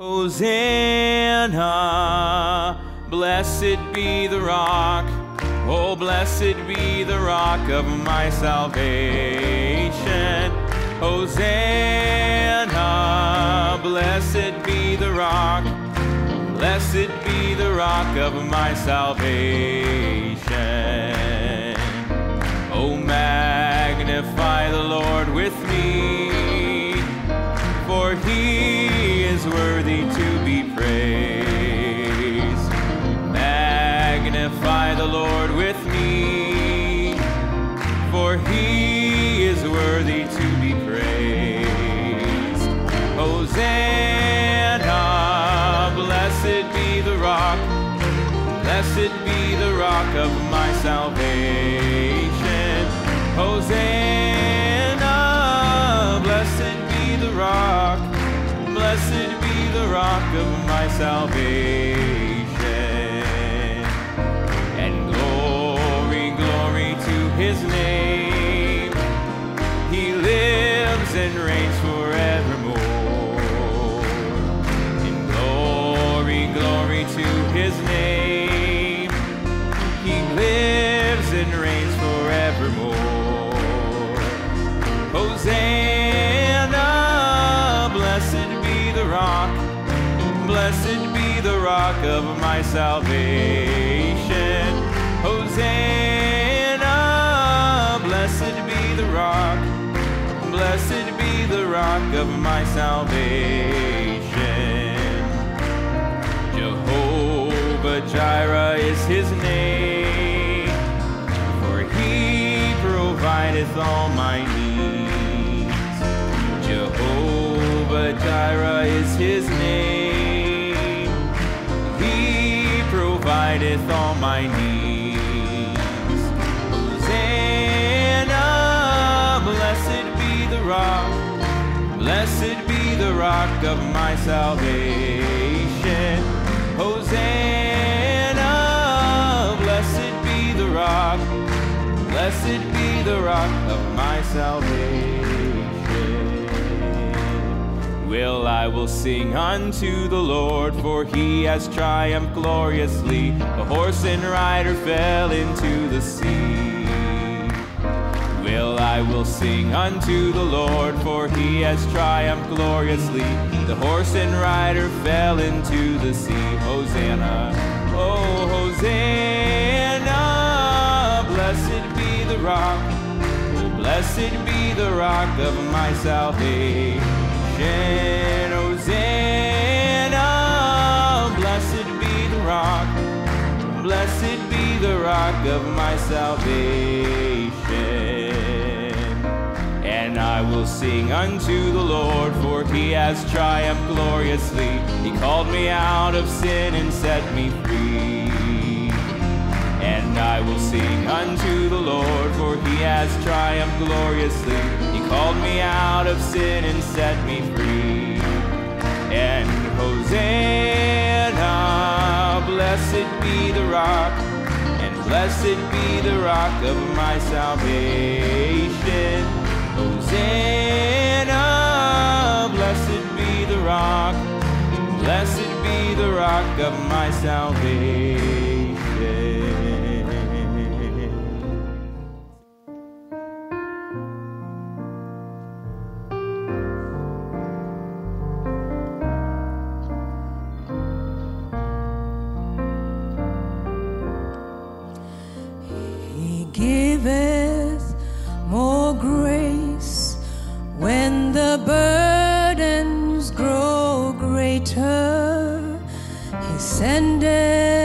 Hosanna, blessed be the rock. Oh, blessed be the rock of my salvation. Hosanna, blessed be the rock. Blessed be the rock of my salvation. Oh, magnify the Lord with me, is worthy to be praised. Magnify the Lord with me, for he is worthy to be praised. Hosanna, blessed be the rock, blessed be the rock of my salvation. Hosanna, rock of my salvation. And glory, glory to his name. He lives and reigns my salvation. Hosanna, blessed be the rock, blessed be the rock of my salvation. Jehovah Jireh is his name, for he provideth all my needs. Jehovah Jireh is his name, provideth all my needs. Hosanna, blessed be the rock, blessed be the rock of my salvation. Hosanna, blessed be the rock, blessed be the rock of my salvation. Well, I will sing unto the Lord, for he has triumphed gloriously. The horse and rider fell into the sea. Well, I will sing unto the Lord, for he has triumphed gloriously. The horse and rider fell into the sea. Hosanna, oh, Hosanna, blessed be the rock, blessed be the rock of my salvation. Hosanna, oh, blessed be the rock, blessed be the rock of my salvation. And I will sing unto the Lord, for he has triumphed gloriously. He called me out of sin and set me free. And I will sing unto the Lord, for he has triumphed gloriously. Called me out of sin and set me free. And Hosanna, blessed be the rock, and blessed be the rock of my salvation. Hosanna, blessed be the rock, blessed be the rock of my salvation. Giveth more grace when the burdens grow greater. He sendeth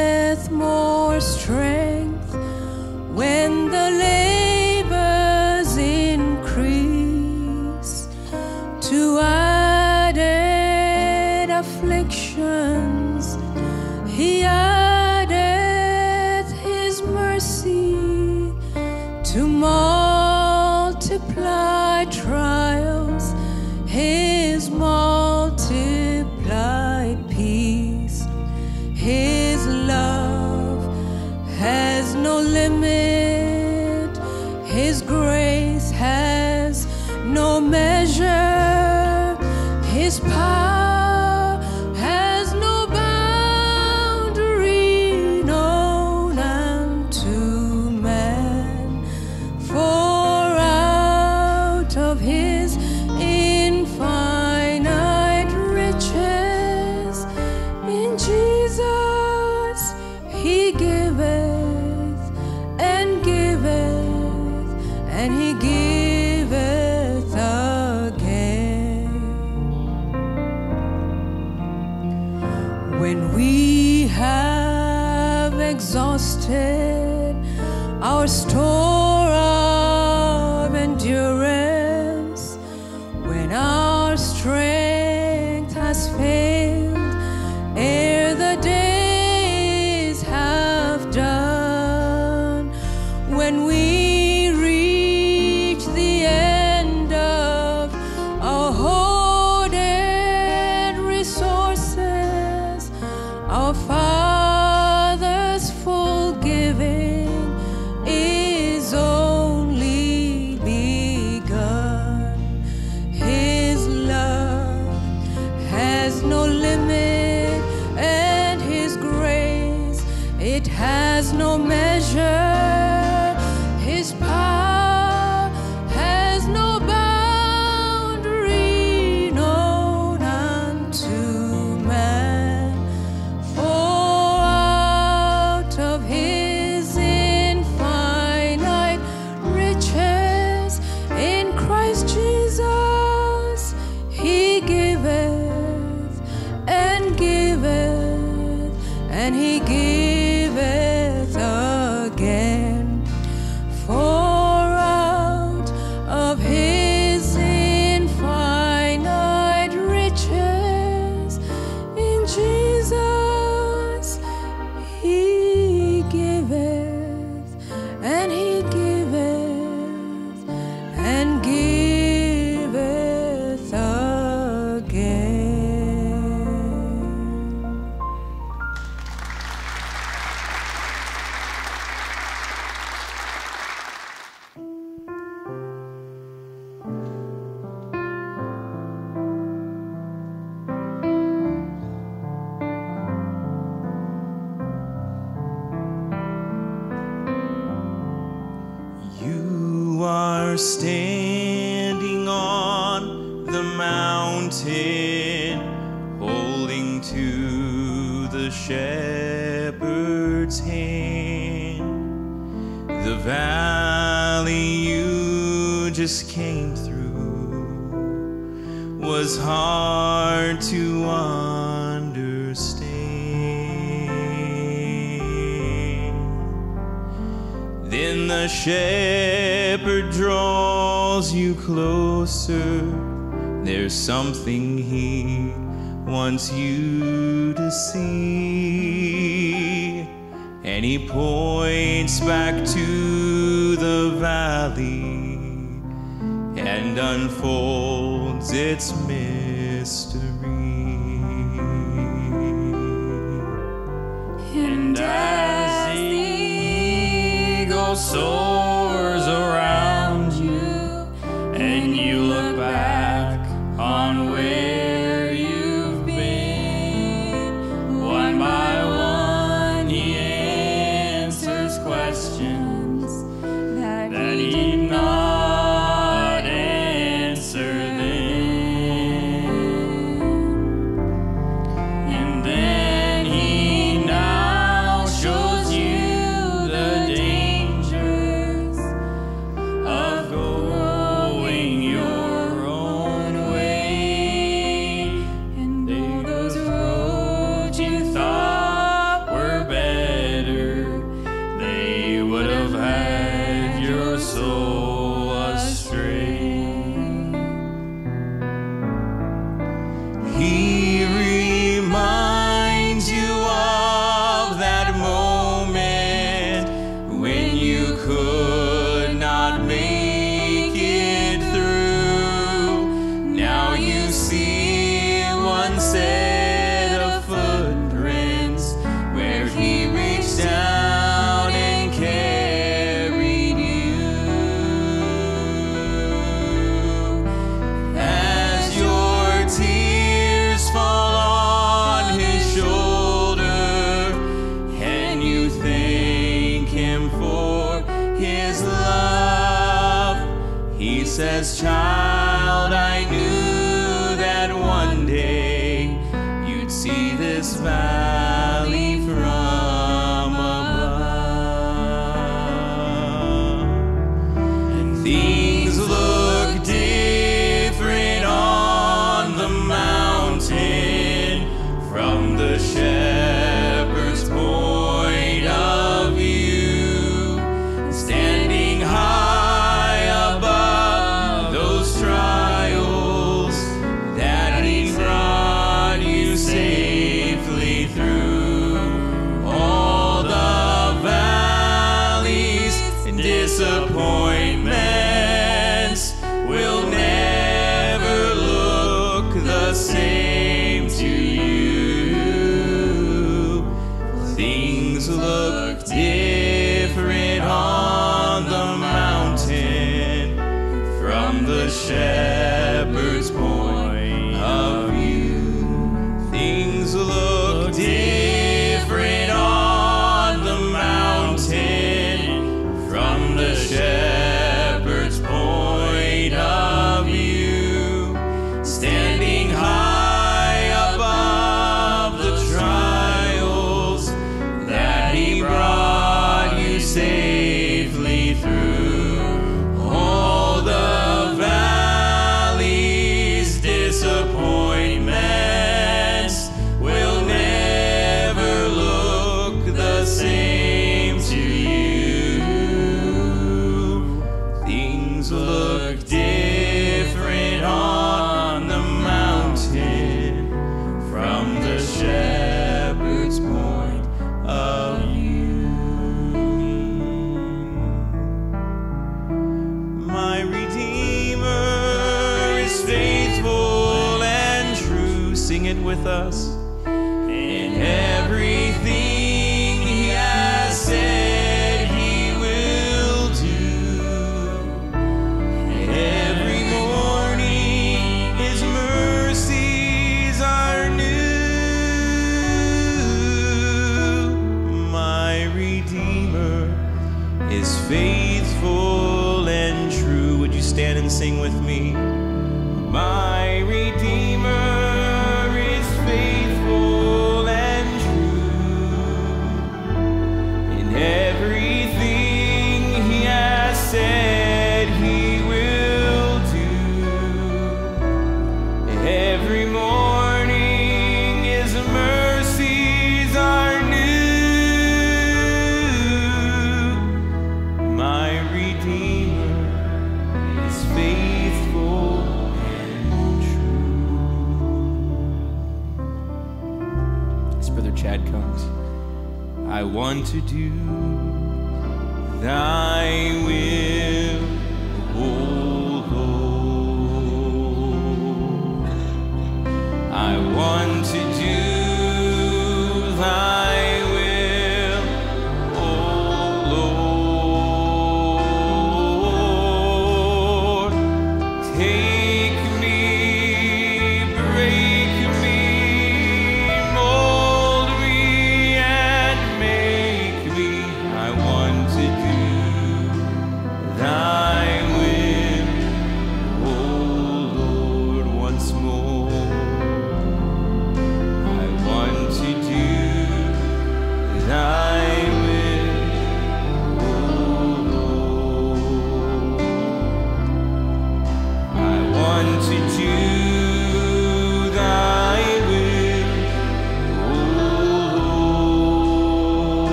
Says, as child I knew that one day you'd see this valley.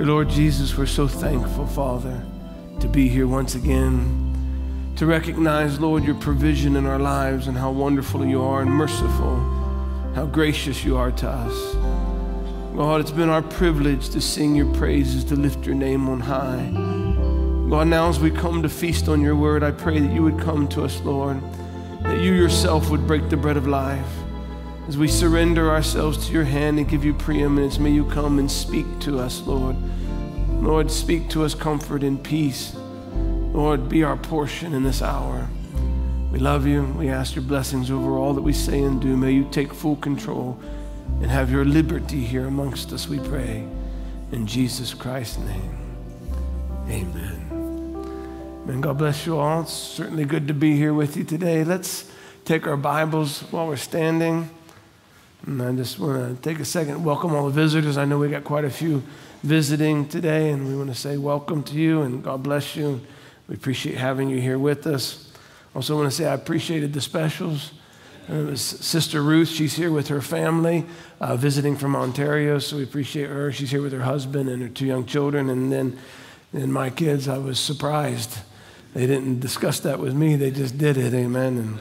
Dear Lord Jesus, we're so thankful, Father, to be here once again, to recognize, Lord, your provision in our lives and how wonderful you are and merciful, how gracious you are to us. God, it's been our privilege to sing your praises, to lift your name on high. God, now as we come to feast on your word, I pray that you would come to us, Lord, that you yourself would break the bread of life. As we surrender ourselves to your hand and give you preeminence, may you come and speak to us, Lord. Lord, speak to us comfort and peace. Lord, be our portion in this hour. We love you. We ask your blessings over all that we say and do. May you take full control and have your liberty here amongst us, we pray. In Jesus Christ's name, amen. And God bless you all. It's certainly good to be here with you today. Let's take our Bibles while we're standing. And I just want to take a second, welcome all the visitors. I know we got quite a few visiting today, and we want to say welcome to you and God bless you. We appreciate having you here with us. Also, want to say I appreciated the specials. Uh, Sister Ruth, she's here with her family, uh, visiting from Ontario, so we appreciate her. She's here with her husband and her two young children, and then and my kids. I was surprised. They didn't discuss that with me, they just did it. Amen. And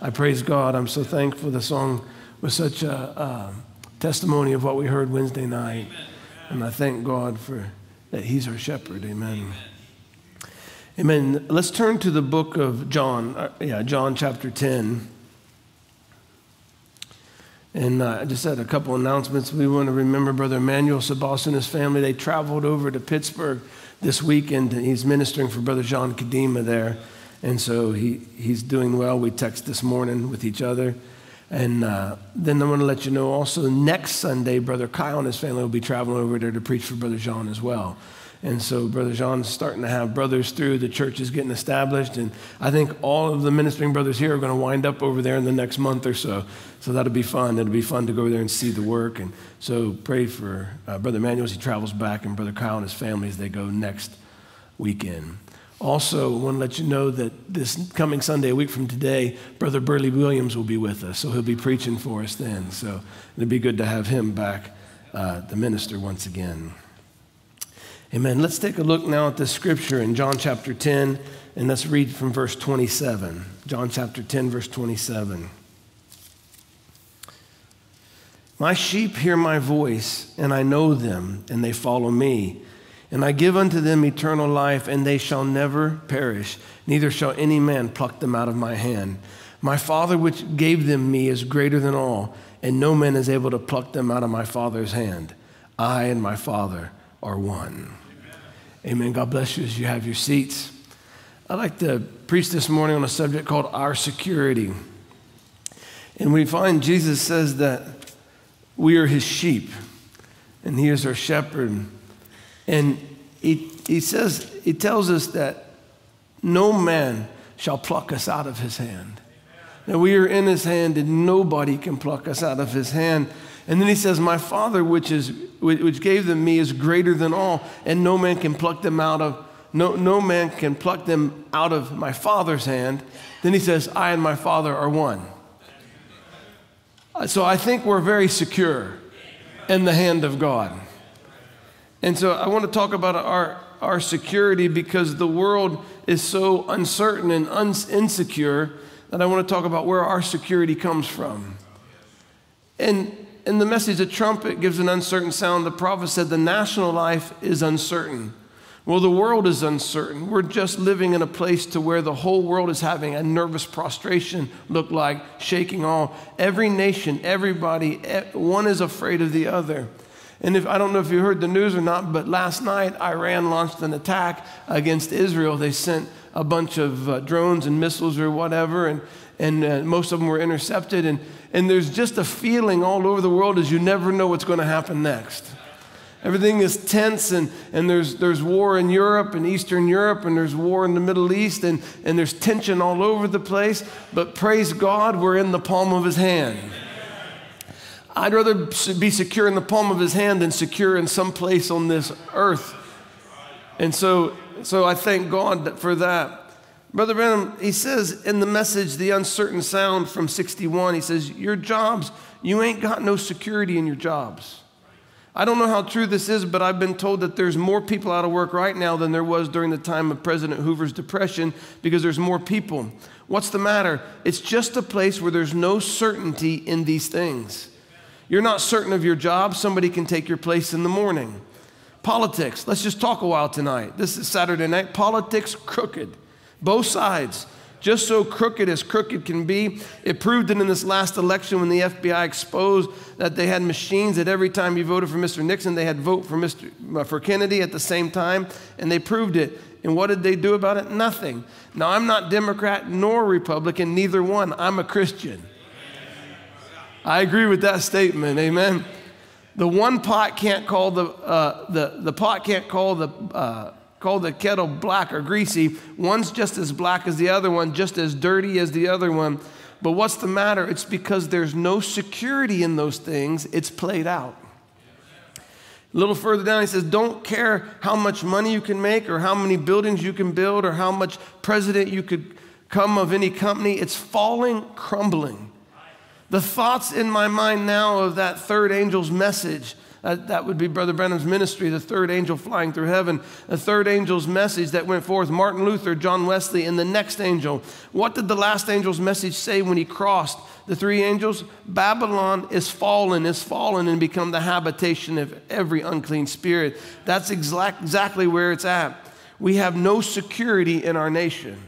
I praise God. I'm so thankful for the song was such a, a testimony of what we heard Wednesday night. And I thank God for that He's our shepherd. Amen. Amen. Let's turn to the book of John. Uh, yeah, John chapter 10. And uh, I just had a couple announcements. We want to remember Brother Emmanuel Sabas and his family. They traveled over to Pittsburgh this weekend. And he's ministering for Brother John Kadima there. And so he, he's doing well. We text this morning with each other. And uh, then I want to let you know also next Sunday, Brother Kyle and his family will be traveling over there to preach for Brother John as well. And so Brother John's starting to have brothers through. The church is getting established. And I think all of the ministering brothers here are going to wind up over there in the next month or so. So that'll be fun. It'll be fun to go over there and see the work. And so pray for uh, Brother Manuel as he travels back and Brother Kyle and his family as they go next weekend. Also, I want to let you know that this coming Sunday, a week from today, Brother Burley Williams will be with us. So he'll be preaching for us then. So it'd be good to have him back, uh, the minister, once again. Amen. Let's take a look now at the scripture in John chapter 10, and let's read from verse 27. John chapter 10, verse 27. My sheep hear my voice, and I know them, and they follow me. And I give unto them eternal life, and they shall never perish, neither shall any man pluck them out of my hand. My Father, which gave them me, is greater than all, and no man is able to pluck them out of my Father's hand. I and my Father are one. Amen. Amen. God bless you as you have your seats. I'd like to preach this morning on a subject called our security. And we find Jesus says that we are his sheep, and he is our shepherd. And he, he says, he tells us that no man shall pluck us out of his hand. That we are in his hand and nobody can pluck us out of his hand. And then he says, My Father, which, is, which gave them me, is greater than all, and no man can pluck them out of no, no man can pluck them out of my Father's hand. Then he says, I and my Father are one. So I think we're very secure in the hand of God. And so I want to talk about our, our security because the world is so uncertain and un- insecure that I want to talk about where our security comes from. And in the message, the trumpet gives an uncertain sound. The prophet said the national life is uncertain. Well, the world is uncertain. We're just living in a place to where the whole world is having a nervous prostration look like, shaking all. Every nation, everybody, one is afraid of the other. And if I don't know if you heard the news or not, but last night Iran launched an attack against Israel. They sent a bunch of uh, drones and missiles or whatever, and, and uh, most of them were intercepted. And, and there's just a feeling all over the world as you never know what's going to happen next. Everything is tense, and, and there's, there's war in Europe and Eastern Europe, and there's war in the Middle East, and, and there's tension all over the place. But praise God, we're in the palm of His hand. I'd rather be secure in the palm of his hand than secure in some place on this earth. And so, so I thank God for that. Brother Branham, he says in the message, The Uncertain Sound from 61, he says, Your jobs, you ain't got no security in your jobs. I don't know how true this is, but I've been told that there's more people out of work right now than there was during the time of President Hoover's depression because there's more people. What's the matter? It's just a place where there's no certainty in these things. You're not certain of your job, somebody can take your place in the morning. Politics, let's just talk a while tonight. This is Saturday night. Politics, crooked. Both sides. Just so crooked as crooked can be. It proved it in this last election when the FBI exposed that they had machines that every time you voted for Mr. Nixon, they had vote for, Mr., uh, for Kennedy at the same time, and they proved it. And what did they do about it? Nothing. Now, I'm not Democrat nor Republican, neither one. I'm a Christian. I agree with that statement, amen. The one pot can't call the, uh, the, the pot can't call the, uh, call the kettle black or greasy. One's just as black as the other one, just as dirty as the other one. But what's the matter? It's because there's no security in those things, it's played out. A little further down, he says, Don't care how much money you can make or how many buildings you can build or how much president you could come of any company. It's falling, crumbling. The thoughts in my mind now of that third angel's message. Uh, that would be Brother Branham's ministry, the third angel flying through heaven, the third angel's message that went forth, Martin Luther, John Wesley, and the next angel. What did the last angel's message say when he crossed the three angels? Babylon is fallen, is fallen, and become the habitation of every unclean spirit. That's exact, exactly where it's at. We have no security in our nation.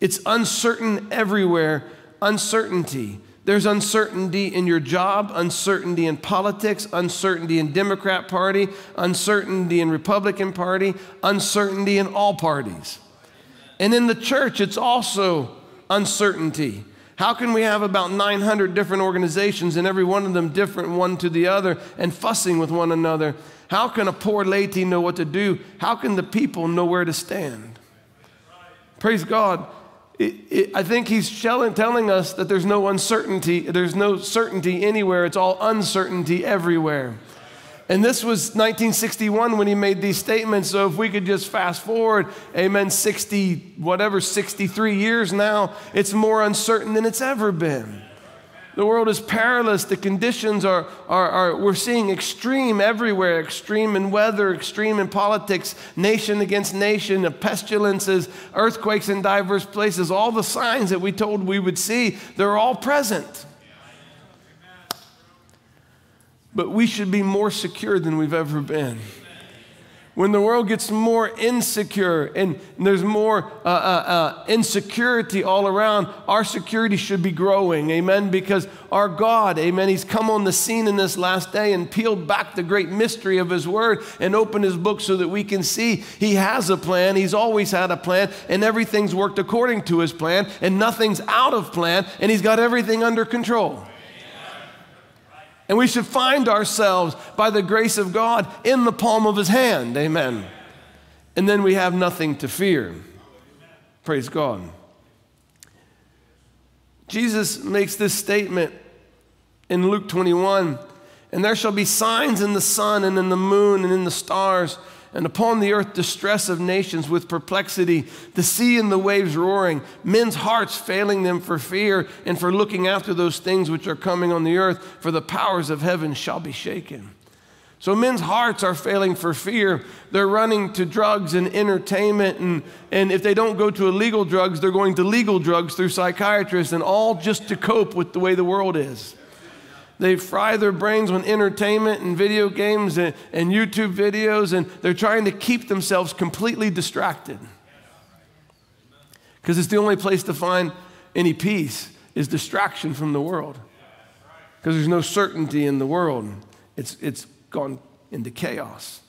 It's uncertain everywhere, uncertainty. There's uncertainty in your job, uncertainty in politics, uncertainty in Democrat Party, uncertainty in Republican Party, uncertainty in all parties. And in the church, it's also uncertainty. How can we have about 900 different organizations and every one of them different one to the other and fussing with one another? How can a poor laity know what to do? How can the people know where to stand? Praise God. I think he's telling us that there's no uncertainty, there's no certainty anywhere, it's all uncertainty everywhere. And this was 1961 when he made these statements. So if we could just fast forward, amen, 60, whatever, 63 years now, it's more uncertain than it's ever been. The world is perilous. The conditions are, are, are, we're seeing extreme everywhere extreme in weather, extreme in politics, nation against nation, pestilences, earthquakes in diverse places. All the signs that we told we would see, they're all present. But we should be more secure than we've ever been when the world gets more insecure and there's more uh, uh, uh, insecurity all around, our security should be growing. Amen. Because our God, amen, He's come on the scene in this last day and peeled back the great mystery of His Word and opened His book so that we can see He has a plan. He's always had a plan and everything's worked according to His plan and nothing's out of plan and He's got everything under control. And we should find ourselves, by the grace of God, in the palm of his hand. Amen. And then we have nothing to fear. Praise God. Jesus makes this statement in Luke 21 and there shall be signs in the sun and in the moon and in the stars and upon the earth distress of nations with perplexity, the sea and the waves roaring, men's hearts failing them for fear and for looking after those things which are coming on the earth, for the powers of heaven shall be shaken. So men's hearts are failing for fear. They're running to drugs and entertainment. And, and if they don't go to illegal drugs, they're going to legal drugs through psychiatrists, and all just to cope with the way the world is. They fry their brains on entertainment and video games and, and YouTube videos, and they're trying to keep themselves completely distracted. Because it's the only place to find any peace is distraction from the world. Because there's no certainty in the world. It's, it's gone into chaos.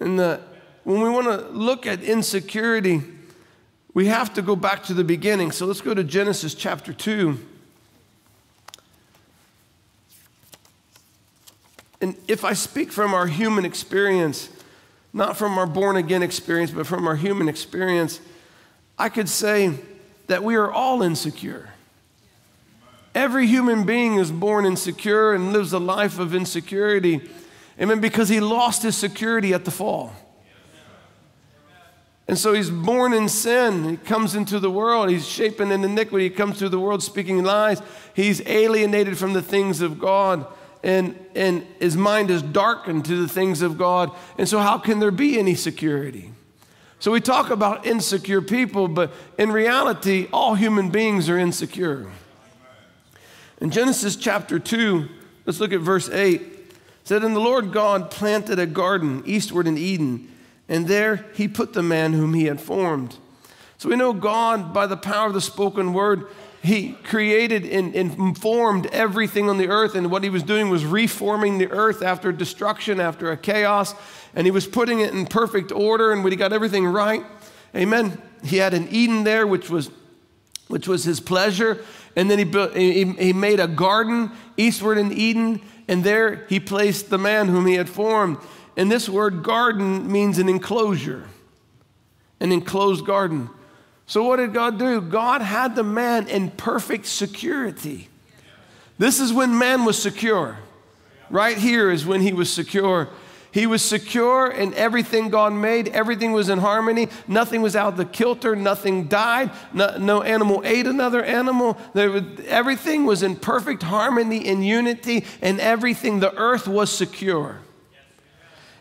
And the, when we want to look at insecurity, we have to go back to the beginning. So let's go to Genesis chapter 2. And if I speak from our human experience, not from our born again experience, but from our human experience, I could say that we are all insecure. Every human being is born insecure and lives a life of insecurity. Amen. Because he lost his security at the fall. And so he's born in sin. He comes into the world. He's shapen in iniquity. He comes through the world speaking lies. He's alienated from the things of God and, and his mind is darkened to the things of God. And so, how can there be any security? So, we talk about insecure people, but in reality, all human beings are insecure. In Genesis chapter 2, let's look at verse 8. It said, And the Lord God planted a garden eastward in Eden, and there he put the man whom he had formed. So we know God, by the power of the spoken word, he created and, and, formed everything on the earth, and what he was doing was reforming the earth after destruction, after a chaos, and he was putting it in perfect order, and when he got everything right, amen. He had an Eden there, which was, which was his pleasure, and then he, built, he, he made a garden eastward in Eden, and there he placed the man whom he had formed. And this word garden means an enclosure, an enclosed garden. So, what did God do? God had the man in perfect security. This is when man was secure. Right here is when he was secure. He was secure in everything God made. Everything was in harmony. Nothing was out of the kilter. Nothing died. No, no animal ate another animal. Was, everything was in perfect harmony and unity, and everything, the earth was secure.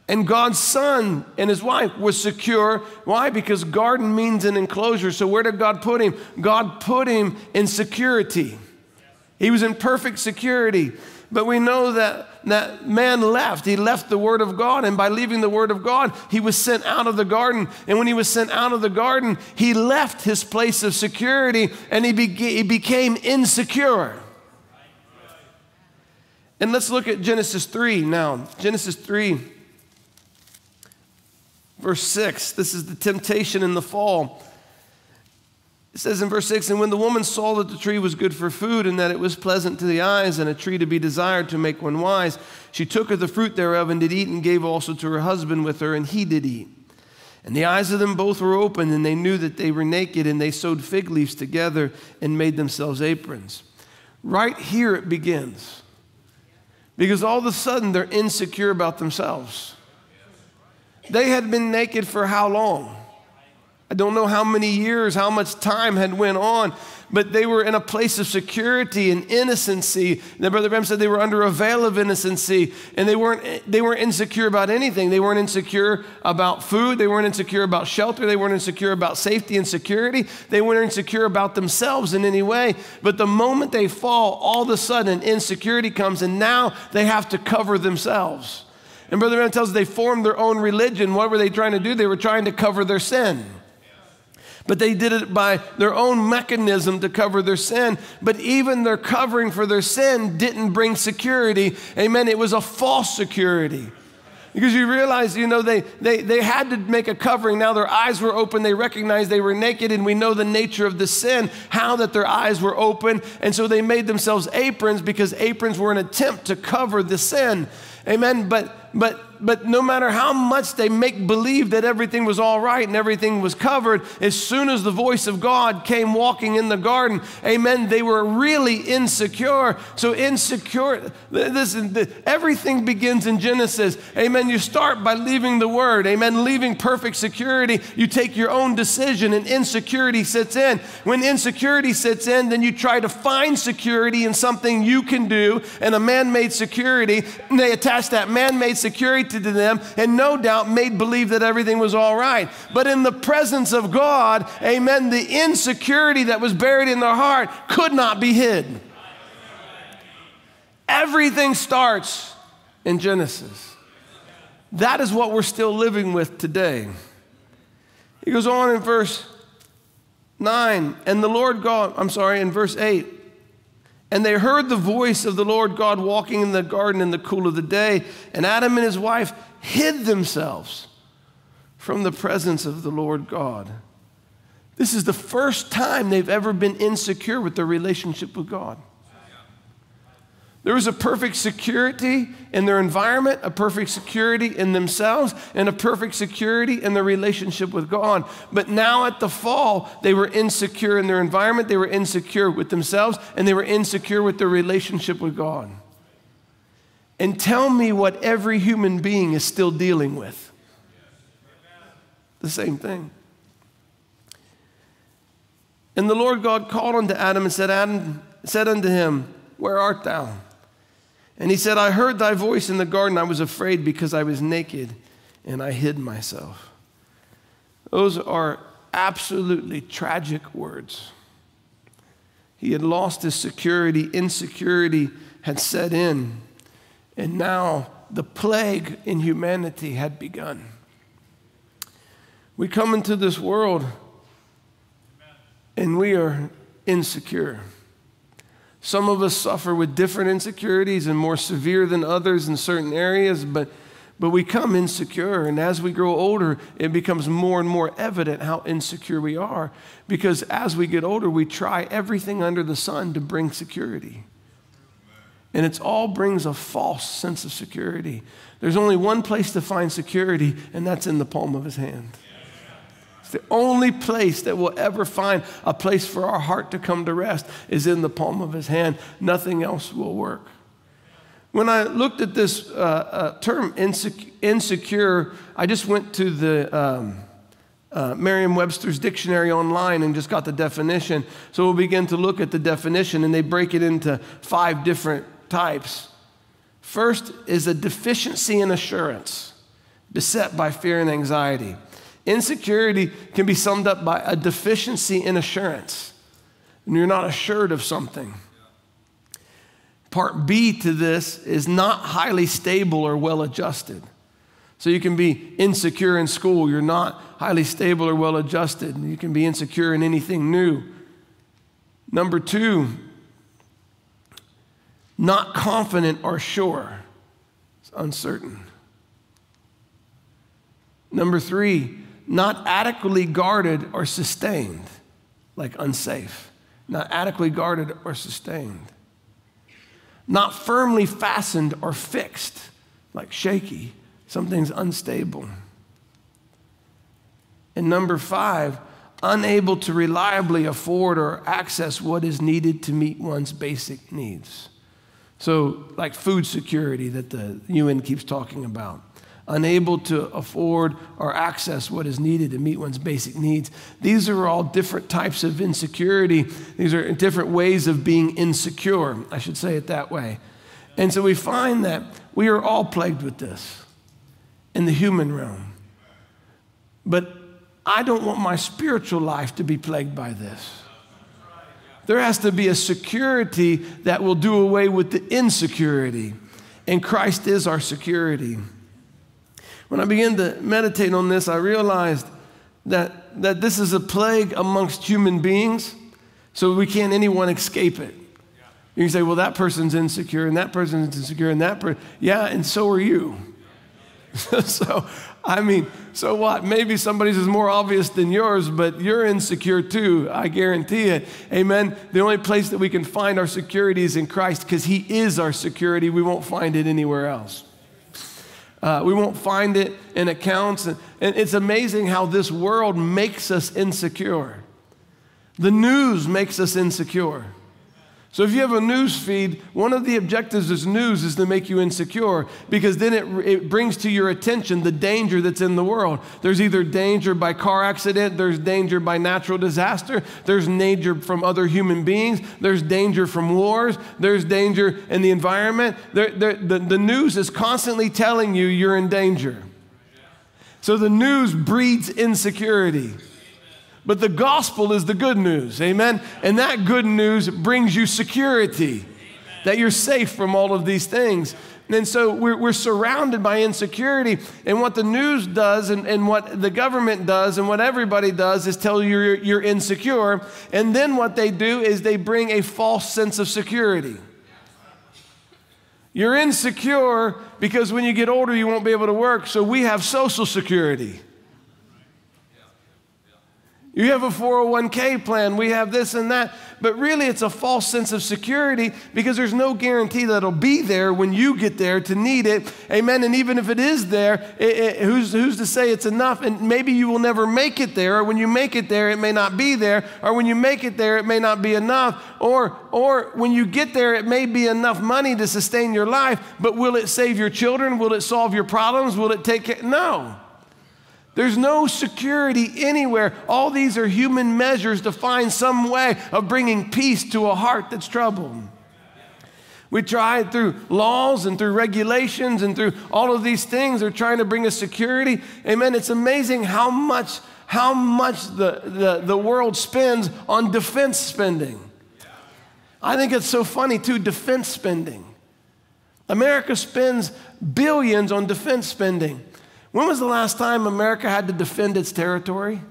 And God's son and his wife was secure. Why? Because garden means an enclosure. So, where did God put him? God put him in security. He was in perfect security. But we know that that man left. He left the Word of God, and by leaving the Word of God, he was sent out of the garden. And when he was sent out of the garden, he left his place of security and he, he became insecure. And let's look at Genesis 3 now. Genesis 3, verse 6. This is the temptation in the fall. It says in verse 6 And when the woman saw that the tree was good for food, and that it was pleasant to the eyes, and a tree to be desired to make one wise, she took of the fruit thereof and did eat, and gave also to her husband with her, and he did eat. And the eyes of them both were opened, and they knew that they were naked, and they sewed fig leaves together and made themselves aprons. Right here it begins. Because all of a sudden they're insecure about themselves. They had been naked for how long? I don't know how many years, how much time had went on, but they were in a place of security and innocency. And Brother Branham said they were under a veil of innocency, and they weren't, they weren't insecure about anything. They weren't insecure about food. They weren't insecure about shelter. They weren't insecure about safety and security. They weren't insecure about themselves in any way. But the moment they fall, all of a sudden insecurity comes, and now they have to cover themselves. And Brother Branham tells us they formed their own religion. What were they trying to do? They were trying to cover their sin but they did it by their own mechanism to cover their sin. But even their covering for their sin didn't bring security. Amen. It was a false security. Because you realize, you know, they, they, they had to make a covering. Now their eyes were open. They recognized they were naked, and we know the nature of the sin, how that their eyes were open. And so they made themselves aprons because aprons were an attempt to cover the sin. Amen. But but but no matter how much they make believe that everything was all right and everything was covered, as soon as the voice of God came walking in the garden, amen, they were really insecure. So insecure, listen, everything begins in Genesis. Amen. You start by leaving the word, amen, leaving perfect security. You take your own decision and insecurity sits in. When insecurity sits in, then you try to find security in something you can do and a man made security, and they attach that man made security to them and no doubt made believe that everything was all right. But in the presence of God, amen, the insecurity that was buried in their heart could not be hid. Everything starts in Genesis. That is what we're still living with today. He goes on in verse 9, and the Lord God, I'm sorry, in verse 8, and they heard the voice of the Lord God walking in the garden in the cool of the day. And Adam and his wife hid themselves from the presence of the Lord God. This is the first time they've ever been insecure with their relationship with God. There was a perfect security in their environment, a perfect security in themselves, and a perfect security in their relationship with God. But now at the fall, they were insecure in their environment, they were insecure with themselves, and they were insecure with their relationship with God. And tell me what every human being is still dealing with. The same thing. And the Lord God called unto Adam and said, Adam said unto him, Where art thou? And he said, I heard thy voice in the garden. I was afraid because I was naked and I hid myself. Those are absolutely tragic words. He had lost his security, insecurity had set in, and now the plague in humanity had begun. We come into this world and we are insecure. Some of us suffer with different insecurities and more severe than others in certain areas, but, but we come insecure. And as we grow older, it becomes more and more evident how insecure we are because as we get older, we try everything under the sun to bring security. And it all brings a false sense of security. There's only one place to find security, and that's in the palm of his hand. It's the only place that we'll ever find a place for our heart to come to rest is in the palm of his hand. Nothing else will work. When I looked at this uh, uh, term insecure, I just went to the um, uh, Merriam Webster's dictionary online and just got the definition. So we'll begin to look at the definition, and they break it into five different types. First is a deficiency in assurance, beset by fear and anxiety. Insecurity can be summed up by a deficiency in assurance, and you're not assured of something. Part B to this is not highly stable or well adjusted. So you can be insecure in school, you're not highly stable or well adjusted. You can be insecure in anything new. Number two, not confident or sure. It's uncertain. Number three, not adequately guarded or sustained, like unsafe. Not adequately guarded or sustained. Not firmly fastened or fixed, like shaky. Something's unstable. And number five, unable to reliably afford or access what is needed to meet one's basic needs. So, like food security that the UN keeps talking about, unable to afford or access what is needed to meet one's basic needs. These are all different types of insecurity. These are different ways of being insecure, I should say it that way. And so we find that we are all plagued with this in the human realm. But I don't want my spiritual life to be plagued by this. There has to be a security that will do away with the insecurity. And Christ is our security. When I began to meditate on this, I realized that, that this is a plague amongst human beings, so we can't anyone escape it. You can say, well, that person's insecure, and that person's insecure, and that person, yeah, and so are you. so, I mean, so what? Maybe somebody's is more obvious than yours, but you're insecure too. I guarantee it. Amen. The only place that we can find our security is in Christ because He is our security. We won't find it anywhere else. Uh, we won't find it in accounts. And, and it's amazing how this world makes us insecure. The news makes us insecure. So if you have a news feed, one of the objectives of news is to make you insecure because then it, it brings to your attention the danger that's in the world. There's either danger by car accident, there's danger by natural disaster, there's danger from other human beings, there's danger from wars, there's danger in the environment. There, there, the, the news is constantly telling you you're in danger. So the news breeds insecurity. But the gospel is the good news, amen? And that good news brings you security, that you're safe from all of these things. And so we're, we're surrounded by insecurity. And what the news does and, and what the government does and what everybody does is tell you you're, you're insecure. And then what they do is they bring a false sense of security. You're insecure because when you get older, you won't be able to work. So we have social security. You have a 401k plan, we have this and that. But really, it's a false sense of security because there's no guarantee that it'll be there when you get there to need it. Amen. And even if it is there, it, it, who's, who's to say it's enough? And maybe you will never make it there, or when you make it there, it may not be there, or when you make it there, it may not be enough, or, or when you get there, it may be enough money to sustain your life, but will it save your children? Will it solve your problems? Will it take care? No. There's no security anywhere. All these are human measures to find some way of bringing peace to a heart that's troubled. We try through laws and through regulations and through all of these things. They're trying to bring us security. Amen. It's amazing how much, how much the, the, the world spends on defense spending. I think it's so funny, too, defense spending. America spends billions on defense spending. When was the last time America had to defend its territory?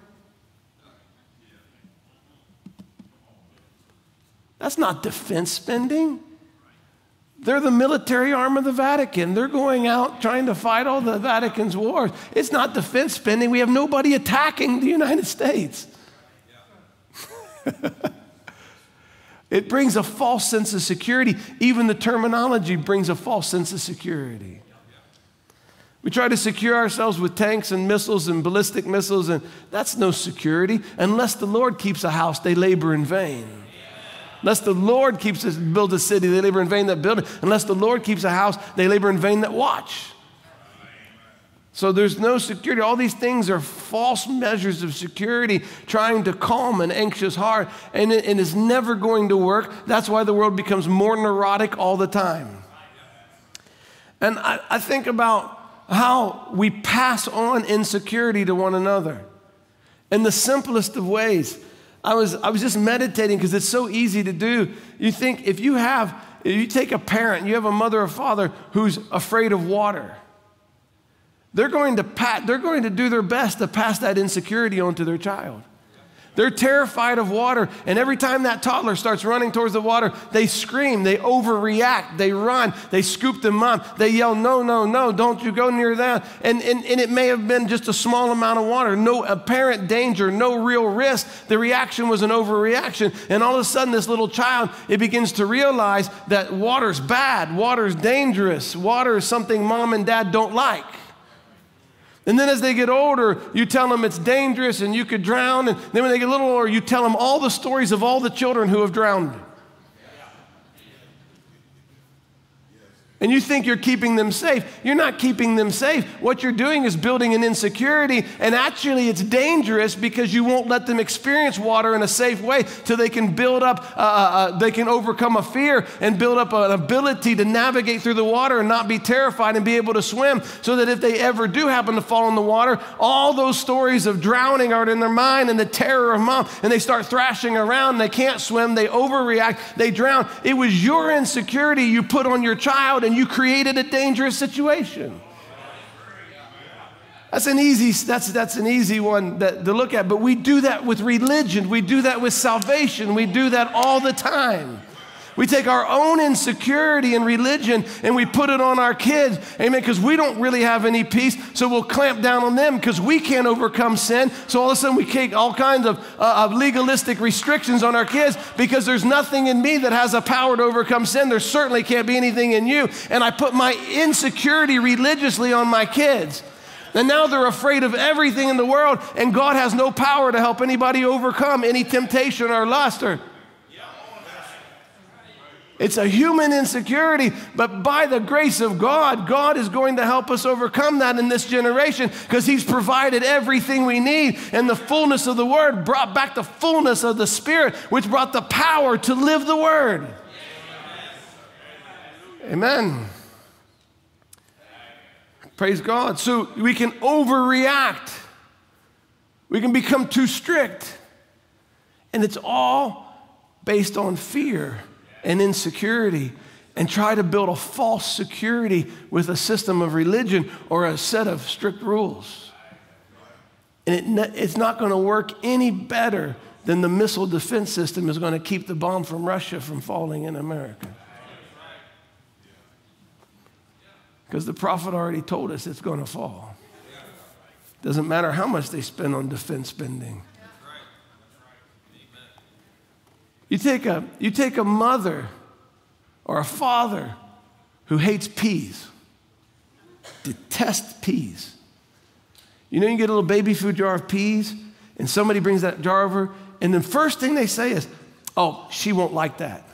That's not defense spending. They're the military arm of the Vatican. They're going out trying to fight all the Vatican's wars. It's not defense spending. We have nobody attacking the United States. It brings a false sense of security. Even the terminology brings a false sense of security. We try to secure ourselves with tanks and missiles and ballistic missiles, and that's no security. Unless the Lord keeps a house, they labor in vain. Unless the Lord keeps us build a city, they labor in vain that build it. Unless the Lord keeps a house, they labor in vain that watch. So there's no security. All these things are false measures of security, trying to calm an anxious heart, and it, it's never going to work. That's why the world becomes more neurotic all the time. And I, I think about how we pass on insecurity to one another in the simplest of ways. I was, I was just meditating because it's so easy to do. You think if you have, if you take a parent, you have a mother or father who's afraid of water they're going to pat, they're going to do their best to pass that insecurity onto their child. They're terrified of water, and every time that toddler starts running towards the water, they scream, they overreact, they run, they scoop them up, they yell, No, no, no, don't you go near that. And, and, and it may have been just a small amount of water, no apparent danger, no real risk. The reaction was an overreaction. And all of a sudden, this little child, it begins to realize that water's bad, water's dangerous, water is something mom and dad don't like. And then as they get older, you tell them it's dangerous and you could drown. And then when they get a little older, you tell them all the stories of all the children who have drowned. And you think you're keeping them safe. You're not keeping them safe. What you're doing is building an insecurity, and actually, it's dangerous because you won't let them experience water in a safe way till they can build up, uh, uh, uh, they can overcome a fear and build up an ability to navigate through the water and not be terrified and be able to swim. So that if they ever do happen to fall in the water, all those stories of drowning are in their mind and the terror of mom, and they start thrashing around. They can't swim, they overreact, they drown. It was your insecurity you put on your child and you created a dangerous situation. That's an easy, that's, that's an easy one that, to look at, but we do that with religion. We do that with salvation. We do that all the time. We take our own insecurity and religion and we put it on our kids, amen, because we don't really have any peace, so we'll clamp down on them because we can't overcome sin. So all of a sudden we take all kinds of, uh, of legalistic restrictions on our kids because there's nothing in me that has a power to overcome sin. There certainly can't be anything in you. And I put my insecurity religiously on my kids. And now they're afraid of everything in the world, and God has no power to help anybody overcome any temptation or lust or it's a human insecurity, but by the grace of God, God is going to help us overcome that in this generation because He's provided everything we need. And the fullness of the Word brought back the fullness of the Spirit, which brought the power to live the Word. Amen. Praise God. So we can overreact, we can become too strict. And it's all based on fear and insecurity and try to build a false security with a system of religion or a set of strict rules. And it, it's not going to work any better than the missile defense system is going to keep the bomb from Russia from falling in America. Because the prophet already told us it's going to fall. Doesn't matter how much they spend on defense spending. You take a, you take a mother or a father who hates peas, detests peas. You know, you get a little baby food jar of peas, and somebody brings that jar over, and the first thing they say is, Oh, she won't like that.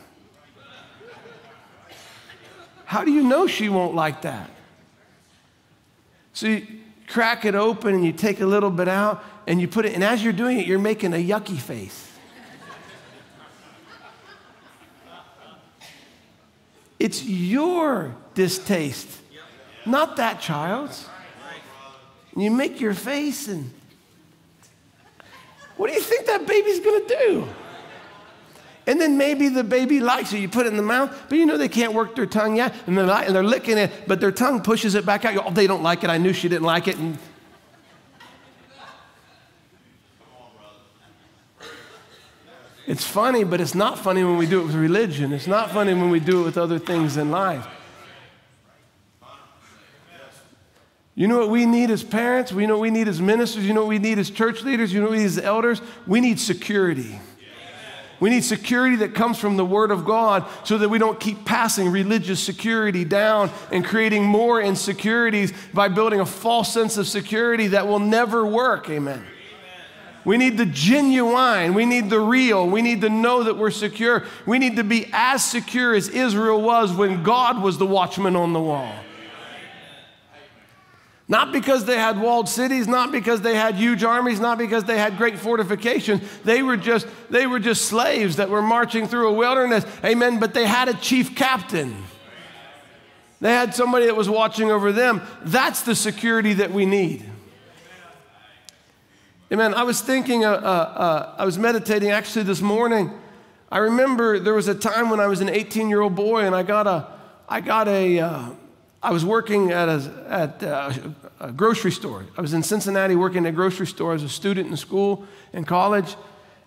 How do you know she won't like that? So you crack it open and you take a little bit out and you put it, and as you're doing it, you're making a yucky face. It's your distaste, not that child's. And you make your face, and what do you think that baby's gonna do? And then maybe the baby likes it. You put it in the mouth, but you know they can't work their tongue yet, and they're, and they're licking it, but their tongue pushes it back out. Oh, they don't like it. I knew she didn't like it. And It's funny, but it's not funny when we do it with religion. It's not funny when we do it with other things in life. You know what we need as parents? We know what we need as ministers. You know what we need as church leaders? You know what we need as elders? We need security. We need security that comes from the Word of God so that we don't keep passing religious security down and creating more insecurities by building a false sense of security that will never work. Amen. We need the genuine. We need the real. We need to know that we're secure. We need to be as secure as Israel was when God was the watchman on the wall. Not because they had walled cities, not because they had huge armies, not because they had great fortifications. They were just, they were just slaves that were marching through a wilderness. Amen. But they had a chief captain. They had somebody that was watching over them. That's the security that we need. Amen. I was thinking, uh, uh, uh, I was meditating actually this morning. I remember there was a time when I was an 18 year old boy and I got a, I got a, uh, I was working at, a, at uh, a, grocery store. I was in Cincinnati working at a grocery store as a student in school and college.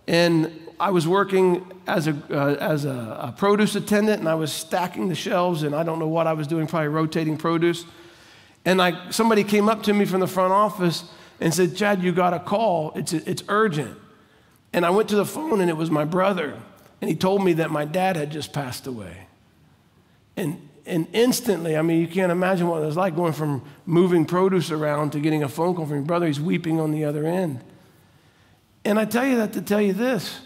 And I was working as, a, uh, as a, a produce attendant and I was stacking the shelves and I don't know what I was doing, probably rotating produce. And I, somebody came up to me from the front office and said, Chad, you got a call. It's, it's urgent. And I went to the phone and it was my brother. And he told me that my dad had just passed away. And, and instantly, I mean, you can't imagine what it was like going from moving produce around to getting a phone call from your brother. He's weeping on the other end. And I tell you that to tell you this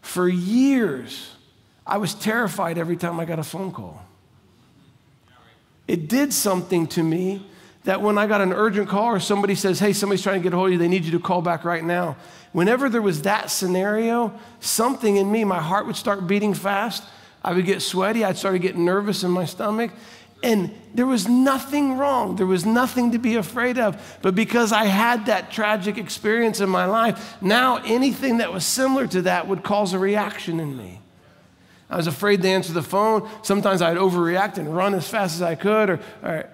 for years, I was terrified every time I got a phone call. It did something to me that when I got an urgent call or somebody says, hey, somebody's trying to get a hold of you, they need you to call back right now. Whenever there was that scenario, something in me, my heart would start beating fast. I would get sweaty. I'd start getting nervous in my stomach. And there was nothing wrong. There was nothing to be afraid of. But because I had that tragic experience in my life, now anything that was similar to that would cause a reaction in me. I was afraid to answer the phone. Sometimes I'd overreact and run as fast as I could, or, or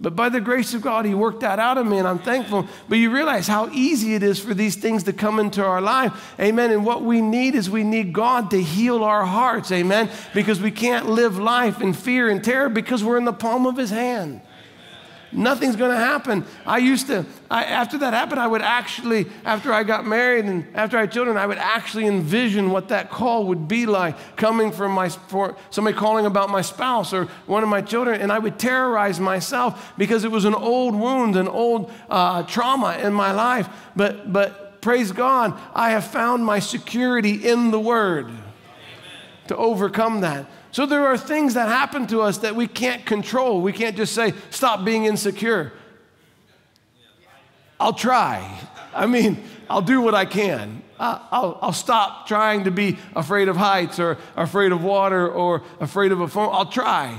but by the grace of God, He worked that out of me, and I'm thankful. But you realize how easy it is for these things to come into our life. Amen. And what we need is we need God to heal our hearts. Amen. Because we can't live life in fear and terror because we're in the palm of His hand nothing's going to happen. I used to, I, after that happened, I would actually, after I got married and after I had children, I would actually envision what that call would be like coming from my, for somebody calling about my spouse or one of my children. And I would terrorize myself because it was an old wound, an old uh, trauma in my life. But, but praise God, I have found my security in the Word to overcome that. So there are things that happen to us that we can't control. We can't just say, stop being insecure. I'll try. I mean, I'll do what I can. I'll, I'll, stop trying to be afraid of heights or afraid of water or afraid of a phone. I'll try.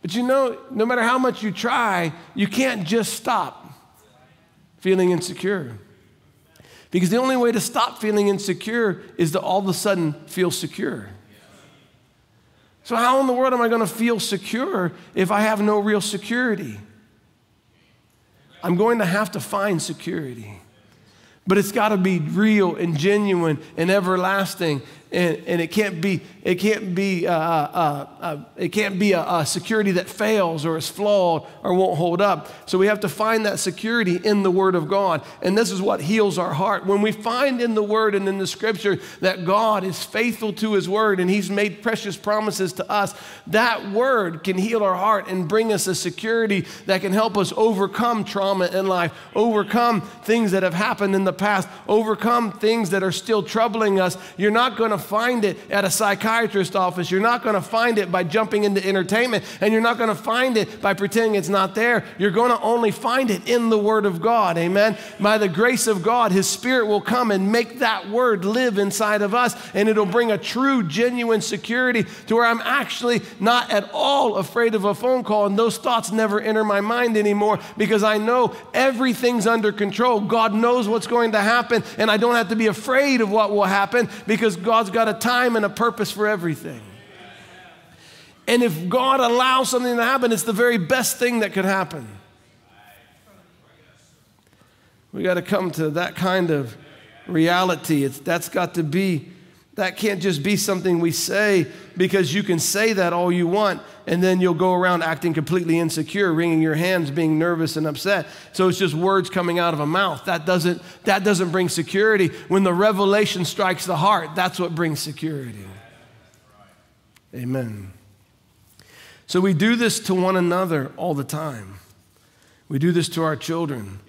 But you know, no matter how much you try, you can't just stop feeling insecure. Because the only way to stop feeling insecure is to all of a sudden feel secure. So, how in the world am I going to feel secure if I have no real security? I'm going to have to find security. But it's got to be real and genuine and everlasting and, and it can't be it can't be uh, uh, uh, it can't be a, a, security that fails or is flawed or won't hold up. So we have to find that security in the Word of God, and this is what heals our heart. When we find in the Word and in the Scripture that God is faithful to His Word and He's made precious promises to us, that Word can heal our heart and bring us a security that can help us overcome trauma in life, overcome things that have happened in the past, overcome things that are still troubling us. You're not going to find it at a psychiatrist's office. You're not going to find it by jumping into entertainment, and you're not going to find it by pretending it's not there. You're going to only find it in the Word of God. Amen. By the grace of God, His Spirit will come and make that Word live inside of us, and it'll bring a true, genuine security to where I'm actually not at all afraid of a phone call, and those thoughts never enter my mind anymore because I know everything's under control. God knows what's going to happen, and I don't have to be afraid of what will happen because God's got a time and a purpose for everything. And if God allows something to happen, it's the very best thing that could happen. We got to come to that kind of reality. It's, that's got to be That can't just be something we say because you can say that all you want and then you'll go around acting completely insecure, wringing your hands, being nervous and upset. So it's just words coming out of a mouth. That doesn't, that doesn't bring security. When the revelation strikes the heart, that's what brings security. Amen. So we do this to one another all the time. We do this to our children.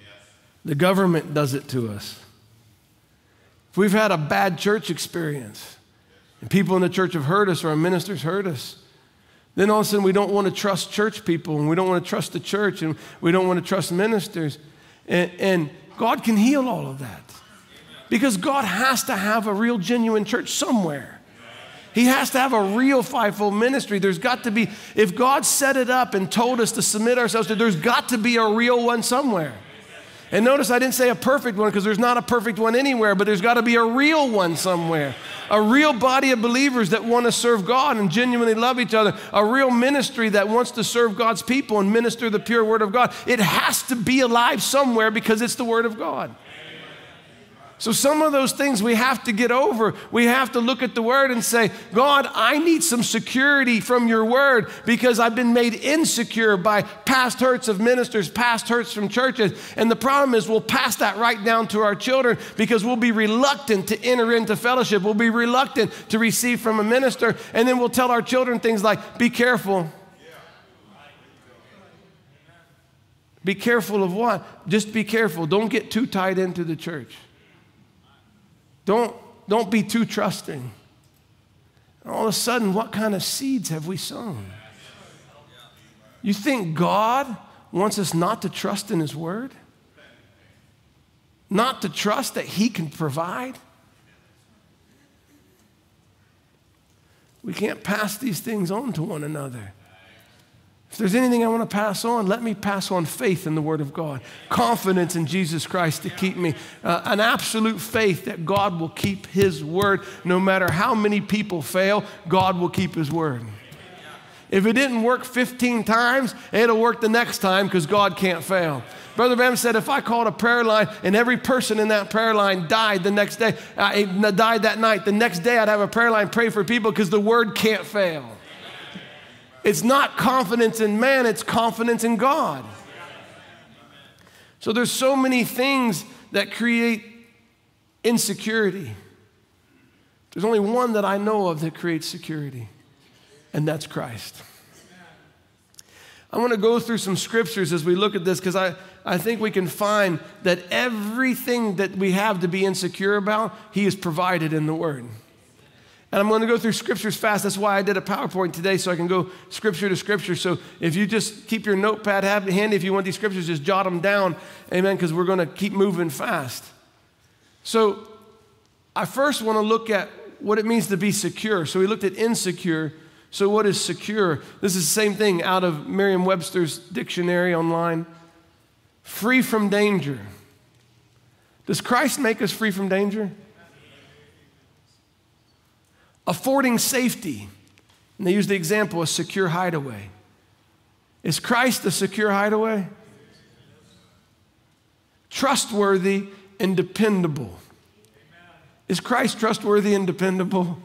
The government does it to us. We've had a bad church experience and people in the church have hurt us or our ministers hurt us, then all of a sudden we don't want to trust church people and we don't want to trust the church and we don't want to trust ministers. And, and God can heal all of that because God has to have a real, genuine church somewhere. He has to have a real fivefold ministry. There's got to be, if God set it up and told us to submit ourselves to, there's got to be a real one somewhere. And notice I didn't say a perfect one because there's not a perfect one anywhere, but there's got to be a real one somewhere. A real body of believers that want to serve God and genuinely love each other. A real ministry that wants to serve God's people and minister the pure word of God. It has to be alive somewhere because it's the word of God. So, some of those things we have to get over. We have to look at the word and say, God, I need some security from your word because I've been made insecure by past hurts of ministers, past hurts from churches. And the problem is, we'll pass that right down to our children because we'll be reluctant to enter into fellowship. We'll be reluctant to receive from a minister. And then we'll tell our children things like, be careful. Be careful of what? Just be careful. Don't get too tied into the church. Don't, don't be too trusting. all of a sudden, what kind of seeds have we sown? You think God wants us not to trust in His Word? Not to trust that He can provide? We can't pass these things on to one another. If there's anything I want to pass on, let me pass on faith in the Word of God, confidence in Jesus Christ to keep me, uh, an absolute faith that God will keep His Word. No matter how many people fail, God will keep His Word. If it didn't work 15 times, it'll work the next time because God can't fail. Brother Branham said, if I called a prayer line and every person in that prayer line died the next day, uh, died that night, the next day I'd have a prayer line pray for people because the word can't fail. It's not confidence in man, it's confidence in God. So there's so many things that create insecurity. There's only one that I know of that creates security, and that's Christ. I want to go through some scriptures as we look at this because I, I think we can find that everything that we have to be insecure about, He has provided in the Word. And I'm going to go through scriptures fast. That's why I did a PowerPoint today so I can go scripture to scripture. So if you just keep your notepad handy, if you want these scriptures, just jot them down. Amen, because we're going to keep moving fast. So I first want to look at what it means to be secure. So we looked at insecure. So what is secure? This is the same thing out of Merriam Webster's dictionary online. Free from danger. Does Christ make us free from danger? Affording safety. And they use the example of a secure hideaway. Is Christ a secure hideaway? Trustworthy and dependable. Is Christ trustworthy and dependable?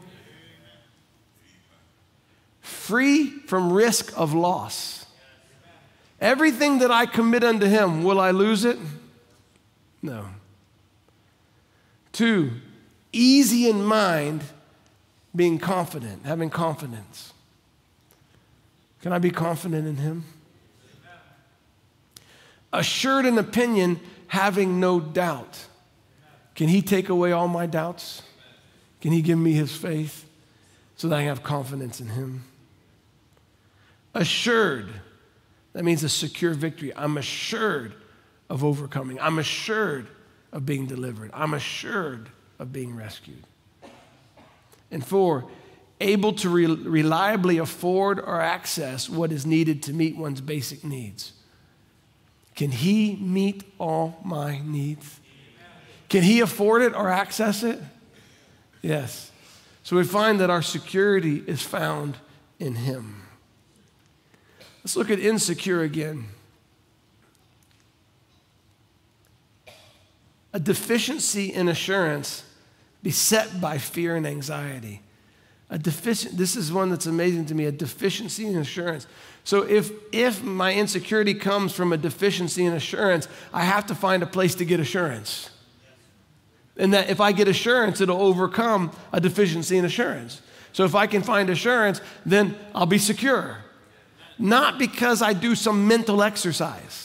Free from risk of loss. Everything that I commit unto him, will I lose it? No. Two, easy in mind being confident, having confidence. Can I be confident in Him? Assured in opinion, having no doubt. Can He take away all my doubts? Can He give me His faith so that I have confidence in Him? Assured, that means a secure victory. I'm assured of overcoming, I'm assured of being delivered, I'm assured of being rescued. And four, able to re- reliably afford or access what is needed to meet one's basic needs. Can he meet all my needs? Can he afford it or access it? Yes. So we find that our security is found in him. Let's look at insecure again. A deficiency in assurance beset by fear and anxiety. A deficient, this is one that's amazing to me, a deficiency in assurance. So if, if my insecurity comes from a deficiency in assurance, I have to find a place to get assurance. And that if I get assurance, it'll overcome a deficiency in assurance. So if I can find assurance, then I'll be secure. Not because I do some mental exercise.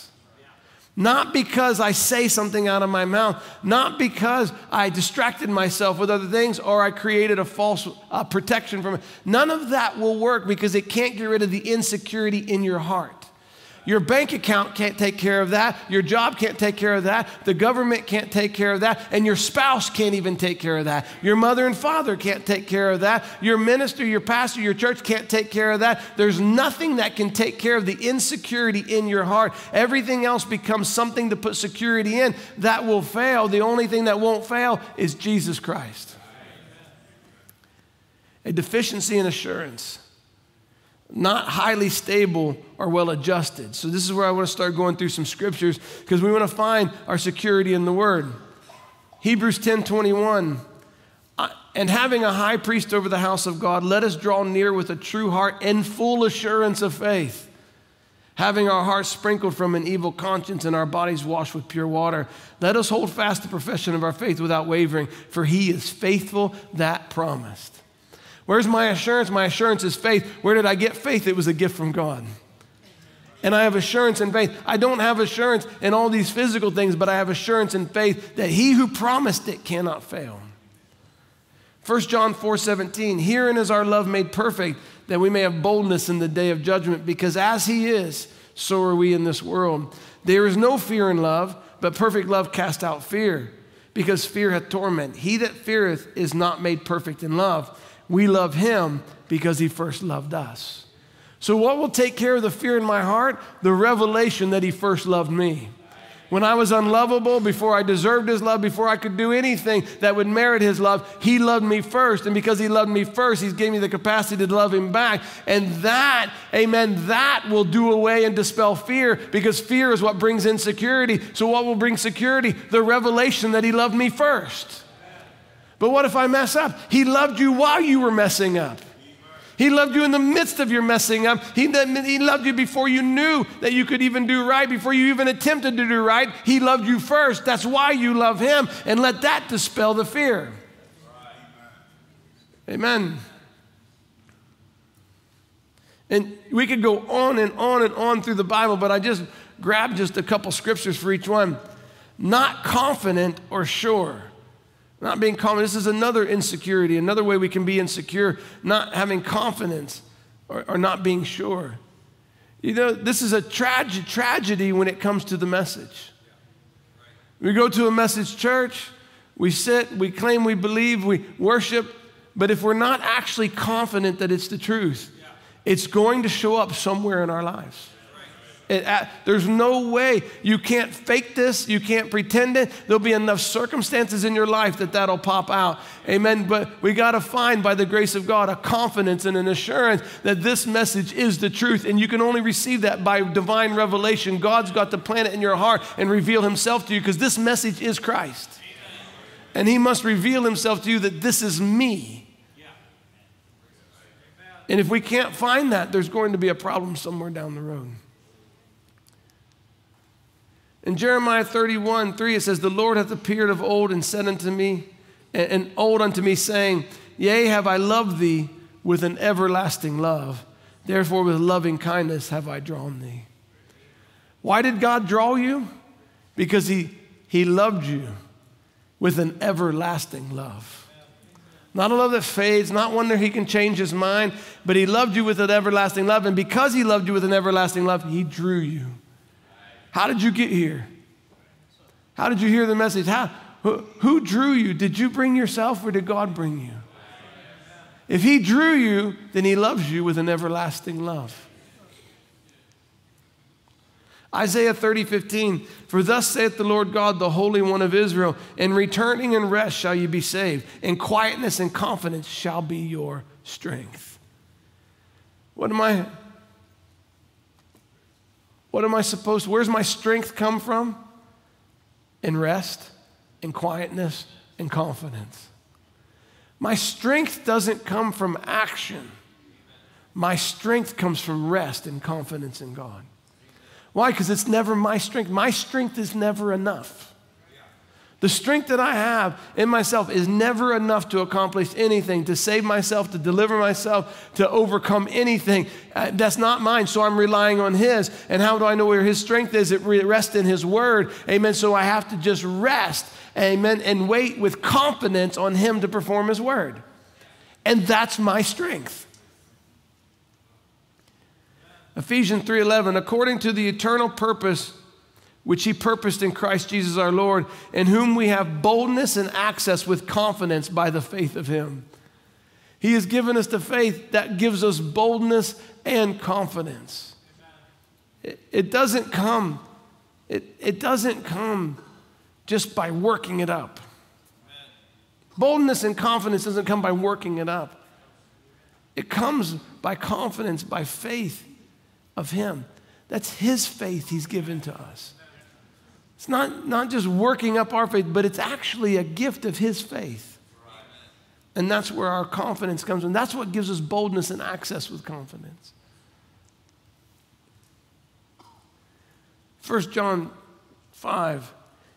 Not because I say something out of my mouth, not because I distracted myself with other things or I created a false uh, protection from it. None of that will work because it can't get rid of the insecurity in your heart. Your bank account can't take care of that. Your job can't take care of that. The government can't take care of that. And your spouse can't even take care of that. Your mother and father can't take care of that. Your minister, your pastor, your church can't take care of that. There's nothing that can take care of the insecurity in your heart. Everything else becomes something to put security in that will fail. The only thing that won't fail is Jesus Christ. A deficiency in assurance not highly stable or well adjusted. So this is where I want to start going through some scriptures because we want to find our security in the word. Hebrews 10 21. And having a high priest over the house of God, let us draw near with a true heart and full assurance of faith, having our hearts sprinkled from an evil conscience and our bodies washed with pure water. Let us hold fast the profession of our faith without wavering, for he is faithful that promised. Where's my assurance? My assurance is faith. Where did I get faith? It was a gift from God. And I have assurance in faith. I don't have assurance in all these physical things, but I have assurance in faith that he who promised it cannot fail. 1 John 4 17, herein is our love made perfect, that we may have boldness in the day of judgment, because as he is, so are we in this world. There is no fear in love, but perfect love casts out fear, because fear hath torment. He that feareth is not made perfect in love. We love him because he first loved us. So, what will take care of the fear in my heart? The revelation that he first loved me. When I was unlovable, before I deserved his love, before I could do anything that would merit his love, he loved me first. And because he loved me first, he's gave me the capacity to love him back. And that, amen, that will do away and dispel fear because fear is what brings insecurity. So, what will bring security? The revelation that he loved me first. But what if I mess up? He loved you while you were messing up. He loved you in the midst of your messing up. He, he loved you before you knew that you could even do right, before you even attempted to do right. He loved you first. That's why you love Him. And let that dispel the fear. Amen. And we could go on and on and on through the Bible, but I just grabbed just a couple scriptures for each one. Not confident or sure. Not being confident. This is another insecurity, another way we can be insecure, not having confidence or, or not being sure. You know, this is a trage- tragedy when it comes to the message. We go to a message church, we sit, we claim we believe, we worship, but if we're not actually confident that it's the truth, it's going to show up somewhere in our lives. It, uh, there's no way you can't fake this, you can't pretend it. There'll be enough circumstances in your life that that'll pop out. Amen. But we got to find, by the grace of God, a confidence and an assurance that this message is the truth. And you can only receive that by divine revelation. God's got to plant it in your heart and reveal Himself to you because this message is Christ. And He must reveal Himself to you that this is me. And if we can't find that, there's going to be a problem somewhere down the road. In Jeremiah 31, 3, it says, The Lord hath appeared of old and said unto me, and old unto me, saying, Yea, have I loved thee with an everlasting love. Therefore, with loving kindness have I drawn thee. Why did God draw you? Because he, he loved you with an everlasting love. Not a love that fades, not one that he can change his mind, but he loved you with an everlasting love. And because he loved you with an everlasting love, he drew you. How did you get here? How did you hear the message? How, who, who drew you? Did you bring yourself or did God bring you? If He drew you, then He loves you with an everlasting love. Isaiah 30, 15, for thus saith the Lord God, the Holy One of Israel, in returning and rest shall you be saved, in quietness and confidence shall be your strength. What am I what am I supposed to, where's my strength come from? In rest, in quietness, in confidence. My strength doesn't come from action. My strength comes from rest and confidence in God. Why? Because it's never my strength. My strength is never enough. The strength that I have in myself is never enough to accomplish anything, to save myself, to deliver myself, to overcome anything. Uh, that's not mine, so I'm relying on His. And how do I know where His strength is? It rests in His Word. Amen. So I have to just rest, amen, and wait with confidence on Him to perform His Word. And that's my strength. Ephesians 3:11 according to the eternal purpose which he purposed in Christ Jesus our Lord, in whom we have boldness and access with confidence by the faith of him. He has given us the faith that gives us boldness and confidence. It, it doesn't come, it, it doesn't come just by working it up. Boldness and confidence doesn't come by working it up. It comes by confidence, by faith of Him. That's His faith He's given to us. It's not, not just working up our faith, but it's actually a gift of His faith. And that's where our confidence comes from. That's what gives us boldness and access with confidence. 1 John 5.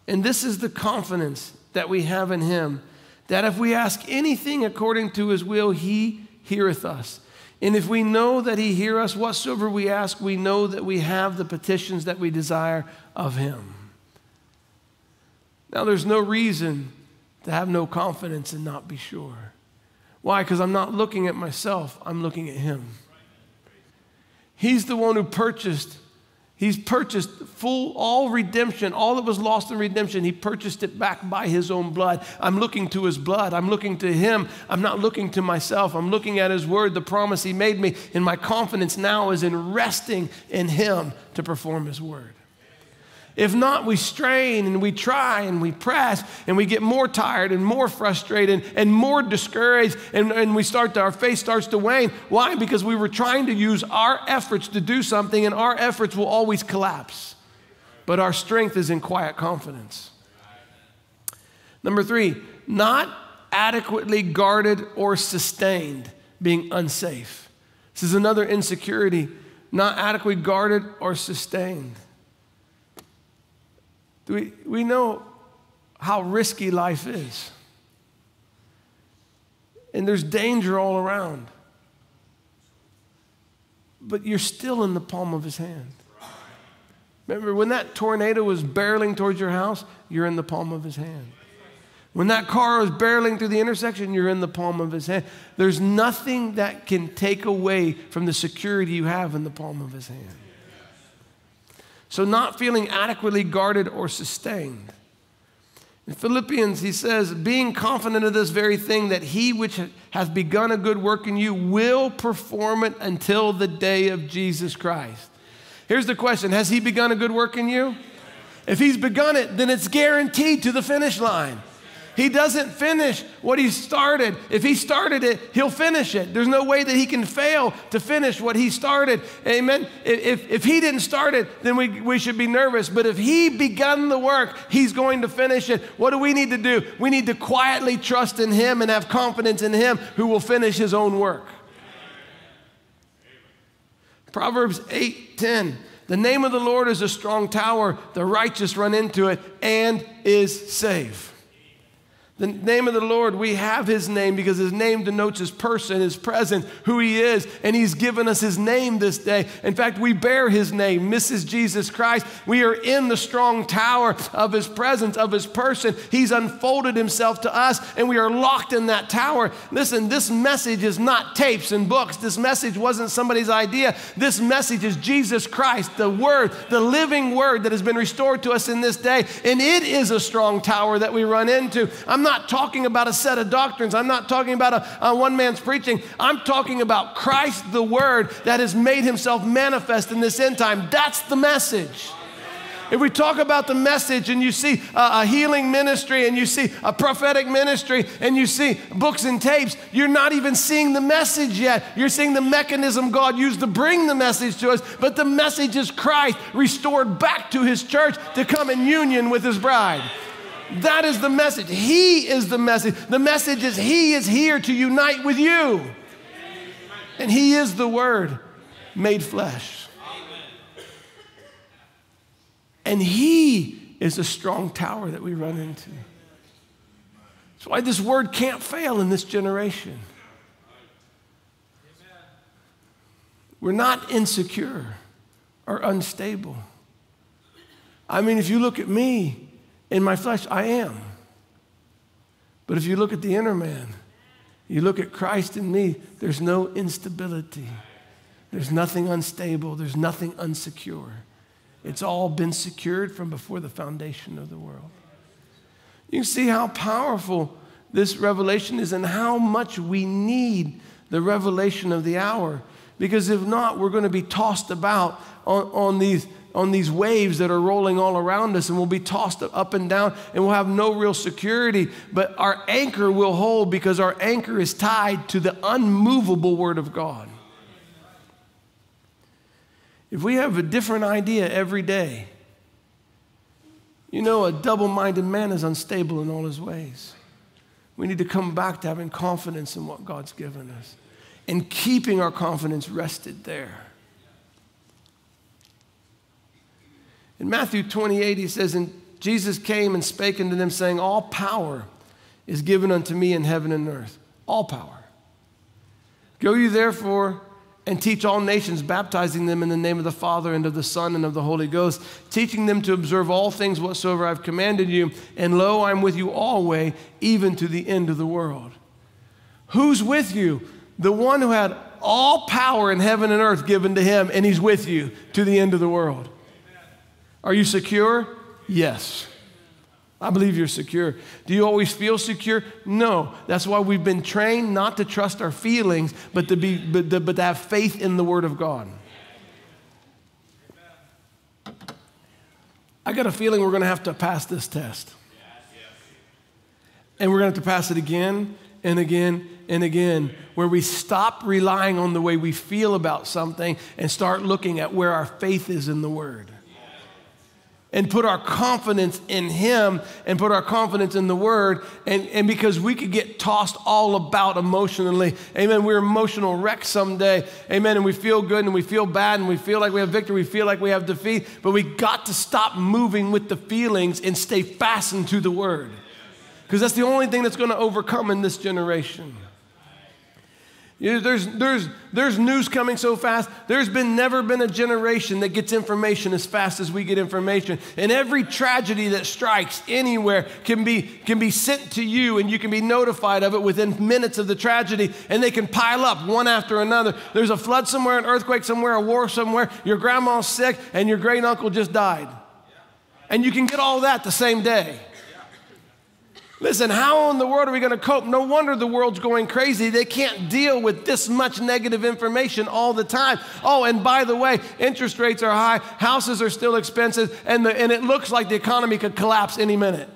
And this is the confidence that we have in Him that if we ask anything according to His will, He heareth us. And if we know that He hear us, whatsoever we ask, we know that we have the petitions that we desire of Him. Now, there's no reason to have no confidence and not be sure. Why? Because I'm not looking at myself, I'm looking at Him. He's the one who purchased. He's purchased full, all redemption, all that was lost in redemption. He purchased it back by his own blood. I'm looking to his blood. I'm looking to him. I'm not looking to myself. I'm looking at his word, the promise he made me. And my confidence now is in resting in him to perform his word. If not, we strain and we try and we press and we get more tired and more frustrated and more discouraged and, and we start to, our faith starts to wane. Why? Because we were trying to use our efforts to do something and our efforts will always collapse. But our strength is in quiet confidence. Number three, not adequately guarded or sustained, being unsafe. This is another insecurity, not adequately guarded or sustained. We, we know how risky life is. And there's danger all around. But you're still in the palm of his hand. Remember, when that tornado was barreling towards your house, you're in the palm of his hand. When that car was barreling through the intersection, you're in the palm of his hand. There's nothing that can take away from the security you have in the palm of his hand. So, not feeling adequately guarded or sustained. In Philippians, he says, being confident of this very thing, that he which hath begun a good work in you will perform it until the day of Jesus Christ. Here's the question Has he begun a good work in you? If he's begun it, then it's guaranteed to the finish line. He doesn't finish what he started. If he started it, he'll finish it. There's no way that he can fail to finish what he started. Amen. If, if he didn't start it, then we, we should be nervous. But if he begun the work, he's going to finish it. What do we need to do? We need to quietly trust in him and have confidence in him who will finish his own work. Proverbs 8 10. The name of the Lord is a strong tower. The righteous run into it and is safe. The name of the Lord, we have his name because his name denotes his person, his presence, who he is, and he's given us his name this day. In fact, we bear his name, Mrs. Jesus Christ. We are in the strong tower of his presence, of his person. He's unfolded himself to us, and we are locked in that tower. Listen, this message is not tapes and books. This message wasn't somebody's idea. This message is Jesus Christ, the Word, the living Word that has been restored to us in this day, and it is a strong tower that we run into. I'm not not talking about a set of doctrines. I'm not talking about a, a one man's preaching. I'm talking about Christ, the Word, that has made himself manifest in this end time. That's the message. If we talk about the message and you see a, a, healing ministry and you see a prophetic ministry and you see books and tapes, you're not even seeing the message yet. You're seeing the mechanism God used to bring the message to us, but the message is Christ restored back to his church to come in union with his bride. That is the message. He is the message. The message is He is here to unite with you. And He is the Word made flesh. And He is a strong tower that we run into. That's why this Word can't fail in this generation. We're not insecure or unstable. I mean, if you look at me in my flesh, I am. But if you look at the inner man, you look at Christ in me, there's no instability. There's nothing unstable. There's nothing unsecure. It's all been secured from before the foundation of the world. You see how powerful this revelation is and how much we need the revelation of the hour. Because if not, we're going to be tossed about on, on, these, on these waves that are rolling all around us, and we'll be tossed up and down, and we'll have no real security. But our anchor will hold because our anchor is tied to the unmovable Word of God. If we have a different idea every day, you know, a double minded man is unstable in all his ways. We need to come back to having confidence in what God's given us and keeping our confidence rested there. In Matthew 28, he says, And Jesus came and spake unto them, saying, All power is given unto me in heaven and earth. All power. Go you therefore and teach all nations, baptizing them in the name of the Father and of the Son and of the Holy Ghost, teaching them to observe all things whatsoever I've commanded you. And lo, I'm with you always, even to the end of the world. Who's with you? The one who had all power in heaven and earth given to him, and he's with you to the end of the world. Are you secure? Yes. I believe you're secure. Do you always feel secure? No. That's why we've been trained not to trust our feelings, but to, be, but, to, but to have faith in the Word of God. I got a feeling we're going to have to pass this test. And we're going to have to pass it again and again and again, where we stop relying on the way we feel about something and start looking at where our faith is in the Word and put our confidence in Him and put our confidence in the Word. And, and because we could get tossed all about emotionally. Amen. We're emotional wrecks someday. Amen. And we feel good and we feel bad and we feel like we have victory. We feel like we have defeat. But we got to stop moving with the feelings and stay fastened to the Word. Because that's the only thing that's going to overcome in this generation. You there's, there's, there's news coming so fast. There's been never been a generation that gets information as fast as we get information. And every tragedy that strikes anywhere can be, can be sent to you and you can be notified of it within minutes of the tragedy. And they can pile up one after another. There's a flood somewhere, an earthquake somewhere, a war somewhere. Your grandma's sick and your great uncle just died. And you can get all that the same day. Listen, how in the world are we going to cope? No wonder the world's going crazy. They can't deal with this much negative information all the time. Oh, and by the way, interest rates are high, houses are still expensive, and, the, and it looks like the economy could collapse any minute.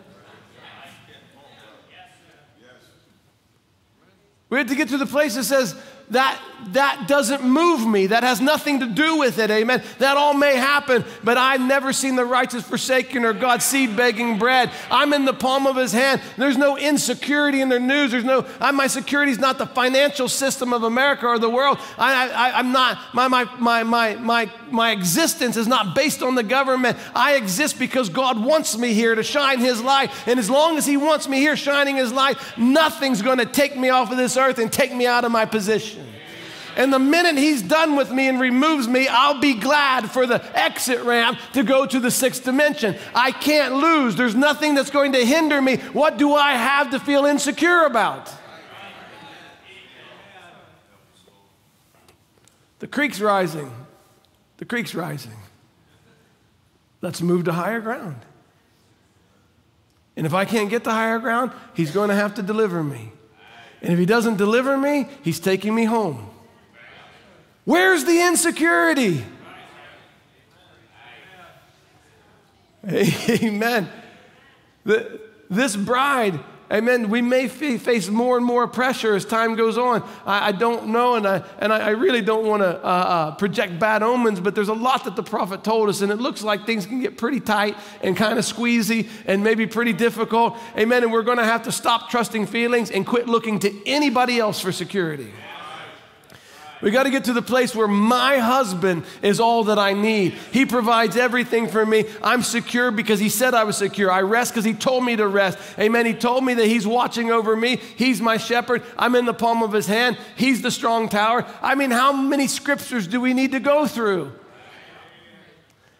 We have to get to the place that says, that, that doesn't move me. That has nothing to do with it. Amen. That all may happen, but I've never seen the righteous forsaken or God's seed begging bread. I'm in the palm of his hand. There's no insecurity in the news. There's no, I, my security is not the financial system of America or the world. I, I, I'm not, my, my, my, my, my, my existence is not based on the government. I exist because God wants me here to shine his light. And as long as he wants me here shining his light, nothing's going to take me off of this earth and take me out of my position. And the minute he's done with me and removes me, I'll be glad for the exit ramp to go to the sixth dimension. I can't lose. There's nothing that's going to hinder me. What do I have to feel insecure about? The creek's rising. The creek's rising. Let's move to higher ground. And if I can't get to higher ground, he's going to have to deliver me. And if he doesn't deliver me, he's taking me home. Where's the insecurity? Amen. The, this bride Amen. We may f- face more and more pressure as time goes on. I, I don't know, and I, and I, I really don't want to uh, uh, project bad omens, but there's a lot that the prophet told us, and it looks like things can get pretty tight and kind of squeezy and maybe pretty difficult. Amen. And we're going to have to stop trusting feelings and quit looking to anybody else for security. We got to get to the place where my husband is all that I need. He provides everything for me. I'm secure because he said I was secure. I rest because he told me to rest. Amen. He told me that he's watching over me. He's my shepherd. I'm in the palm of his hand. He's the strong tower. I mean, how many scriptures do we need to go through?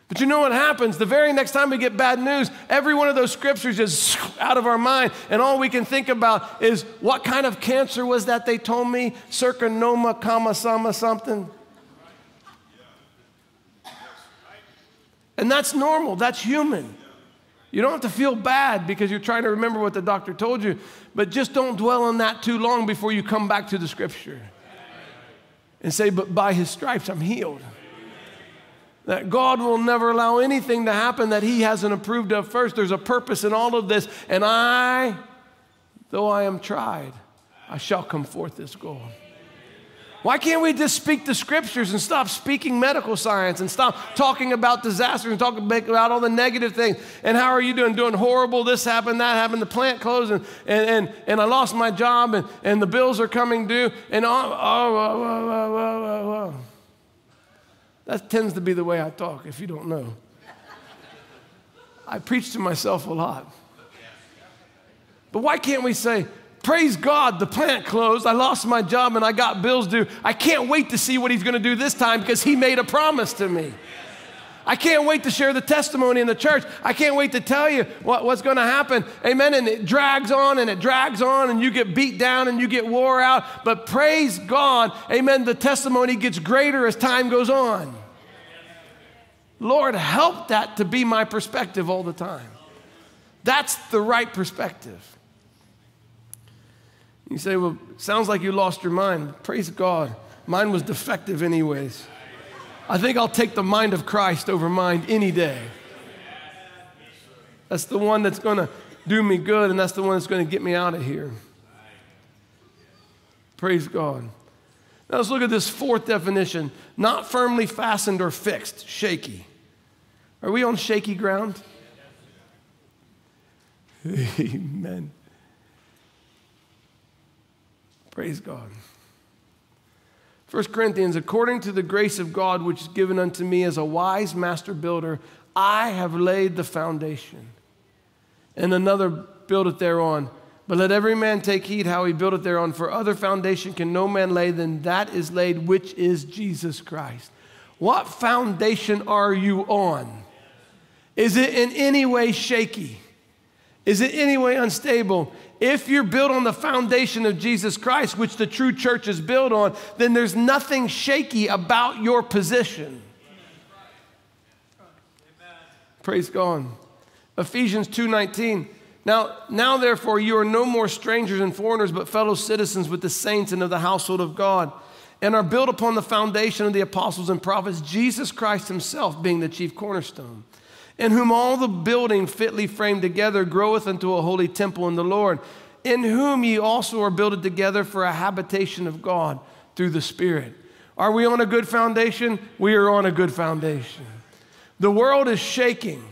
But you know what happens? The very next time we get bad news, every one of those scriptures is out of our mind, and all we can think about is what kind of cancer was that they told me? Circonoma, comma, sama, something. And that's normal, that's human. You don't have to feel bad because you're trying to remember what the doctor told you, but just don't dwell on that too long before you come back to the scripture and say, But by his stripes I'm healed that God will never allow anything to happen that He hasn't approved of first. There's a purpose in all of this. And I, though I am tried, I shall come forth as gold. Why can't we just speak the scriptures and stop speaking medical science and stop talking about disasters and talking about all the negative things? And how are you doing? Doing horrible. This happened, that happened, the plant closed, and, and, and, and I lost my job, and, and the bills are coming due, and oh, oh, oh, oh, oh, oh, oh. That tends to be the way I talk, if you don't know. I preach to myself a lot. But why can't we say, Praise God, the plant closed. I lost my job and I got bills due. I can't wait to see what He's going to do this time because He made a promise to me. I can't wait to share the testimony in the church. I can't wait to tell you what, what's going to happen. Amen. And it drags on and it drags on, and you get beat down and you get wore out. But praise God, amen. The testimony gets greater as time goes on. Lord, help that to be my perspective all the time. That's the right perspective. You say, well, sounds like you lost your mind. Praise God. Mine was defective, anyways. I think I'll take the mind of Christ over mind any day. That's the one that's going to do me good, and that's the one that's going to get me out of here. Praise God. Now let's look at this fourth definition not firmly fastened or fixed, shaky. Are we on shaky ground? Amen. Praise God. 1 Corinthians, according to the grace of God which is given unto me as a wise master builder, I have laid the foundation, and another buildeth thereon. But let every man take heed how he buildeth thereon, for other foundation can no man lay than that is laid, which is Jesus Christ. What foundation are you on? Is it in any way shaky? Is it any way unstable? If you're built on the foundation of Jesus Christ, which the true church is built on, then there's nothing shaky about your position. Praise God. Ephesians 2:19. Now, now therefore you are no more strangers and foreigners, but fellow citizens with the saints and of the household of God, and are built upon the foundation of the apostles and prophets, Jesus Christ himself being the chief cornerstone in whom all the building fitly framed together groweth unto a holy temple in the Lord, in whom ye also are builded together for a habitation of God through the Spirit. Are we on a good foundation? We are on a good foundation. The world is shaking.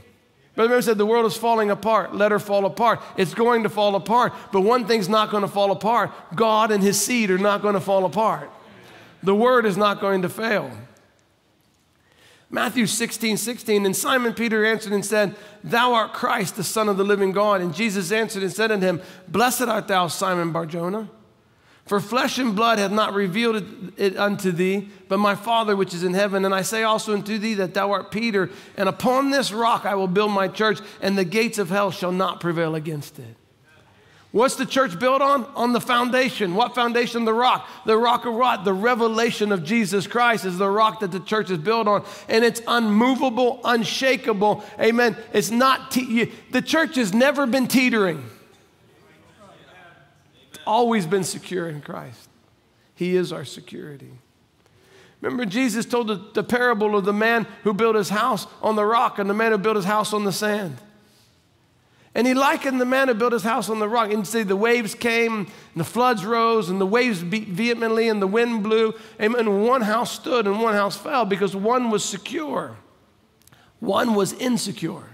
Brother Mary said the world is falling apart. Let her fall apart. It's going to fall apart. But one thing's not going to fall apart God and his seed are not going to fall apart. The word is not going to fail. Matthew 16, 16. And Simon Peter answered and said, Thou art Christ, the Son of the living God. And Jesus answered and said unto him, Blessed art thou, Simon Barjona. For flesh and blood hath not revealed it unto thee, but my Father which is in heaven. And I say also unto thee that thou art Peter, and upon this rock I will build my church, and the gates of hell shall not prevail against it. What's the church built on? On the foundation. What foundation? The rock. The rock of what? The revelation of Jesus Christ is the rock that the church is built on. And it's unmovable, unshakable. Amen. It's not, te- the church has never been teetering, it's always been secure in Christ. He is our security. Remember, Jesus told the, the parable of the man who built his house on the rock and the man who built his house on the sand. And he likened the man who built his house on the rock. And see, the waves came, and the floods rose, and the waves beat vehemently, and the wind blew. And one house stood and one house fell because one was secure, one was insecure.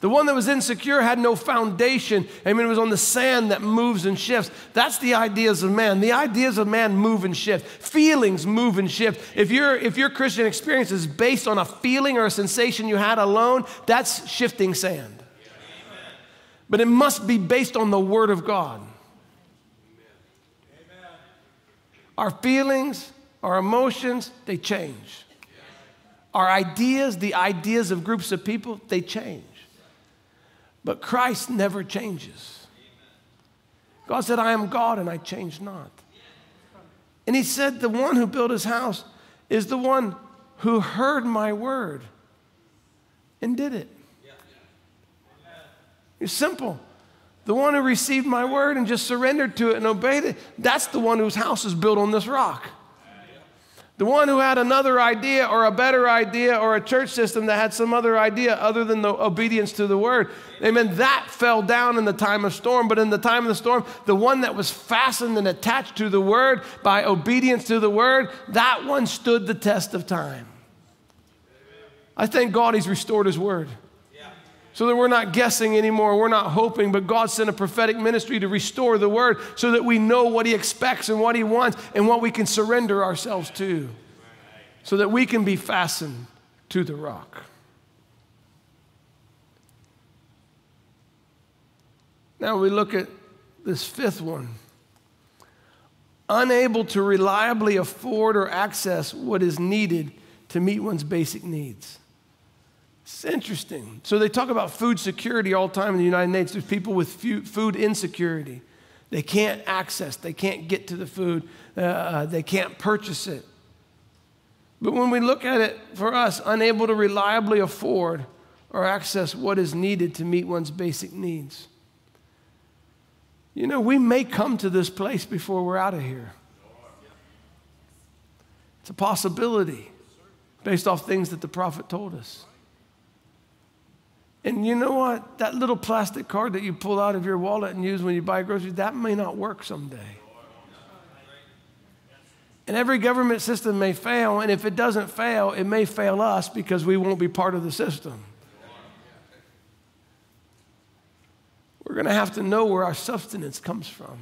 The one that was insecure had no foundation. I mean, it was on the sand that moves and shifts. That's the ideas of man. The ideas of man move and shift. Feelings move and shift. If, your if your Christian experience is based on a feeling or a sensation you had alone, that's shifting sand. But it must be based on the Word of God. Our feelings, our emotions, they change. Our ideas, the ideas of groups of people, they change. But Christ never changes. God said, I am God and I change not. And he said, The one who built his house is the one who heard my word and did it. It's simple. The one who received my word and just surrendered to it and obeyed it, that's the one whose house is built on this rock. The one who had another idea or a better idea or a church system that had some other idea other than the obedience to the word, amen, that fell down in the time of storm. But in the time of the storm, the one that was fastened and attached to the word by obedience to the word, that one stood the test of time. I thank God he's restored his word so that we're not guessing anymore. We're not hoping, but God sent a prophetic ministry to restore the word so that we know what He expects and what He wants and what we can surrender ourselves to so that we can be fastened to the rock. Now we look at this fifth one unable to reliably afford or access what is needed to meet one's basic needs. It's interesting. So they talk about food security all the time in the United States. There's people with food insecurity. They can't access, they can't get to the food, uh, uh, they can't purchase it. But when we look at it for us, unable to reliably afford or access what is needed to meet one's basic needs. You know, we may come to this place before we're out of here. It's a possibility based off things that the prophet told us. And you know what? That little plastic card that you pull out of your wallet and use when you buy groceries, that may not work someday. And every government system may fail, and if it doesn't fail, it may fail us because we won't be part of the system. We're going to have to know where our sustenance comes from.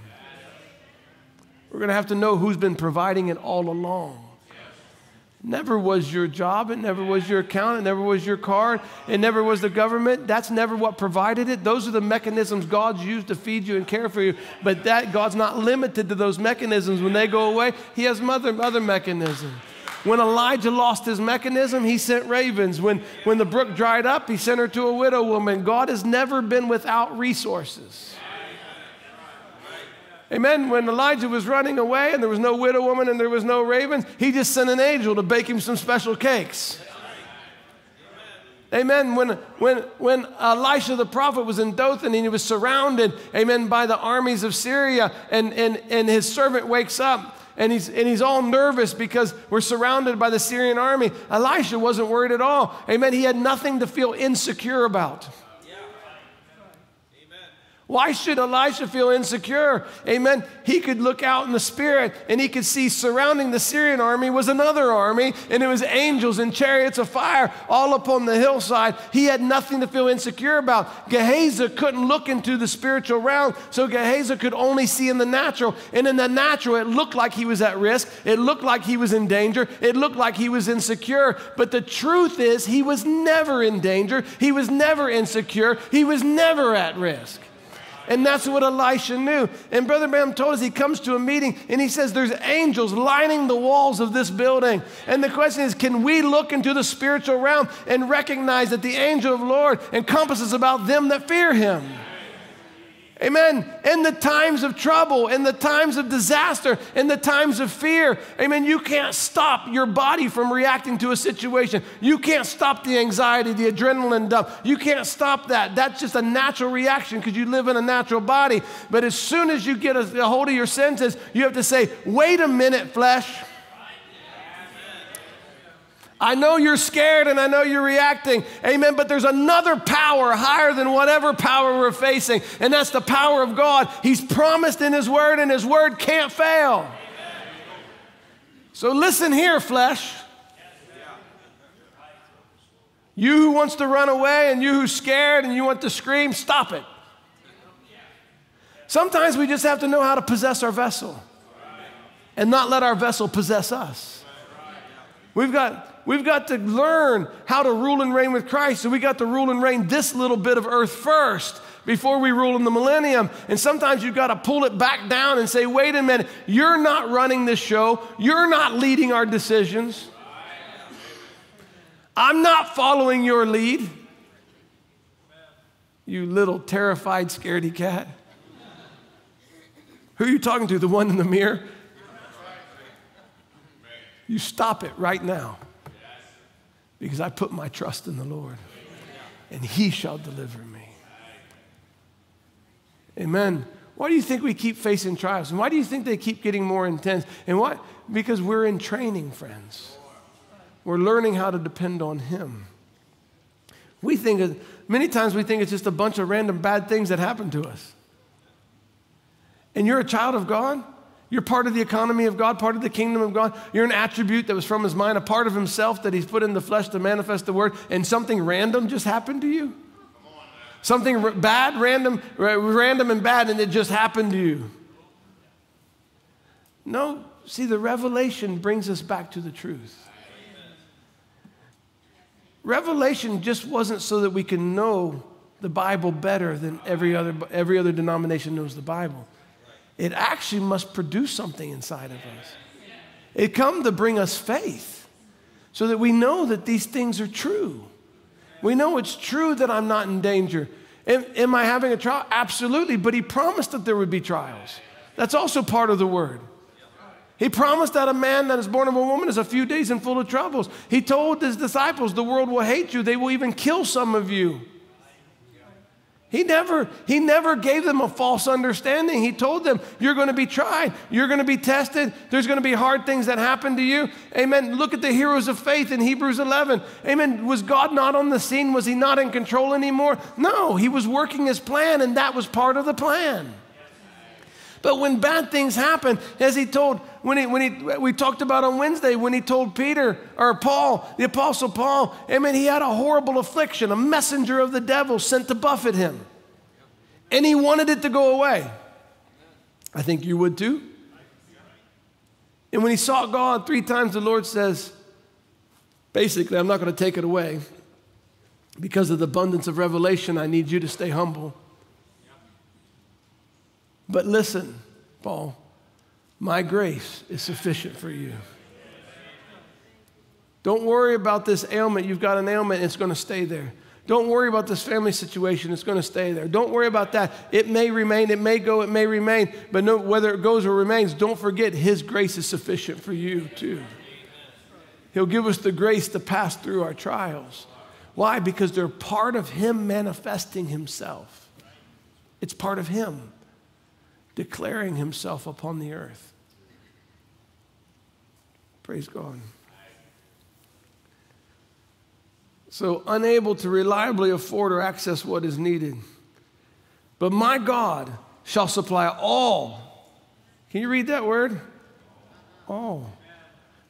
We're going to have to know who's been providing it all along never was your job. It never was your account. It never was your card. It never was the government. That's never what provided it. Those are the mechanisms God's used to feed you and care for you. But that God's not limited to those mechanisms. When they go away, He has other, other mechanisms. When Elijah lost his mechanism, he sent ravens. When, when the brook dried up, he sent her to a widow woman. God has never been without resources. Amen. When Elijah was running away and there was no widow woman and there was no ravens, he just sent an angel to bake him some special cakes. Amen. When, when, when Elisha the prophet was in Dothan and he was surrounded, amen, by the armies of Syria, and, and, and his servant wakes up and he's, and he's all nervous because we're surrounded by the Syrian army. Elisha wasn't worried at all. Amen. He had nothing to feel insecure about. Why should Elisha feel insecure? Amen. He could look out in the spirit and he could see surrounding the Syrian army was another army, and it was angels and chariots of fire all upon the hillside. He had nothing to feel insecure about. Gehazi couldn't look into the spiritual realm, so Gehazi could only see in the natural. And in the natural, it looked like he was at risk, it looked like he was in danger, it looked like he was insecure. But the truth is, he was never in danger, he was never insecure, he was never at risk. And that's what Elisha knew. And Brother Branham told us he comes to a meeting and he says, There's angels lining the walls of this building. And the question is, can we look into the spiritual realm and recognize that the angel of the Lord encompasses about them that fear him? Amen. In the times of trouble, in the times of disaster, in the times of fear, amen, you can't stop your body from reacting to a situation. You can't stop the anxiety, the adrenaline dump. You can't stop that. That's just a natural reaction because you live in a natural body. But as soon as you get a, hold of your senses, you have to say, wait a minute, flesh. I know you're scared and I know you're reacting. Amen. But there's another power higher than whatever power we're facing, and that's the power of God. He's promised in His Word, and His Word can't fail. So listen here, flesh. You who wants to run away and you who's scared and you want to scream, stop it. Sometimes we just have to know how to possess our vessel and not let our vessel possess us. We've got, we've got to learn how to rule and reign with Christ. So we got to rule and reign this little bit of earth first before we rule in the millennium. And sometimes you've got to pull it back down and say, wait a minute, you're not running this show, you're not leading our decisions. I'm not following your lead. You little terrified, scaredy cat. Who are you talking to? The one in the mirror? You stop it right now. Because I put my trust in the Lord, and He shall deliver me. Amen. Why do you think we keep facing trials? And why do you think they keep getting more intense? And what? Because we're in training, friends. We're learning how to depend on Him. We think, of, many times we think it's just a bunch of random bad things that happen to us. And you're a child of God. You're part of the economy of God, part of the kingdom of God. You're an attribute that was from His mind, a part of Himself that He's put in the flesh to manifest the Word, and something random just happened to you. Something bad, random, random and bad, and it just happened to you. No, see, the revelation brings us back to the truth. Revelation just wasn't so that we can know the Bible better than every other, every other denomination knows the Bible. It actually must produce something inside of us. It come to bring us faith so that we know that these things are true. We know it's true that I'm not in danger. Am, am I having a trial? Absolutely, but he promised that there would be trials. That's also part of the word. He promised that a man that is born of a woman is a few days and full of troubles. He told his disciples, The world will hate you, they will even kill some of you. He never, he never gave them a false understanding. He told them, You're going to be tried. You're going to be tested. There's going to be hard things that happen to you. Amen. Look at the heroes of faith in Hebrews 11. Amen. Was God not on the scene? Was he not in control anymore? No, he was working his plan, and that was part of the plan. But when bad things happen, as he told, when he, when he, we talked about on Wednesday, when he told Peter or Paul, the Apostle Paul, I mean, he had a horrible affliction, a messenger of the devil sent to buffet him. And he wanted it to go away. I think you would too. And when he sought God three times, the Lord says, basically, I'm not going to take it away. Because of the abundance of revelation, I need you to stay humble. But listen, Paul, my grace is sufficient for you. Don't worry about this ailment. You've got an ailment, it's going to stay there. Don't worry about this family situation, it's going to stay there. Don't worry about that. It may remain, it may go, it may remain, but no, whether it goes or remains, don't forget His grace is sufficient for you too. He'll give us the grace to pass through our trials. Why? Because they're part of Him manifesting Himself. It's part of Him declaring himself upon the earth. Praise God. So, unable to reliably afford or access what is needed. But my God shall supply all. Can you read that word? All.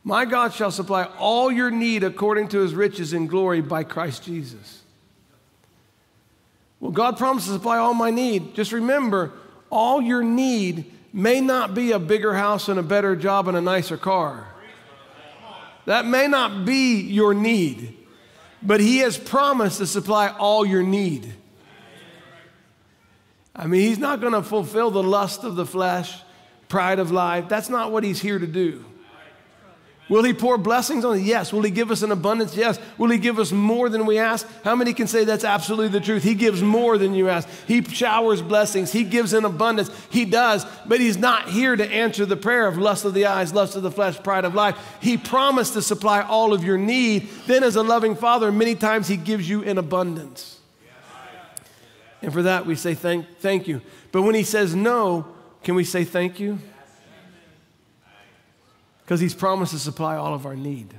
My God shall supply all your need according to his riches in glory by Christ Jesus. Well, God promises to supply all my need. Just remember, all your need may not be a bigger house and a better job and a nicer car. That may not be your need, but He has promised to supply all your need. I mean, He's not going to fulfill the lust of the flesh, pride of life. That's not what He's here to do. Will He pour blessings on us? Yes. Will He give us an abundance? Yes. Will He give us more than we ask? How many can say that's absolutely the truth? He gives more than you ask. He showers blessings. He gives in abundance. He does, but He's not here to answer the prayer of lust of the eyes, lust of the flesh, pride of life. He promised to supply all of your need. Then, as a loving Father, many times He gives you in abundance. And for that, we say thank, thank you. But when He says no, can we say thank you? Because he's promised to supply all of our need.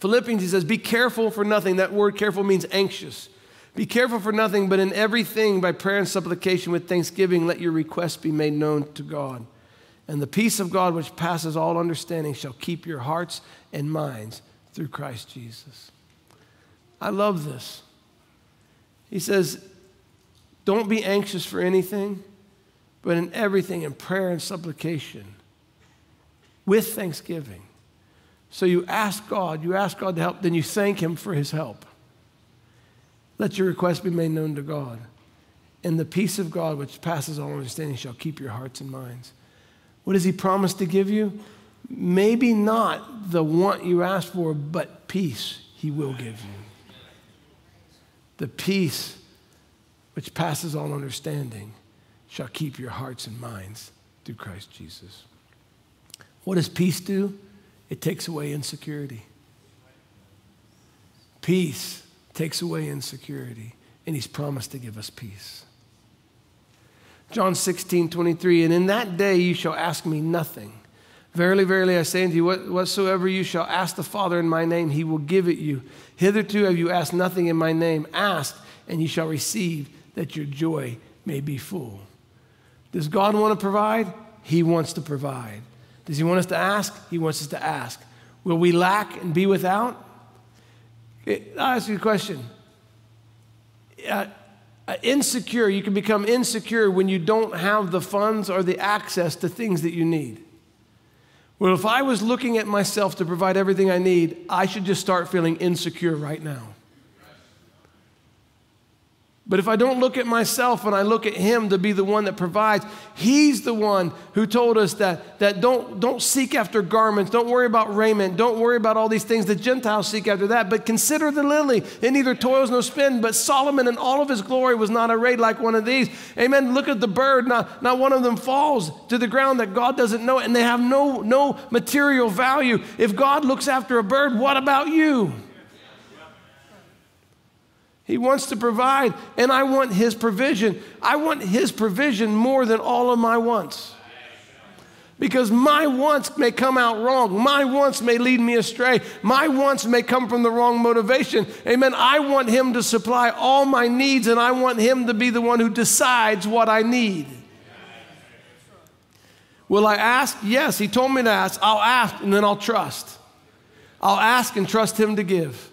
Philippians, he says, Be careful for nothing. That word careful means anxious. Be careful for nothing, but in everything, by prayer and supplication with thanksgiving, let your requests be made known to God. And the peace of God, which passes all understanding, shall keep your hearts and minds through Christ Jesus. I love this. He says, Don't be anxious for anything, but in everything, in prayer and supplication, with thanksgiving. So you ask God, you ask God to help, then you thank Him for His help. Let your request be made known to God. And the peace of God, which passes all understanding, shall keep your hearts and minds. What does He promise to give you? Maybe not the want you asked for, but peace He will give you. The peace which passes all understanding shall keep your hearts and minds through Christ Jesus. What does peace do? It takes away insecurity. Peace takes away insecurity, and He's promised to give us peace. John 16, 23, and in that day you shall ask me nothing. Verily, verily, I say unto you, whatsoever you shall ask the Father in my name, he will give it you. Hitherto have you asked nothing in my name. Ask, and you shall receive, that your joy may be full. Does God want to provide? He wants to provide. Does he want us to ask? He wants us to ask. Will we lack and be without? I'll ask you a question. Uh, uh, insecure, you can become insecure when you don't have the funds or the access to things that you need. Well, if I was looking at myself to provide everything I need, I should just start feeling insecure right now. But if I don't look at myself and I look at him to be the one that provides, he's the one who told us that, that don't, don't seek after garments, don't worry about raiment, don't worry about all these things. The Gentiles seek after that, but consider the lily. It neither toils nor spin, but Solomon in all of his glory was not arrayed like one of these. Amen. Look at the bird, not, not one of them falls to the ground that God doesn't know, it, and they have no, no material value. If God looks after a bird, what about you? He wants to provide, and I want His provision. I want His provision more than all of my wants. Because my wants may come out wrong. My wants may lead me astray. My wants may come from the wrong motivation. Amen. I want Him to supply all my needs, and I want Him to be the one who decides what I need. Will I ask? Yes. He told me to ask. I'll ask, and then I'll trust. I'll ask and trust Him to give.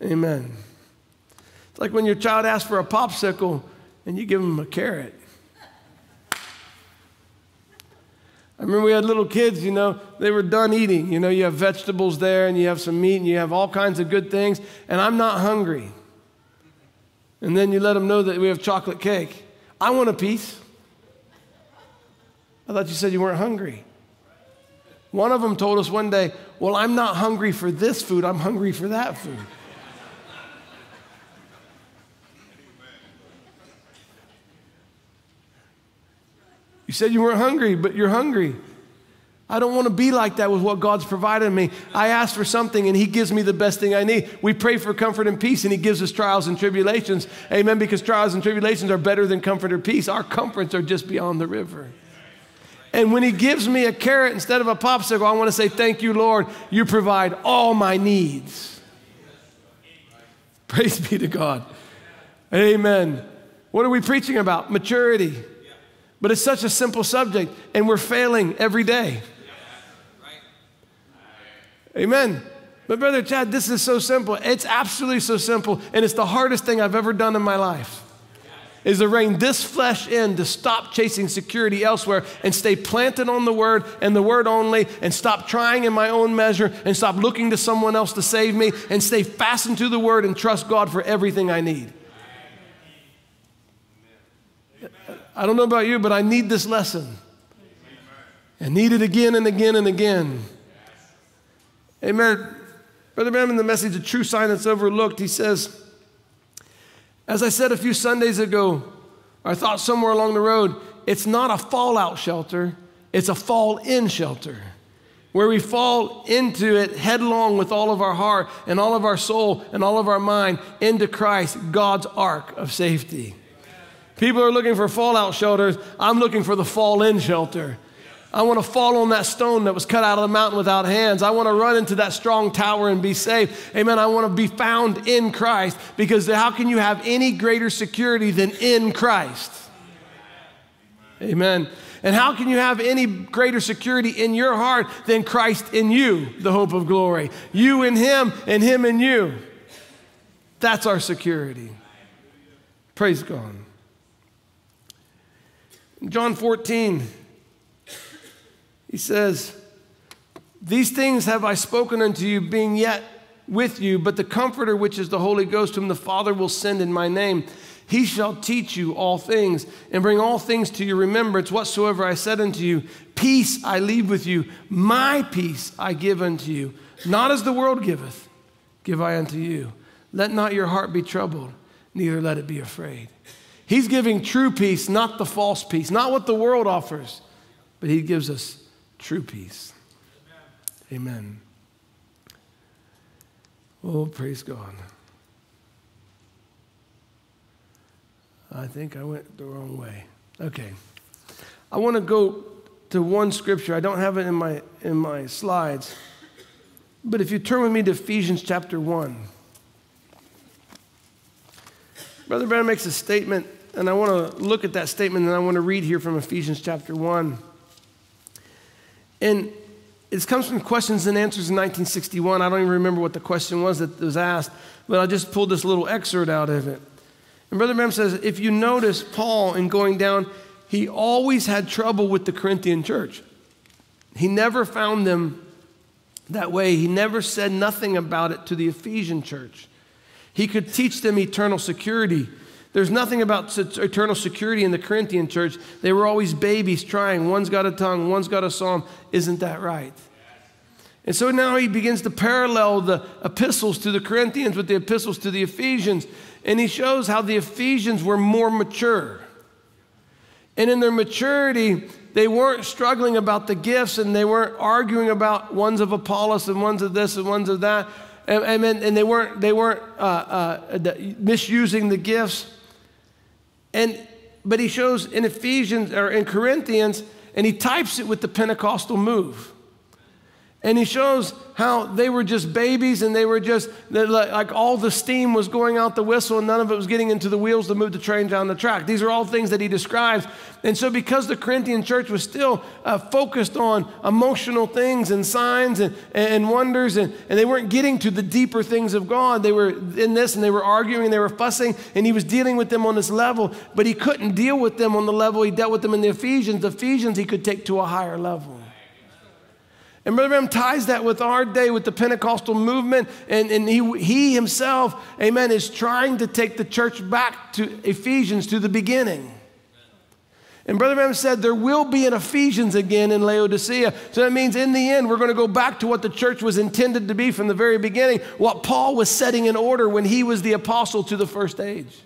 Amen. It's like when your child asks for a popsicle and you give them a carrot. I remember we had little kids, you know, they were done eating. You know, you have vegetables there and you have some meat and you have all kinds of good things, and I'm not hungry. And then you let them know that we have chocolate cake. I want a piece. I thought you said you weren't hungry. One of them told us one day, Well, I'm not hungry for this food, I'm hungry for that food. You said you weren't hungry, but you're hungry. I don't want to be like that with what God's provided me. I ask for something and He gives me the best thing I need. We pray for comfort and peace and He gives us trials and tribulations. Amen. Because trials and tribulations are better than comfort or peace. Our comforts are just beyond the river. And when He gives me a carrot instead of a popsicle, I want to say, Thank you, Lord. You provide all my needs. Praise be to God. Amen. What are we preaching about? Maturity. But it's such a simple subject, and we're failing every day. Amen. But, Brother Chad, this is so simple. It's absolutely so simple, and it's the hardest thing I've ever done in my life. Is to rein this flesh in to stop chasing security elsewhere and stay planted on the word and the word only and stop trying in my own measure and stop looking to someone else to save me and stay fastened to the word and trust God for everything I need. I don't know about you, but I need this lesson. And need it again and again and again. Amen. Brother Branham, in the message, A True That's Overlooked, he says, As I said a few Sundays ago, I thought somewhere along the road, it's not a fallout shelter, it's a fall in shelter where we fall into it headlong with all of our heart and all of our soul and all of our mind into Christ, God's ark of safety. People are looking for fallout shelters. I'm looking for the fall in shelter. I want to fall on that stone that was cut out of the mountain without hands. I want to run into that strong tower and be saved. Amen. I want to be found in Christ because how can you have any greater security than in Christ? Amen. And how can you have any greater security in your heart than Christ in you, the hope of glory? You in Him and Him in you. That's our security. Praise God. John 14, he says, These things have I spoken unto you, being yet with you, but the Comforter, which is the Holy Ghost, whom the Father will send in my name, he shall teach you all things and bring all things to your remembrance whatsoever I said unto you. Peace I leave with you, my peace I give unto you. Not as the world giveth, give I unto you. Let not your heart be troubled, neither let it be afraid. He's giving true peace, not the false peace, not what the world offers, but He gives us true peace. Amen. Oh, praise God. I think I went the wrong way. Okay. I want to go to one scripture. I don't have it in my, in my slides. But if you turn with me to Ephesians chapter 1. Brother Branham makes a statement, and I want to look at that statement, and I want to read here from Ephesians chapter 1. And it comes from questions and answers in 1961. I don't even remember what the question was that was asked, but I just pulled this little excerpt out of it. And Brother Branham says, if you notice Paul in going down, he always had trouble with the Corinthian church. He never found them that way. He never said nothing about it to the Ephesian church. He could teach them eternal security. There's nothing about eternal security in the Corinthian church. They were always babies trying. One's got a tongue, one's got a psalm. Isn't that right? And so now he begins to parallel the epistles to the Corinthians with the epistles to the Ephesians. And he shows how the Ephesians were more mature. And in their maturity, they weren't struggling about the gifts and they weren't arguing about ones of Apollos and ones of this and ones of that. And, and, and they weren't, they weren't uh, uh, misusing the gifts. And, but he shows in Ephesians or in Corinthians, and he types it with the Pentecostal move. And he shows how they were just babies and they were just, like all the steam was going out the whistle and none of it was getting into the wheels to move the train down the track. These are all things that he describes. And so, because the Corinthian church was still uh, focused on emotional things and signs and, and wonders, and, and they weren't getting to the deeper things of God, they were in this and they were arguing and they were fussing, and he was dealing with them on this level, but he couldn't deal with them on the level he dealt with them in the Ephesians. The Ephesians he could take to a higher level. And Brother Branham ties that with our day, with the Pentecostal movement. And, and he, he himself, amen, is trying to take the church back to Ephesians, to the beginning. And Brother Branham said there will be an Ephesians again in Laodicea. So that means in the end, we're going to go back to what the church was intended to be from the very beginning, what Paul was setting in order when he was the apostle to the first age.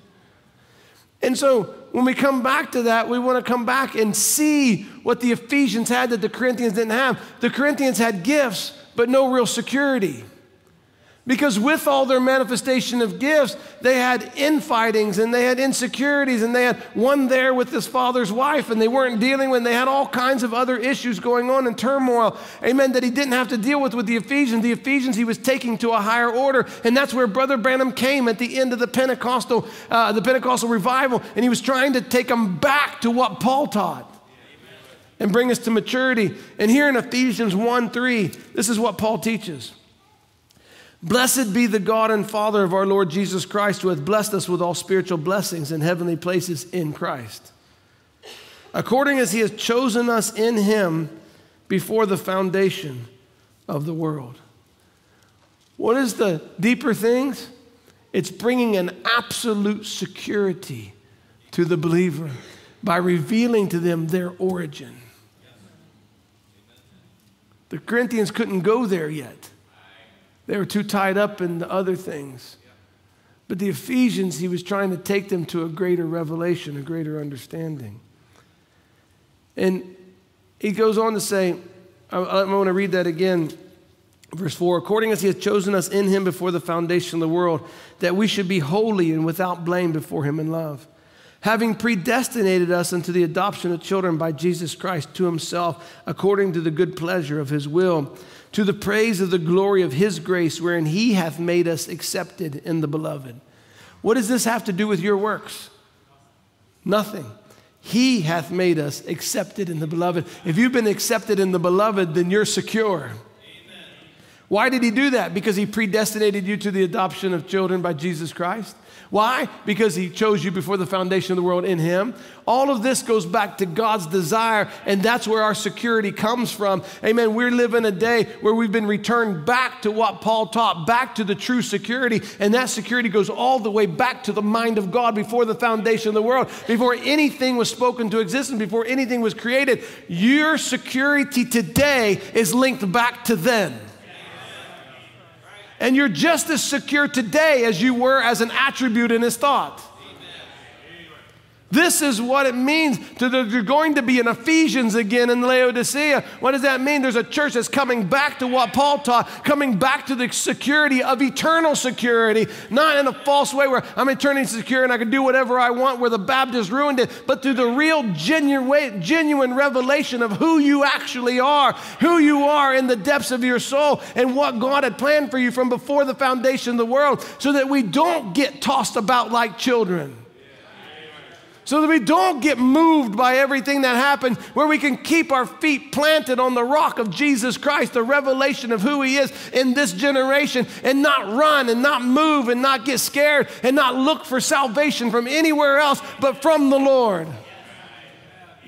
And so when we come back to that, we want to come back and see what the Ephesians had that the Corinthians didn't have. The Corinthians had gifts, but no real security. Because with all their manifestation of gifts, they had infightings and they had insecurities and they had one there with his father's wife and they weren't dealing with, and they had all kinds of other issues going on and turmoil. Amen. That he didn't have to deal with with the Ephesians. The Ephesians he was taking to a higher order. And that's where Brother Branham came at the end of the Pentecostal, uh, the Pentecostal revival. And he was trying to take them back to what Paul taught and bring us to maturity. And here in Ephesians 1 3, this is what Paul teaches. Blessed be the God and Father of our Lord Jesus Christ, who hath blessed us with all spiritual blessings in heavenly places in Christ, according as he has chosen us in him before the foundation of the world. What is the deeper things? It's bringing an absolute security to the believer by revealing to them their origin. The Corinthians couldn't go there yet. They were too tied up in the other things. But the Ephesians, he was trying to take them to a greater revelation, a greater understanding. And he goes on to say, I, I want to read that again. Verse 4 According as he has chosen us in him before the foundation of the world, that we should be holy and without blame before him in love having predestinated us unto the adoption of children by Jesus Christ to himself, according to the good pleasure of his will, to the praise of the glory of his grace, wherein he hath made us accepted in the beloved. What does this have to do with your works? Nothing. He hath made us accepted in the beloved. If you've been accepted in the beloved, then you're secure. Why did he do that? Because he predestinated you to the adoption of children by Jesus Christ. Why? Because he chose you before the foundation of the world in him. All of this goes back to God's desire, and that's where our security comes from. Amen. We're living a day where we've been returned back to what Paul taught, back to the true security, and that security goes all the way back to the mind of God before the foundation of the world, before anything was spoken to existence, before anything was created. Your security today is linked back to then. And you're just as secure today as you were as an attribute in his thought. This is what it means to the, you're going to be in Ephesians again in Laodicea. What does that mean? There's a church that's coming back to what Paul taught, coming back to the security of eternal security, not in a false way where I'm eternally secure and I can do whatever I want, where the Baptists ruined it, but through the real genuine, genuine revelation of who you actually are, who you are in the depths of your soul, and what God had planned for you from before the foundation of the world, so that we don't get tossed about like children so that we don't get moved by everything that happens, where we can keep our feet planted on the rock of Jesus Christ, the revelation of who He is in this generation, and not run and not move and not get scared and not look for salvation from anywhere else but from the Lord.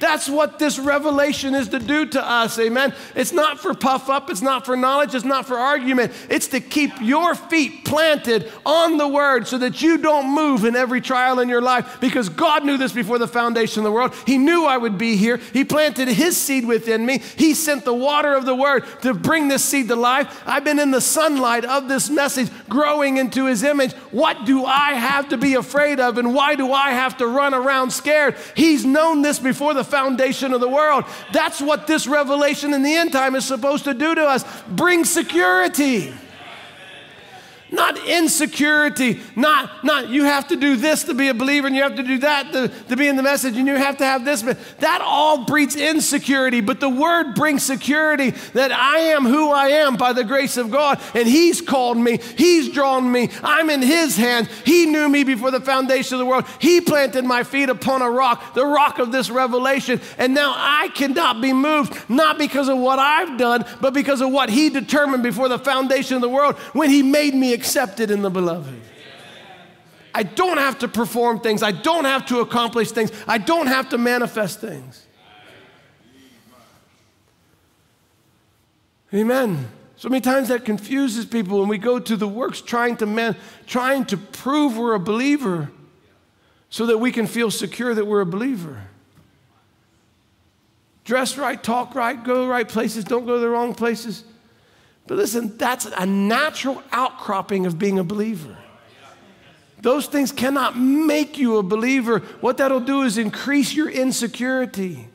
That's what this revelation is to do to us, amen. It's not for puff up, it's not for knowledge, it's not for argument. It's to keep your feet planted on the word so that you don't move in every trial in your life because God knew this before the foundation of the world. He knew I would be here. He planted his seed within me. He sent the water of the word to bring this seed to life. I've been in the sunlight of this message growing into his image. What do I have to be afraid of and why do I have to run around scared? He's known this before the foundation of the world. That's what this revelation in the end time is supposed to do to us bring security not insecurity, not, not you have to do this to be a believer and you have to do that to, to be in the message and you have to have this. But that all breeds insecurity. But the word brings security that I am who I am by the grace of God. And He's called me, He's drawn me, I'm in His hands. He knew me before the foundation of the world. He planted my feet upon a rock, the rock of this revelation. And now I cannot be moved, not because of what I've done, but because of what He determined before the foundation of the world when He made me accepted in the beloved. I don't have to perform things. I don't have to accomplish things. I don't have to manifest things. Amen. So many times that confuses people when we go to the works trying to man, trying to prove we're a believer so that we can feel secure that we're a believer. Dress right, talk right, go the right places, don't go to the wrong places. But listen, that's a natural outcropping of being a believer. Those things cannot make you a believer. What that'll do is increase your insecurity.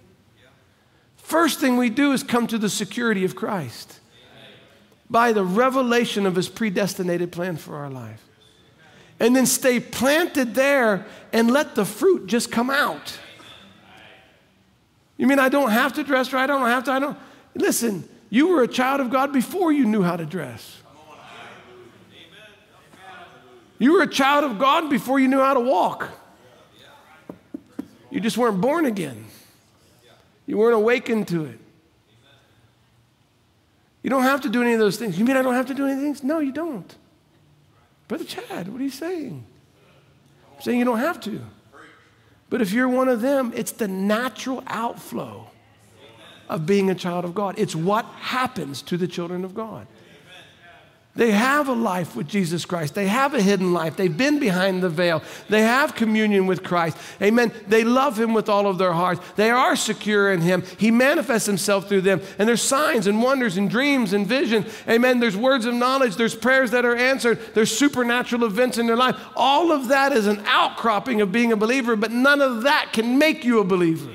First thing we do is come to the security of Christ by the revelation of his predestinated plan for our life. And then stay planted there and let the fruit just come out. You mean I don't have to dress right? I don't have to, I don't. Listen, you were a child of God before you knew how to dress. You were a child of God before you knew how to walk. You just weren't born again. You weren't awakened to it. You don't have to do any of those things. You mean I don't have to do any things? No, you don't. Brother Chad, what are you saying? I'm saying you don't have to. But if you're one of them, it's the natural outflow of being a child of God. It's what happens to the children of God. They have a life with Jesus Christ. They have a hidden life. They've been behind the veil. They have communion with Christ. Amen. They love Him with all of their hearts. They are secure in Him. He manifests Himself through them. And there's signs and wonders and dreams and vision. Amen. There's words of knowledge. There's prayers that are answered. There's supernatural events in their life. All of that is an outcropping of being a believer, but none of that can make you a believer.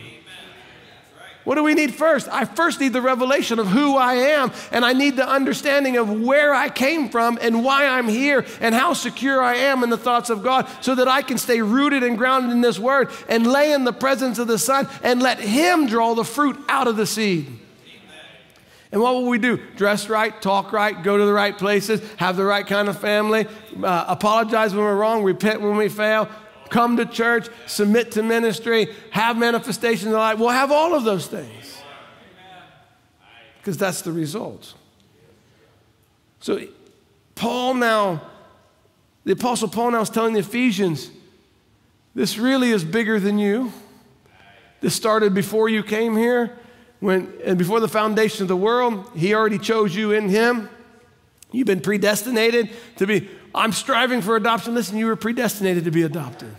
What do we need first? I first need the revelation of who I am, and I need the understanding of where I came from and why I'm here and how secure I am in the thoughts of God so that I can stay rooted and grounded in this word and lay in the presence of the Son and let Him draw the fruit out of the seed. And what will we do? Dress right, talk right, go to the right places, have the right kind of family, uh, apologize when we're wrong, repent when we fail, come to church, submit to ministry, have manifestations of life. We'll have all of those things because that's the result. So, Paul now, the Apostle Paul now is telling the Ephesians, this really is bigger than you. This started before you came here. When, and before the foundation of the world, He already chose you in Him. You've been predestinated to be, I'm striving for adoption. Listen, you were predestinated to be adopted.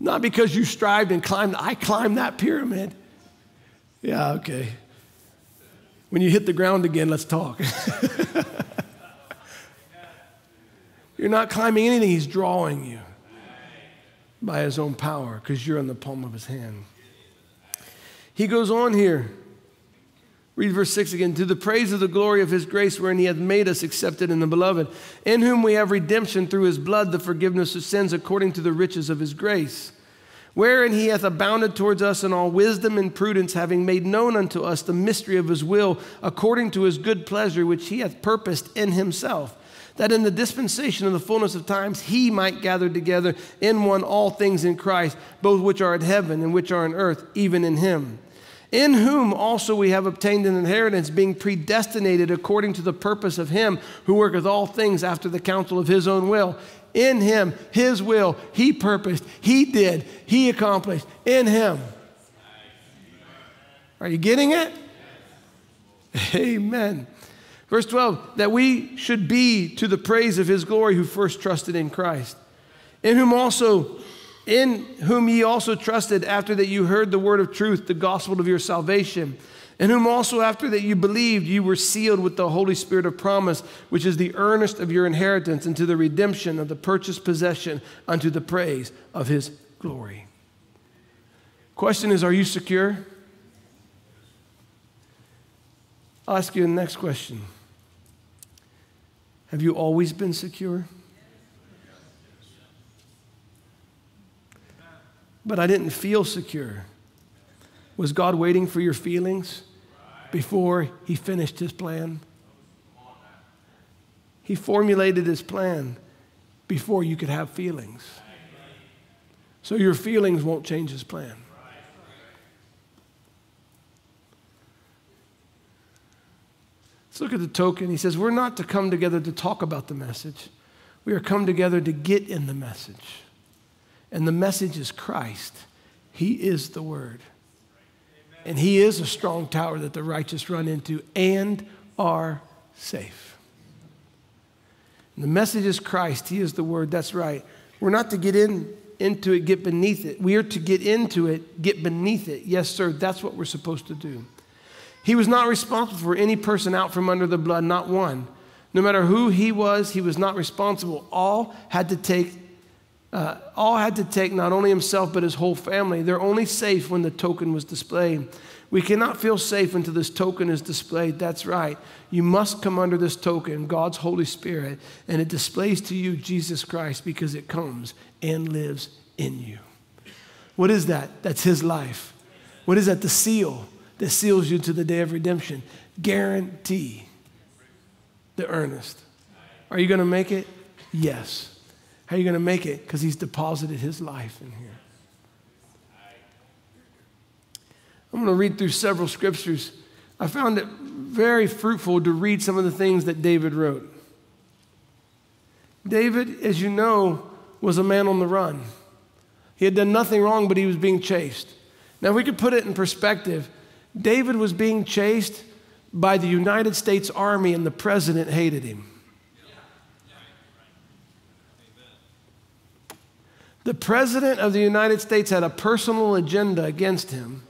Not because you strived and climbed, I climbed that pyramid. Yeah, okay. When you hit the ground again, let's talk. you're not climbing anything, He's drawing you by His own power because you're in the palm of His hand. He goes on here. Read verse 6 again. To the praise of the glory of his grace, wherein he hath made us accepted in the beloved, in whom we have redemption through his blood, the forgiveness of sins according to the riches of his grace. Wherein he hath abounded towards us in all wisdom and prudence, having made known unto us the mystery of his will, according to his good pleasure, which he hath purposed in himself that in the dispensation of the fullness of times he might gather together in one all things in Christ, both which are in heaven and which are on earth, even in him in whom also we have obtained an inheritance, being predestinated according to the purpose of Him who worketh all things after the counsel of His own will. In Him, His will, He purposed, He did, He accomplished. In Him. Are you getting it? Amen. Verse 12, that we should be to the praise of His glory who first trusted in Christ, in whom also in whom ye also trusted after that you heard the word of truth, the gospel of your salvation, in whom also after that you believed, you were sealed with the Holy Spirit of promise, which is the earnest of your inheritance unto the redemption of the purchased possession unto the praise of his glory. Question is Are you secure? I'll ask you the next question Have you always been secure? But I didn't feel secure. Was God waiting for your feelings before He finished His plan? He formulated His plan before you could have feelings. So your feelings won't change His plan. Let's look at the token. He says, We're not to come together to talk about the message, we are come together to get in the message. And the message is Christ. He is the Word. And He is a strong tower that the righteous run into and are safe. And the message is Christ. He is the Word. That's right. We're not to get in, into it, get beneath it. We are to get into it, get beneath it. Yes, sir. That's what we're supposed to do. He was not responsible for any person out from under the blood, not one. No matter who he was, he was not responsible. All had to take uh, all had to take not only himself but his whole family. They're only safe when the token was displayed. We cannot feel safe until this token is displayed. That's right. You must come under this token, God's Holy Spirit, and it displays to you Jesus Christ because it comes and lives in you. What is that? That's his life. What is that? The seal that seals you to the day of redemption. Guarantee the earnest. Are you going to make it? Yes. How are you going to make it? Because he's deposited his life in here. I'm going to read through several scriptures. I found it very fruitful to read some of the things that David wrote. David, as you know, was a man on the run. He had done nothing wrong, but he was being chased. Now, if we could put it in perspective, David was being chased by the United States Army, and the president hated him. The President of the United States had a personal agenda against him.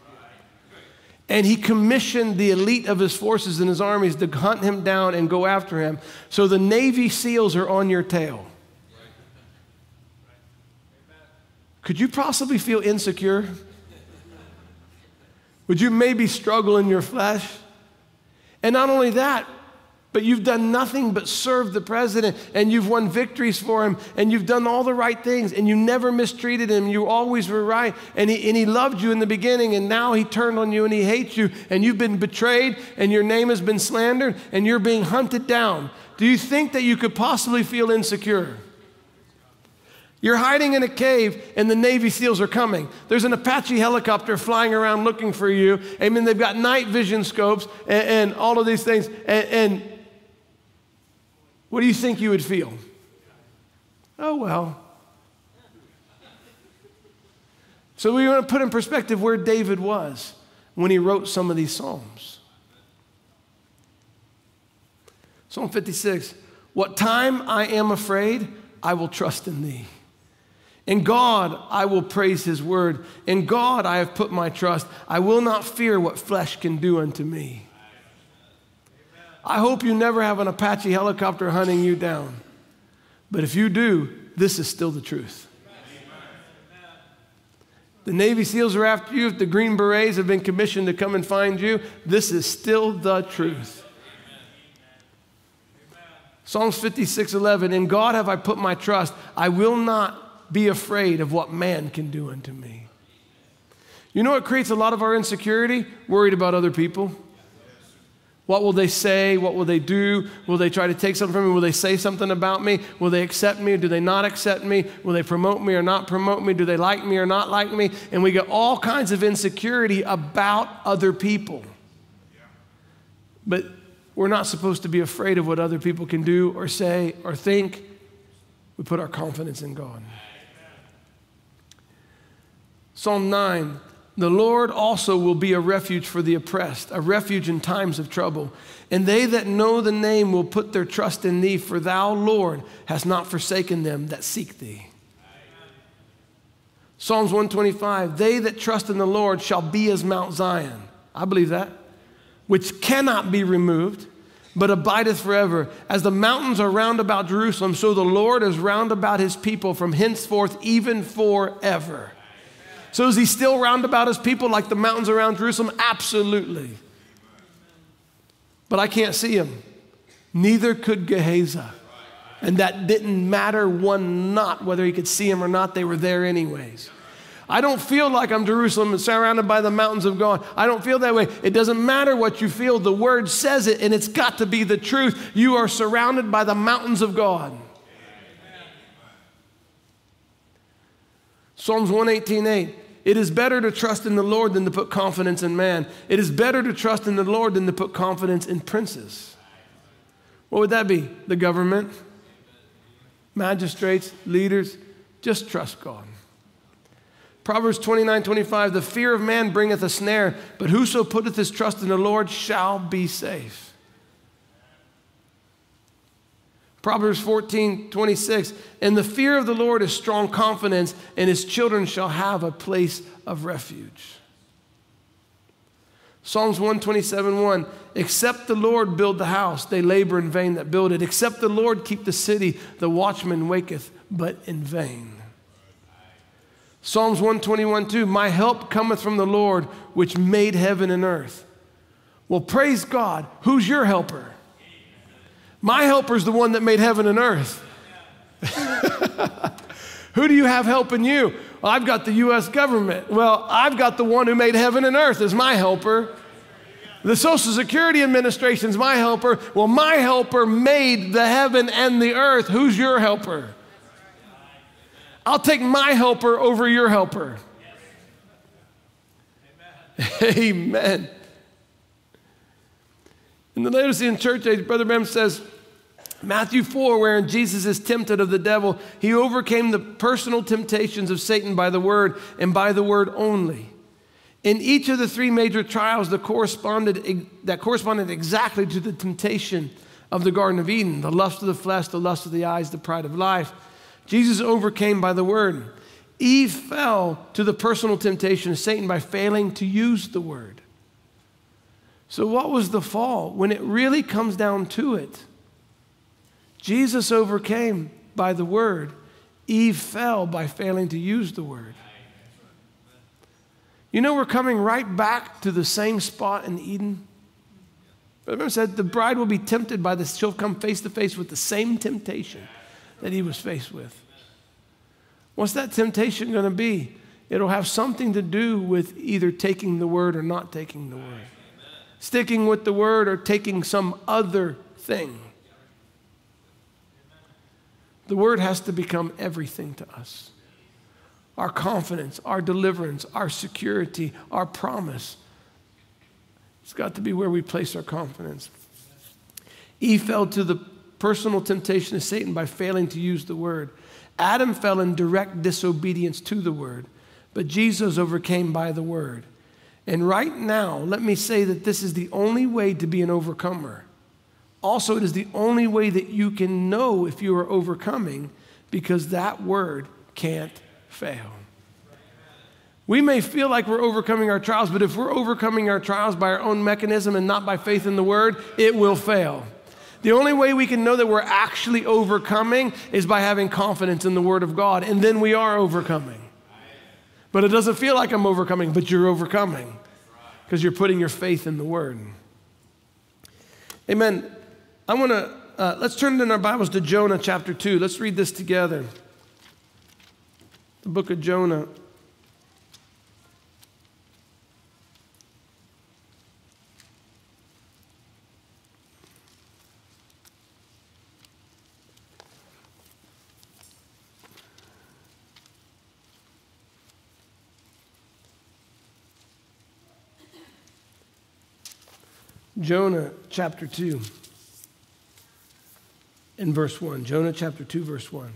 And he commissioned the elite of his forces and his armies to hunt him down and go after him. So the Navy SEALs are on your tail. Could you possibly feel insecure? Would you maybe struggle in your flesh? And not only that, but you've done nothing but serve the president and you've won victories for him and you've done all the right things and you never mistreated him. You always were right. And he, and he loved you in the beginning and now he turned on you and he hates you and you've been betrayed and your name has been slandered and you're being hunted down. Do you think that you could possibly feel insecure? You're hiding in a cave and the Navy SEALs are coming. There's an Apache helicopter flying around looking for you. I mean, they've got night vision scopes and, and all of these things. And, and what do you think you would feel? Oh, well. So we want to put in perspective where David was when he wrote some of these Psalms. Psalm 56 What time I am afraid, I will trust in thee. In God I will praise his word. In God I have put my trust. I will not fear what flesh can do unto me. I hope you never have an Apache helicopter hunting you down. But if you do, this is still the truth. The Navy SEALs are after you. If the Green Berets have been commissioned to come and find you, this is still the truth. Psalms 56 11, In God have I put my trust. I will not be afraid of what man can do unto me. You know what creates a lot of our insecurity? Worried about other people. What will they say? What will they do? Will they try to take something from me? Will they say something about me? Will they accept me or do they not accept me? Will they promote me or not promote me? Do they like me or not like me? And we get all kinds of insecurity about other people. But we're not supposed to be afraid of what other people can do or say or think. We put our confidence in God. Psalm 9 The Lord also will be a refuge for the oppressed, a refuge in times of trouble. And they that know the name will put their trust in thee, for thou, Lord, hast not forsaken them that seek thee. Psalms 125 They that trust in the Lord shall be as Mount Zion. I believe that, which cannot be removed, but abideth forever. As the mountains are round about Jerusalem, so the Lord is round about his people from henceforth, even forever. So is he still round about his people like the mountains around Jerusalem? Absolutely. But I can't see him. Neither could Gehazi. And that didn't matter one not whether he could see him or not, they were there anyways. I don't feel like I'm Jerusalem surrounded by the mountains of God. I don't feel that way. It doesn't matter what you feel, the word says it, and it's got to be the truth. You are surrounded by the mountains of God. Psalms 118:8. It is better to trust in the Lord than to put confidence in man. It is better to trust in the Lord than to put confidence in princes. What would that be? The government, magistrates, leaders. Just trust God. Proverbs 29 25, the fear of man bringeth a snare, but whoso putteth his trust in the Lord shall be safe. Proverbs 14, 26. And the fear of the Lord is strong confidence, and his children shall have a place of refuge. Psalms 127, 1. Except the Lord build the house, they labor in vain that build it. Except the Lord keep the city, the watchman waketh, but in vain. Psalms 121, 2. My help cometh from the Lord, which made heaven and earth. Well, praise God. Who's your helper? My helper is the one that made heaven and earth. who do you have helping you? Well, I've got the U.S. government. Well, I've got the one who made heaven and earth as my helper. The Social Security Administration is my helper. Well, my helper made the heaven and the earth. Who's your helper? I'll take my helper over your helper. Amen. Amen. In the Laodicean church age, Brother Branham says, Matthew 4, wherein Jesus is tempted of the devil, he overcame the personal temptations of Satan by the word and by the word only. In each of the three major trials that corresponded, that corresponded exactly to the temptation of the Garden of Eden the lust of the flesh, the lust of the eyes, the pride of life Jesus overcame by the word. Eve fell to the personal temptation of Satan by failing to use the word. So, what was the fall? When it really comes down to it, Jesus overcame by the word. Eve fell by failing to use the word. You know, we're coming right back to the same spot in Eden. Remember, said the bride will be tempted by this, she'll come face to face with the same temptation that he was faced with. What's that temptation going to be? It'll have something to do with either taking the word or not taking the word, sticking with the word or taking some other thing. The word has to become everything to us our confidence, our deliverance, our security, our promise. It's got to be where we place our confidence. Eve fell to the personal temptation of Satan by failing to use the word. Adam fell in direct disobedience to the word, but Jesus overcame by the word. And right now, let me say that this is the only way to be an overcomer. Also, it is the only way that you can know if you are overcoming because that word can't fail. We may feel like we're overcoming our trials, but if we're overcoming our trials by our own mechanism and not by faith in the word, it will fail. The only way we can know that we're actually overcoming is by having confidence in the word of God, and then we are overcoming. But it doesn't feel like I'm overcoming, but you're overcoming because you're putting your faith in the word. Amen. I want to, uh, let's turn in our Bibles to Jonah chapter 2. Let's read this together. The book of Jonah. Jonah chapter 2 in verse 1. Jonah chapter 2, verse 1.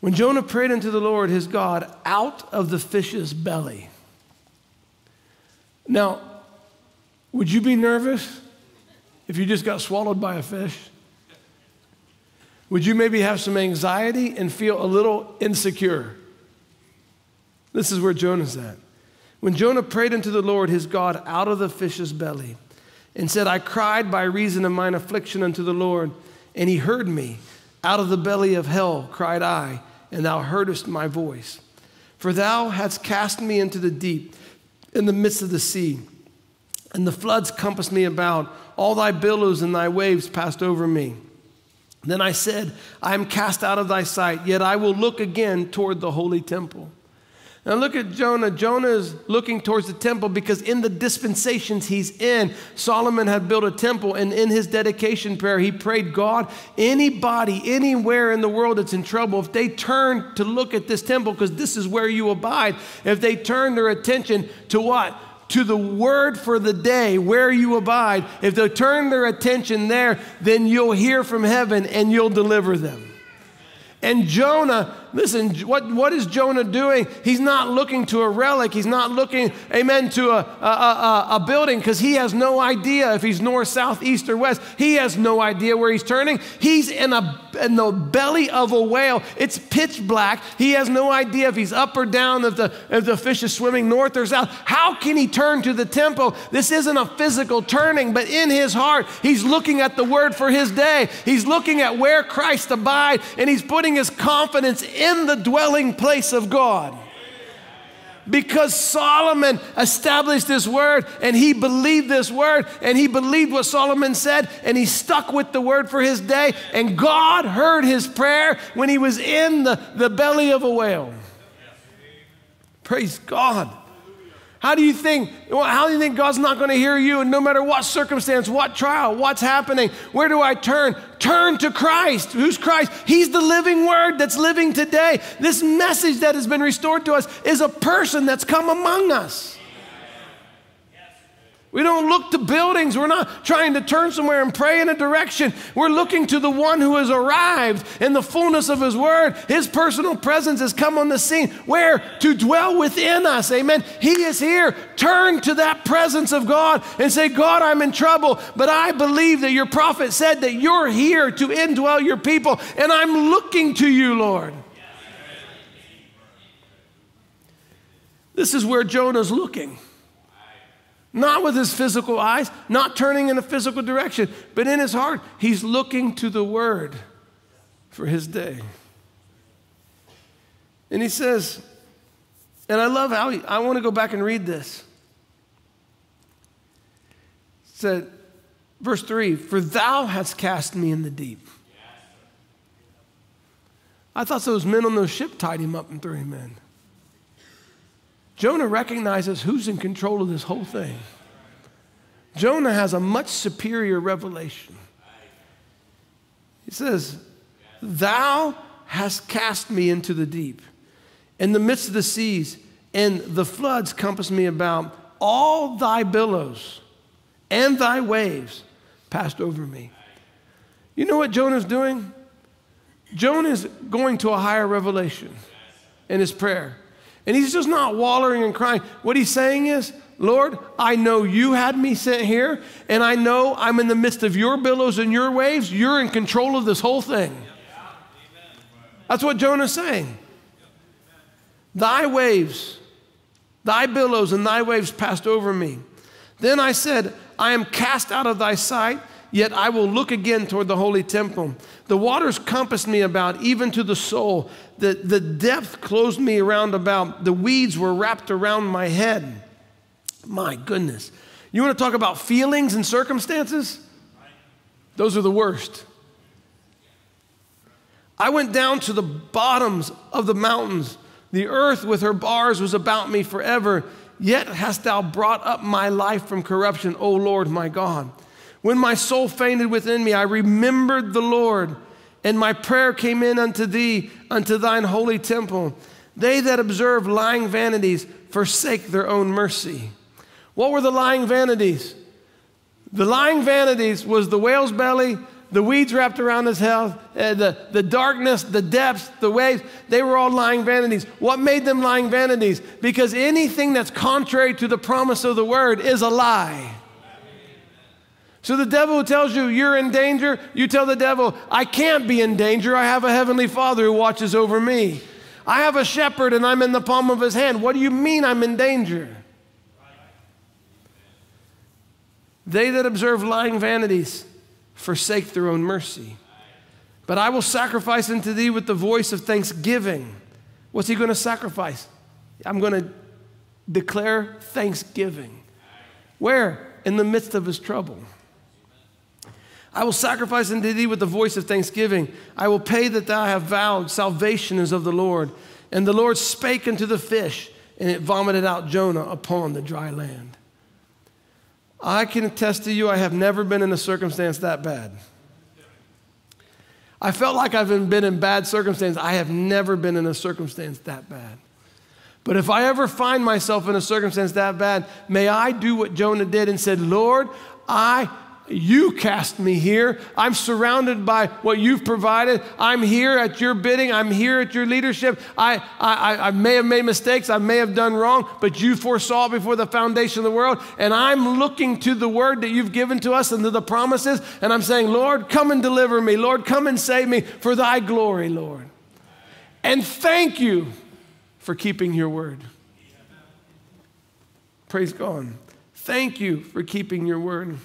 When Jonah prayed unto the Lord his God out of the fish's belly. Now, would you be nervous if you just got swallowed by a fish? Would you maybe have some anxiety and feel a little insecure? This is where Jonah's at. When Jonah prayed unto the Lord his God out of the fish's belly and said, I cried by reason of mine affliction unto the Lord, and he heard me. Out of the belly of hell cried I, and thou heardest my voice. For thou hast cast me into the deep, in the midst of the sea, and the floods compassed me about. All thy billows and thy waves passed over me. Then I said, I am cast out of thy sight, yet I will look again toward the holy temple. Now look at Jonah. Jonah is looking towards the temple because in the dispensations he's in, Solomon had built a temple, and in his dedication prayer, he prayed, God, anybody, anywhere in the world that's in trouble, if they turn to look at this temple, because this is where you abide, if they turn their attention to what? to the word for the day where you abide, if they turn their attention there, then you'll hear from heaven and you'll deliver them. And Jonah Listen, what, what is Jonah doing? He's not looking to a relic. He's not looking, amen, to a, a, a, a building because he has no idea if he's north, south, east, or west. He has no idea where he's turning. He's in, a, in the belly of a whale. It's pitch black. He has no idea if he's up or down, if the, if the fish is swimming north or south. How can he turn to the temple? This isn't a physical turning, but in his heart, he's looking at the word for his day. He's looking at where Christ abides, and he's putting his confidence in the dwelling place of God. Because Solomon established this word and he believed this word and he believed what Solomon said and he stuck with the word for his day. And God heard his prayer when he was in the, the belly of a whale. Praise God. How do you think, how do you think God's not going to hear you? And no matter what circumstance, what trial, what's happening, where do I turn? Turn to Christ. Who's Christ? He's the living word that's living today. This message that has been restored to us is a person that's come among us. We don't look to buildings. We're not trying to turn somewhere and pray in a direction. We're looking to the one who has arrived in the fullness of his word. His personal presence has come on the scene. Where? To dwell within us. Amen. He is here. Turn to that presence of God and say, God, I'm in trouble, but I believe that your prophet said that you're here to indwell your people, and I'm looking to you, Lord. This is where Jonah's looking. Not with his physical eyes, not turning in a physical direction, but in his heart, he's looking to the word for his day. And he says, And I love how he, I want to go back and read this. It said, verse 3 For thou hast cast me in the deep. I thought those men on those ship tied him up and threw him in. Jonah recognizes who's in control of this whole thing. Jonah has a much superior revelation. He says, Thou hast cast me into the deep, in the midst of the seas, and the floods compass me about. All thy billows and thy waves passed over me. You know what Jonah's doing? Jonah's going to a higher revelation in his prayer. And he's just not wallowing and crying. What he's saying is, Lord, I know you had me sent here, and I know I'm in the midst of your billows and your waves. You're in control of this whole thing. That's what Jonah's saying. Thy waves, thy billows, and thy waves passed over me. Then I said, I am cast out of thy sight, yet I will look again toward the holy temple. The waters compassed me about, even to the soul. The, the depth closed me around about. The weeds were wrapped around my head. My goodness. You want to talk about feelings and circumstances? Those are the worst. I went down to the bottoms of the mountains. The earth with her bars was about me forever. Yet hast thou brought up my life from corruption, O Lord my God. When my soul fainted within me, I remembered the Lord, and my prayer came in unto thee, unto thine holy temple. They that observe lying vanities forsake their own mercy. What were the lying vanities? The lying vanities was the whale's belly, the weeds wrapped around his head, uh, the, the darkness, the depths, the waves, they were all lying vanities. What made them lying vanities? Because anything that's contrary to the promise of the word is a lie. So the devil tells you you're in danger, you tell the devil, I can't be in danger. I have a heavenly father who watches over me. I have a shepherd and I'm in the palm of his hand. What do you mean I'm in danger? They that observe lying vanities forsake their own mercy. But I will sacrifice unto thee with the voice of thanksgiving. What's he going to sacrifice? I'm going to declare thanksgiving. Where? In the midst of his trouble. I will sacrifice unto thee with the voice of thanksgiving. I will pay that thou have vowed. Salvation is of the Lord. And the Lord spake unto the fish, and it vomited out Jonah upon the dry land. I can attest to you, I have never been in a circumstance that bad. I felt like I've been in bad circumstances. I have never been in a circumstance that bad. But if I ever find myself in a circumstance that bad, may I do what Jonah did and said, Lord, I you cast me here. I'm surrounded by what you've provided. I'm here at your bidding. I'm here at your leadership. I, I, I may have made mistakes. I may have done wrong, but you foresaw before the foundation of the world. And I'm looking to the word that you've given to us and to the promises. And I'm saying, Lord, come and deliver me. Lord, come and save me for thy glory, Lord. And thank you for keeping your word. Praise God. Thank you for keeping your word.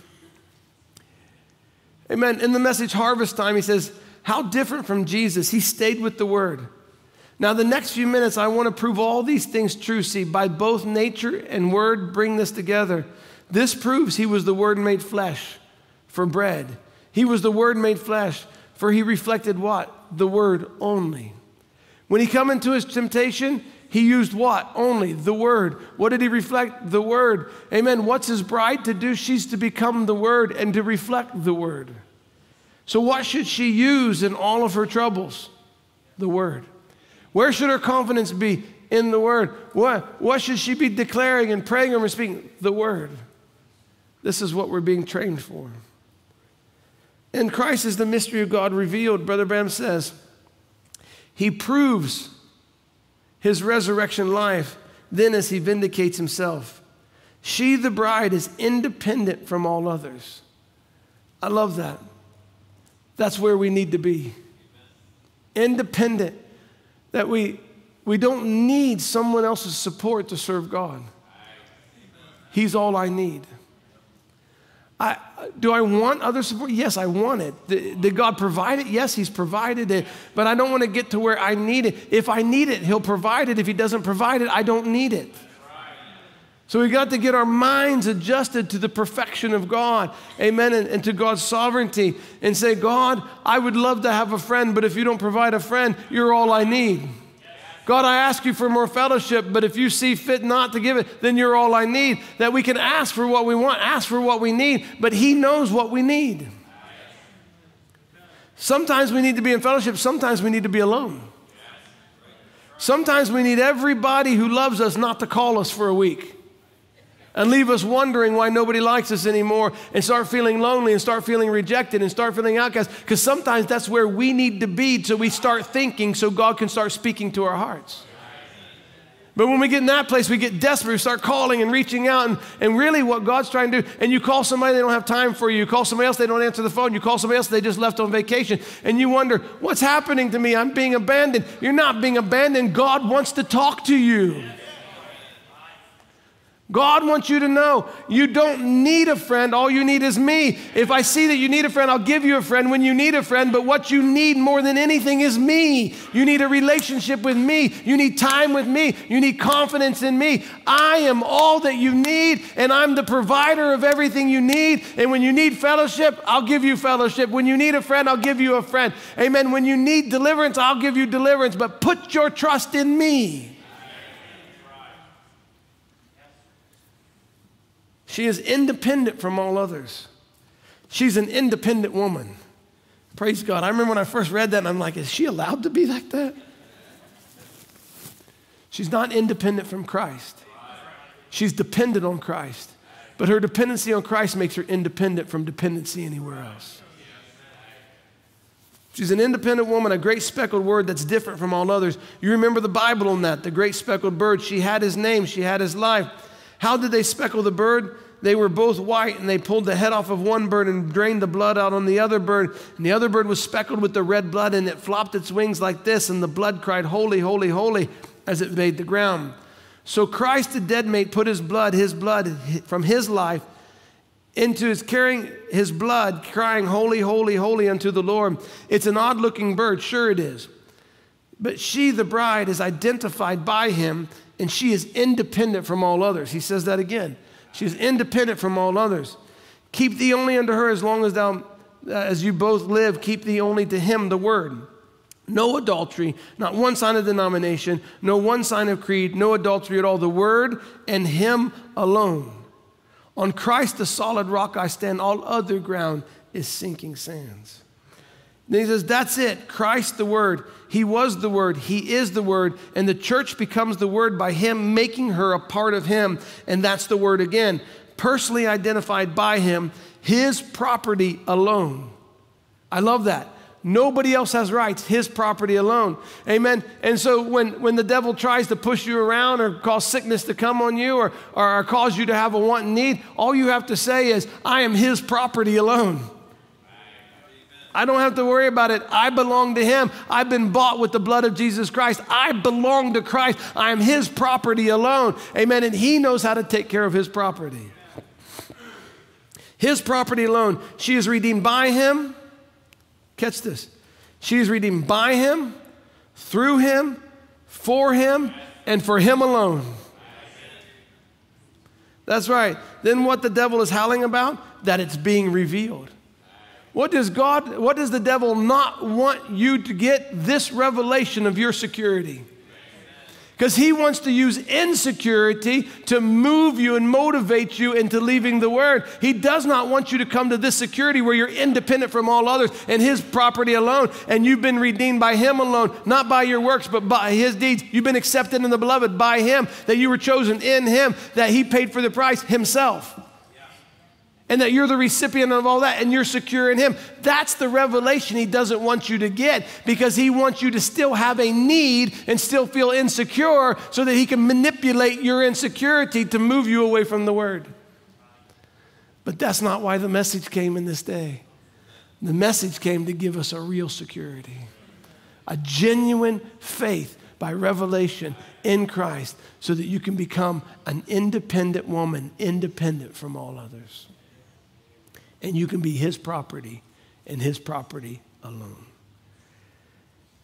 Amen. In the message Harvest Time, he says, How different from Jesus. He stayed with the word. Now, the next few minutes, I want to prove all these things true. See, by both nature and word, bring this together. This proves he was the word made flesh for bread. He was the word made flesh, for he reflected what? The word only. When he come into his temptation, he used what? Only the word. What did he reflect? The word. Amen. What's his bride to do? She's to become the word and to reflect the word. So, what should she use in all of her troubles? The word. Where should her confidence be? In the word. What, what should she be declaring and praying or speaking? The word. This is what we're being trained for. And Christ is the mystery of God revealed, Brother Branham says. He proves his resurrection life, then as he vindicates himself. She, the bride, is independent from all others. I love that. That's where we need to be. Independent. That we, we don't need someone else's support to serve God. He's all I need. I, do I want other support? Yes, I want it. Did, did God provide it? Yes, He's provided it. But I don't want to get to where I need it. If I need it, He'll provide it. If He doesn't provide it, I don't need it. So we got to get our minds adjusted to the perfection of God, amen, and, and, to God's sovereignty, and say, God, I would love to have a friend, but if you don't provide a friend, you're all I need. God, I ask you for more fellowship, but if you see fit not to give it, then you're all I need. That we can ask for what we want, ask for what we need, but He knows what we need. Sometimes we need to be in fellowship, sometimes we need to be alone. Sometimes we need everybody who loves us not to call us for a week and leave us wondering why nobody likes us anymore and start feeling lonely and start feeling rejected and start feeling outcast because sometimes that's where we need to be so we start thinking so God can start speaking to our hearts. But when we get in that place, we get desperate, we start calling and reaching out. And, and really, what God's trying to do, and you call somebody, they don't have time for you. You call somebody else, they don't answer the phone. You call somebody else, they just left on vacation. And you wonder, what's happening to me? I'm being abandoned. You're not being abandoned. God wants to talk to you. God wants you to know you don't need a friend. All you need is me. If I see that you need a friend, I'll give you a friend when you need a friend. But what you need more than anything is me. You need a relationship with me. You need time with me. You need confidence in me. I am all that you need, and I'm the provider of everything you need. And when you need fellowship, I'll give you fellowship. When you need a friend, I'll give you a friend. Amen. When you need deliverance, I'll give you deliverance. But put your trust in me. She is independent from all others. She's an independent woman. Praise God. I remember when I first read that, and I'm like, is she allowed to be like that? She's not independent from Christ. She's dependent on Christ. But her dependency on Christ makes her independent from dependency anywhere else. She's an independent woman, a great speckled word that's different from all others. You remember the Bible on that, the great speckled bird. She had his name, she had his life. How did they speckle the bird? they were both white, and they pulled the head off of one bird and drained the blood out on the other bird. And the other bird was speckled with the red blood, and it flopped its wings like this, and the blood cried, Holy, holy, holy, as it made the ground. So Christ, the dead mate, put his blood, his blood from his life, into his carrying his blood, crying, Holy, holy, holy unto the Lord. It's an odd looking bird, sure it is. But she, the bride, is identified by him, and she is independent from all others. He says that again. She's independent from all others. Keep thee only unto her as long as thou, uh, as you both live, keep thee only to him, the word. No adultery, not one sign of denomination, no one sign of creed, no adultery at all. The word and him alone. On Christ, the solid rock I stand, all other ground is sinking sands. Then he says, That's it. Christ the Word. He was the Word. He is the Word. And the church becomes the Word by Him making her a part of Him. And that's the Word again. Personally identified by Him, His property alone. I love that. Nobody else has rights, his property alone. Amen. And so when, when the devil tries to push you around or cause sickness to come on you or, or cause you to have a want and need, all you have to say is, I am his property alone. I don't have to worry about it. I belong to Him. I've been bought with the blood of Jesus Christ. I belong to Christ. I am His property alone. Amen. And He knows how to take care of His property. His property alone. She is redeemed by Him. Catch this. She is redeemed by Him, through Him, for Him, and for Him alone. That's right. Then what the devil is howling about? That it's being revealed. What does God, what does the devil not want you to get this revelation of your security? Because he wants to use insecurity to move you and motivate you into leaving the word. He does not want you to come to this security where you're independent from all others and his property alone, and you've been redeemed by him alone, not by your works, but by his deeds. You've been accepted in the beloved by him, that you were chosen in him, that he paid for the price himself and that you're the recipient of all that and you're secure in Him. That's the revelation He doesn't want you to get because He wants you to still have a need and still feel insecure so that He can manipulate your insecurity to move you away from the Word. But that's not why the message came in this day. The message came to give us a real security, a genuine faith by revelation in Christ so that you can become an independent woman, independent from all others. And you can be his property and his property alone.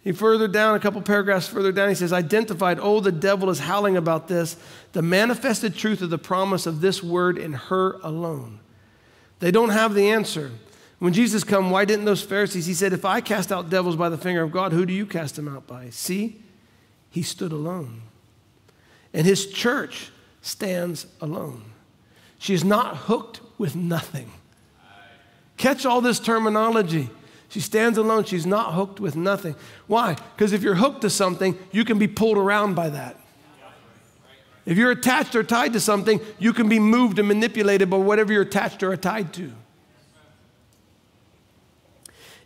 He further down, a couple paragraphs further down, he says, Identified, oh, the devil is howling about this, the manifested truth of the promise of this word in her alone. They don't have the answer. When Jesus come, why didn't those Pharisees? He said, If I cast out devils by the finger of God, who do you cast them out by? See, he stood alone. And his church stands alone. She is not hooked with nothing. Catch all this terminology. She stands alone. She's not hooked with nothing. Why? Because if you're hooked to something, you can be pulled around by that. If you're attached or tied to something, you can be moved and manipulated by whatever you're attached or tied to.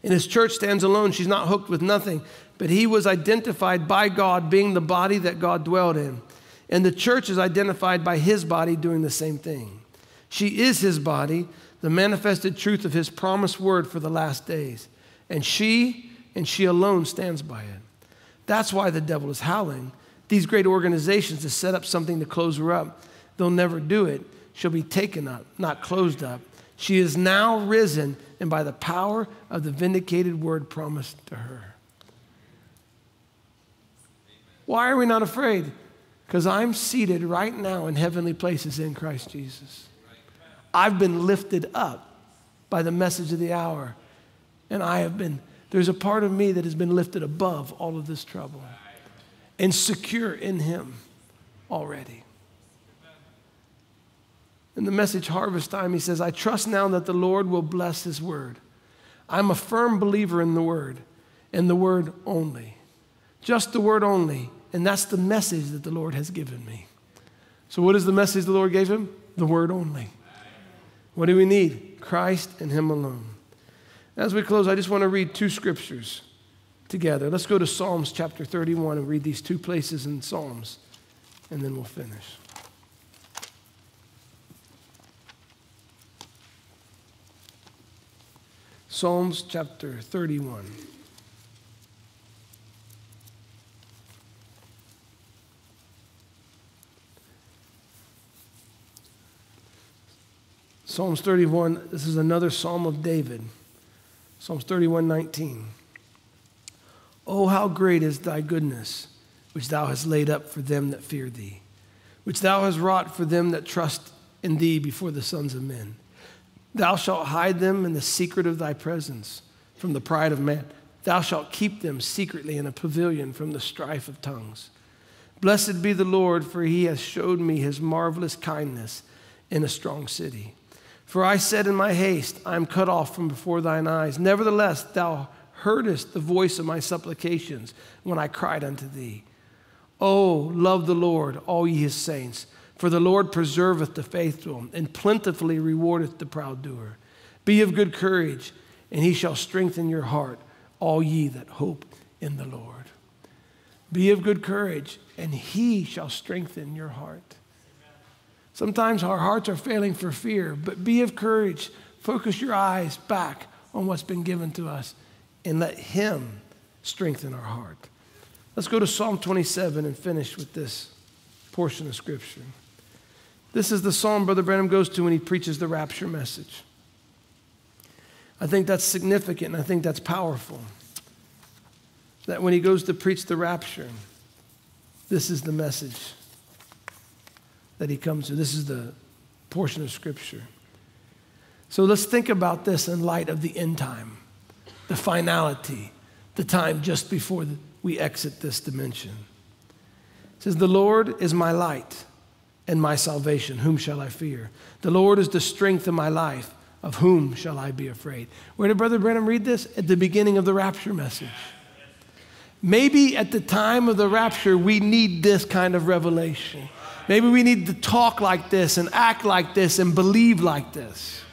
And his church stands alone. She's not hooked with nothing. But he was identified by God being the body that God dwelled in. And the church is identified by his body doing the same thing. She is his body, the manifested truth of his promised word for the last days. And she and she alone stands by it. That's why the devil is howling. These great organizations to set up something to close her up, they'll never do it. She'll be taken up, not closed up. She is now risen, and by the power of the vindicated word promised to her. Why are we not afraid? Because I'm seated right now in heavenly places in Christ Jesus. I've been lifted up by the message of the hour, and I have been, there's a part of me that has been lifted above all of this trouble and secure in Him already. In the message Harvest Time, he says, I trust now that the Lord will bless his word. I'm a firm believer in the word and the word only. Just the word only. And that's the message that the Lord has given me. So, what is the message the Lord gave him? The word only. What do we need? Christ and him alone. As we close, I just want to read two scriptures together. Let's go to Psalms chapter 31 and read these two places in Psalms, and then we'll finish. Psalms chapter 31. Psalms 31, this is another psalm of David. Psalms 31 19. Oh, how great is thy goodness, which thou hast laid up for them that fear thee, which thou hast wrought for them that trust in thee before the sons of men. Thou shalt hide them in the secret of thy presence from the pride of man. Thou shalt keep them secretly in a pavilion from the strife of tongues. Blessed be the Lord, for he has showed me his marvelous kindness in a strong city. For I said in my haste, I am cut off from before thine eyes. Nevertheless, thou heardest the voice of my supplications when I cried unto thee. Oh, love the Lord, all ye his saints. For the Lord preserveth the faithful, and plentifully rewardeth the proud doer. Be of good courage, and he shall strengthen your heart, all ye that hope in the Lord. Be of good courage, and he shall strengthen your heart. Sometimes our hearts are failing for fear, but be of courage. Focus your eyes back on what's been given to us and let him strengthen our heart. Let's go to Psalm 27 and finish with this portion of Scripture. This is the psalm Brother Branham goes to when he preaches the rapture message. I think that's significant and I think that's powerful. That when he goes to preach the rapture, this is the message that he comes to. This is the portion of Scripture. So let's think about this in light of the end time, the finality, the time just before we exit this dimension. It says, The Lord is my light and my salvation. Whom shall I fear? The Lord is the strength of my life. Of whom shall I be afraid? Where did Brother Branham read this? At the beginning of the rapture message. Maybe at the time of the rapture, we need this kind of revelation. Maybe we need to talk like this and act like this and believe like this.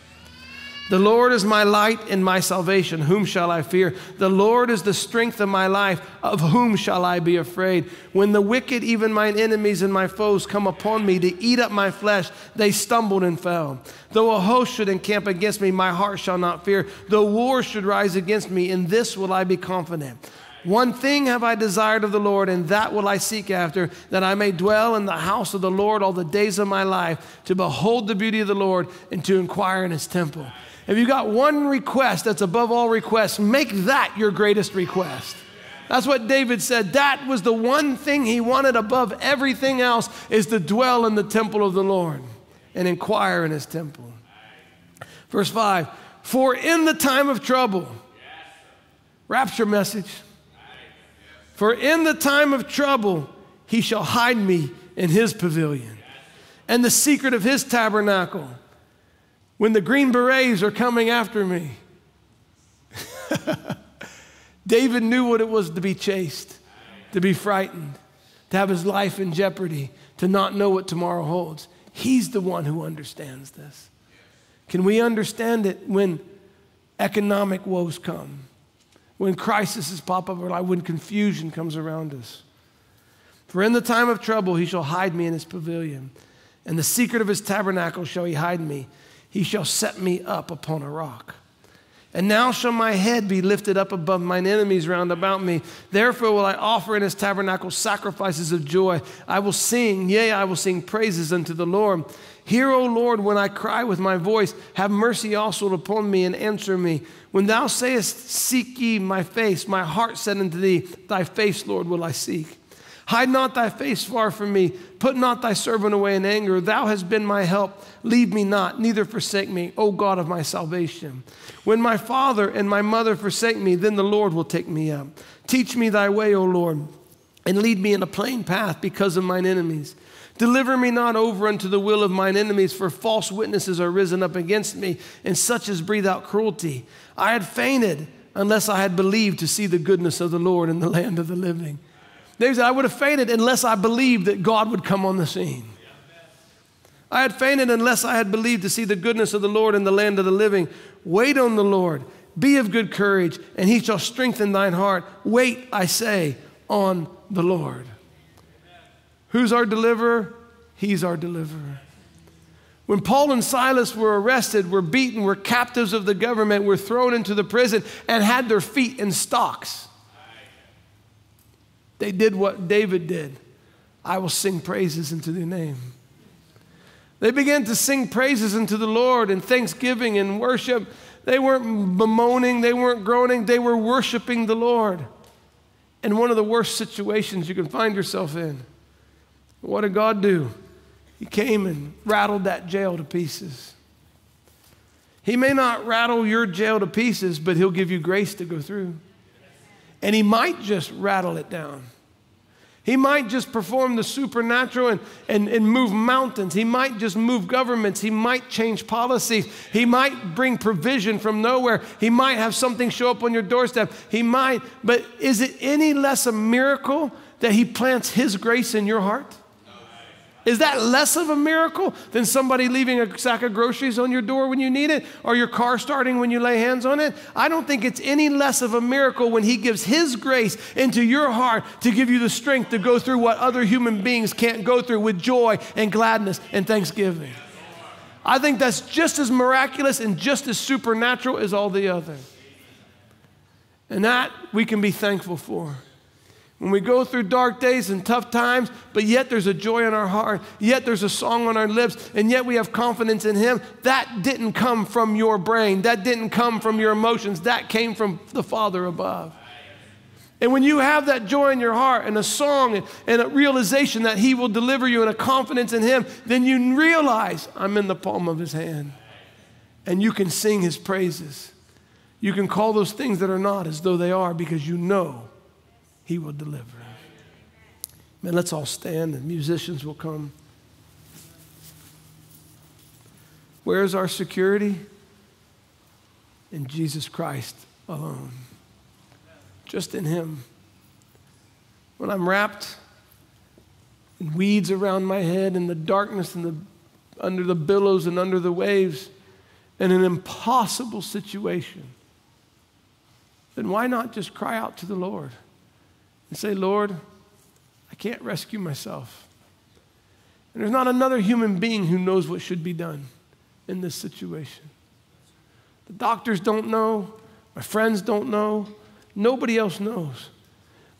The Lord is my light and my salvation. Whom shall I fear? The Lord is the strength of my life. Of whom shall I be afraid? When the wicked, even mine enemies and my foes, come upon me to eat up my flesh, they stumbled and fell. Though a host should encamp against me, my heart shall not fear. Though war should rise against me, in this will I be confident. One thing have I desired of the Lord, and that will I seek after, that I may dwell in the house of the Lord all the days of my life, to behold the beauty of the Lord and to inquire in his temple. If you got one request that's above all requests, make that your greatest request. That's what David said. That was the one thing he wanted above everything else is to dwell in the temple of the Lord and inquire in his temple. Verse 5 For in the time of trouble, rapture message. For in the time of trouble, he shall hide me in his pavilion and the secret of his tabernacle. When the green berets are coming after me, David knew what it was to be chased, to be frightened, to have his life in jeopardy, to not know what tomorrow holds. He's the one who understands this. Can we understand it when economic woes come, when crises pop up our life, when confusion comes around us? For in the time of trouble he shall hide me in his pavilion, and the secret of his tabernacle shall he hide me. He shall set me up upon a rock. And now shall my head be lifted up above mine enemies round about me. Therefore will I offer in his tabernacle sacrifices of joy. I will sing, yea, I will sing praises unto the Lord. Hear, O Lord, when I cry with my voice. Have mercy also upon me and answer me. When thou sayest, Seek ye my face, my heart said unto thee, Thy face, Lord, will I seek. Hide not thy face far from me. Put not thy servant away in anger. Thou hast been my help. Leave me not, neither forsake me, O God of my salvation. When my father and my mother forsake me, then the Lord will take me up. Teach me thy way, O Lord, and lead me in a plain path because of mine enemies. Deliver me not over unto the will of mine enemies, for false witnesses are risen up against me, and such as breathe out cruelty. I had fainted unless I had believed to see the goodness of the Lord in the land of the living. David said, I would have fainted unless I believed that God would come on the scene. I had fainted unless I had believed to see the goodness of the Lord in the land of the living. Wait on the Lord. Be of good courage, and he shall strengthen thine heart. Wait, I say, on the Lord. Who's our deliverer? He's our deliverer. When Paul and Silas were arrested, were beaten, were captives of the government, were thrown into the prison, and had their feet in stocks, they did what David did I will sing praises into the name. They began to sing praises unto the Lord in thanksgiving and worship. They weren't bemoaning, they weren't groaning, they were worshiping the Lord. In one of the worst situations you can find yourself in. What did God do? He came and rattled that jail to pieces. He may not rattle your jail to pieces, but He'll give you grace to go through. And He might just rattle it down. He might just perform the supernatural and, and, and move mountains. He might just move governments. He might change policies. He might bring provision from nowhere. He might have something show up on your doorstep. He might, but is it any less a miracle that He plants His grace in your heart? Is that less of a miracle than somebody leaving a sack of groceries on your door when you need it or your car starting when you lay hands on it? I don't think it's any less of a miracle when He gives His grace into your heart to give you the strength to go through what other human beings can't go through with joy and gladness and thanksgiving. I think that's just as miraculous and just as supernatural as all the other. And that we can be thankful for when we go through dark days and tough times, but yet there's a joy in our heart, yet there's a song on our lips, and yet we have confidence in Him, that didn't come from your brain. That didn't come from your emotions. That came from the Father above. And when you have that joy in your heart and a song and a realization that He will deliver you and a confidence in Him, then you realize I'm in the palm of His hand. And you can sing His praises. You can call those things that are not as though they are because you know he will deliver. Man, let's all stand and musicians will come. Where is our security? In Jesus Christ alone. Just in Him. When I'm wrapped in weeds around my head, in the darkness and the, under the billows and under the waves, in an impossible situation, then why not just cry out to the Lord? And say, Lord, I can't rescue myself. And there's not another human being who knows what should be done in this situation. The doctors don't know, my friends don't know, nobody else knows.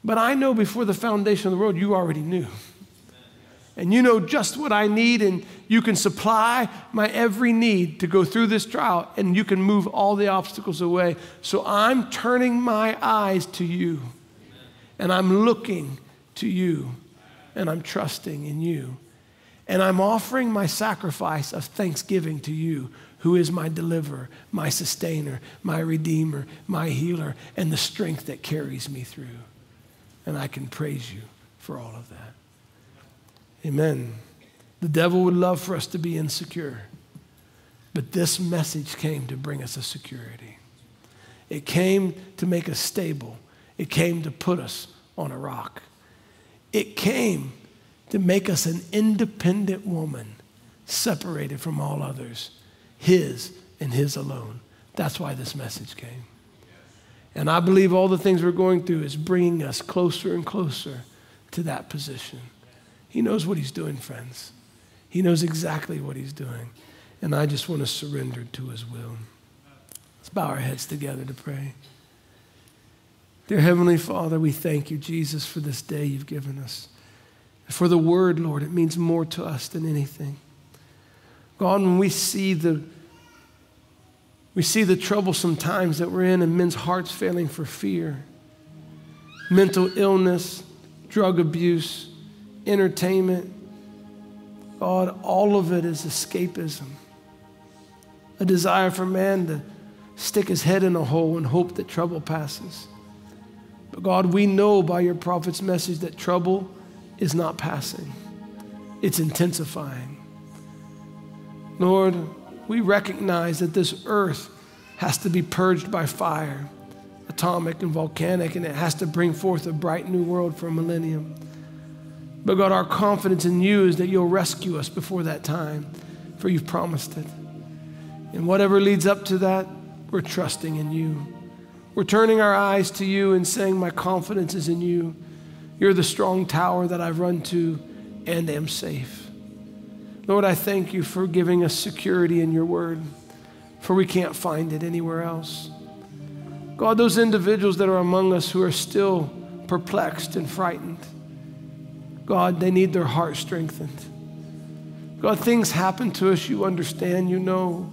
But I know before the foundation of the world, you already knew. And you know just what I need, and you can supply my every need to go through this trial, and you can move all the obstacles away. So I'm turning my eyes to you, and I'm looking to you, and I'm trusting in you. And I'm offering my sacrifice of thanksgiving to you, who is my deliverer, my sustainer, my redeemer, my healer, and the strength that carries me through. And I can praise you for all of that. Amen. The devil would love for us to be insecure, but this message came to bring us a security. It came to make us stable, it came to put us on a rock. It came to make us an independent woman, separated from all others, His and His alone. That's why this message came. And I believe all the things we're going through is bringing us closer and closer to that position. He knows what He's doing, friends. He knows exactly what He's doing. And I just want to surrender to His will. Let's bow our heads together to pray. Dear Heavenly Father, we thank you, Jesus, for this day you've given us. For the word, Lord, it means more to us than anything. God, when we see the we see the troublesome times that we're in and men's hearts failing for fear, mental illness, drug abuse, entertainment. God, all of it is escapism. A desire for man to stick his head in a hole and hope that trouble passes. But God, we know by your prophet's message that trouble is not passing, it's intensifying. Lord, we recognize that this earth has to be purged by fire, atomic and volcanic, and it has to bring forth a bright new world for a millennium. But God, our confidence in you is that you'll rescue us before that time, for you've promised it. And whatever leads up to that, we're trusting in you. We're turning our eyes to you and saying, My confidence is in you. You're the strong tower that I've run to and am safe. Lord, I thank you for giving us security in your word, for we can't find it anywhere else. God, those individuals that are among us who are still perplexed and frightened, God, they need their heart strengthened. God, things happen to us, you understand, you know.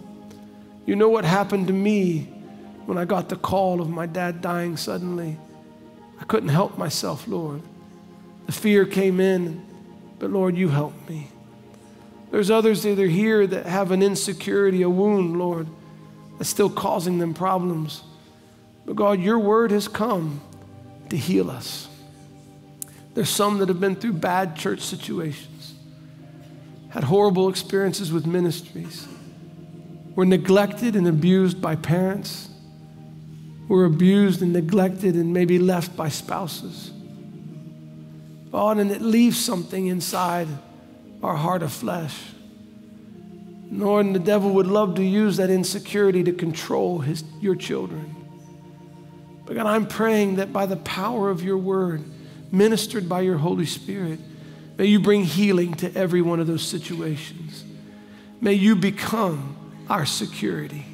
You know what happened to me when I got the call of my dad dying suddenly. I couldn't help myself, Lord. The fear came in, but Lord, you helped me. There's others that are here that have an insecurity, a wound, Lord, that's still causing them problems. But God, your word has come to heal us. There's some that have been through bad church situations, had horrible experiences with ministries, were neglected and abused by parents, were abused and neglected and maybe left by spouses. God, and it leaves something inside our heart of flesh. Lord, and the devil would love to use that insecurity to control his, your children. But God, I'm praying that by the power of your word, ministered by your Holy Spirit, may you bring healing to every one of those situations. May you become our security.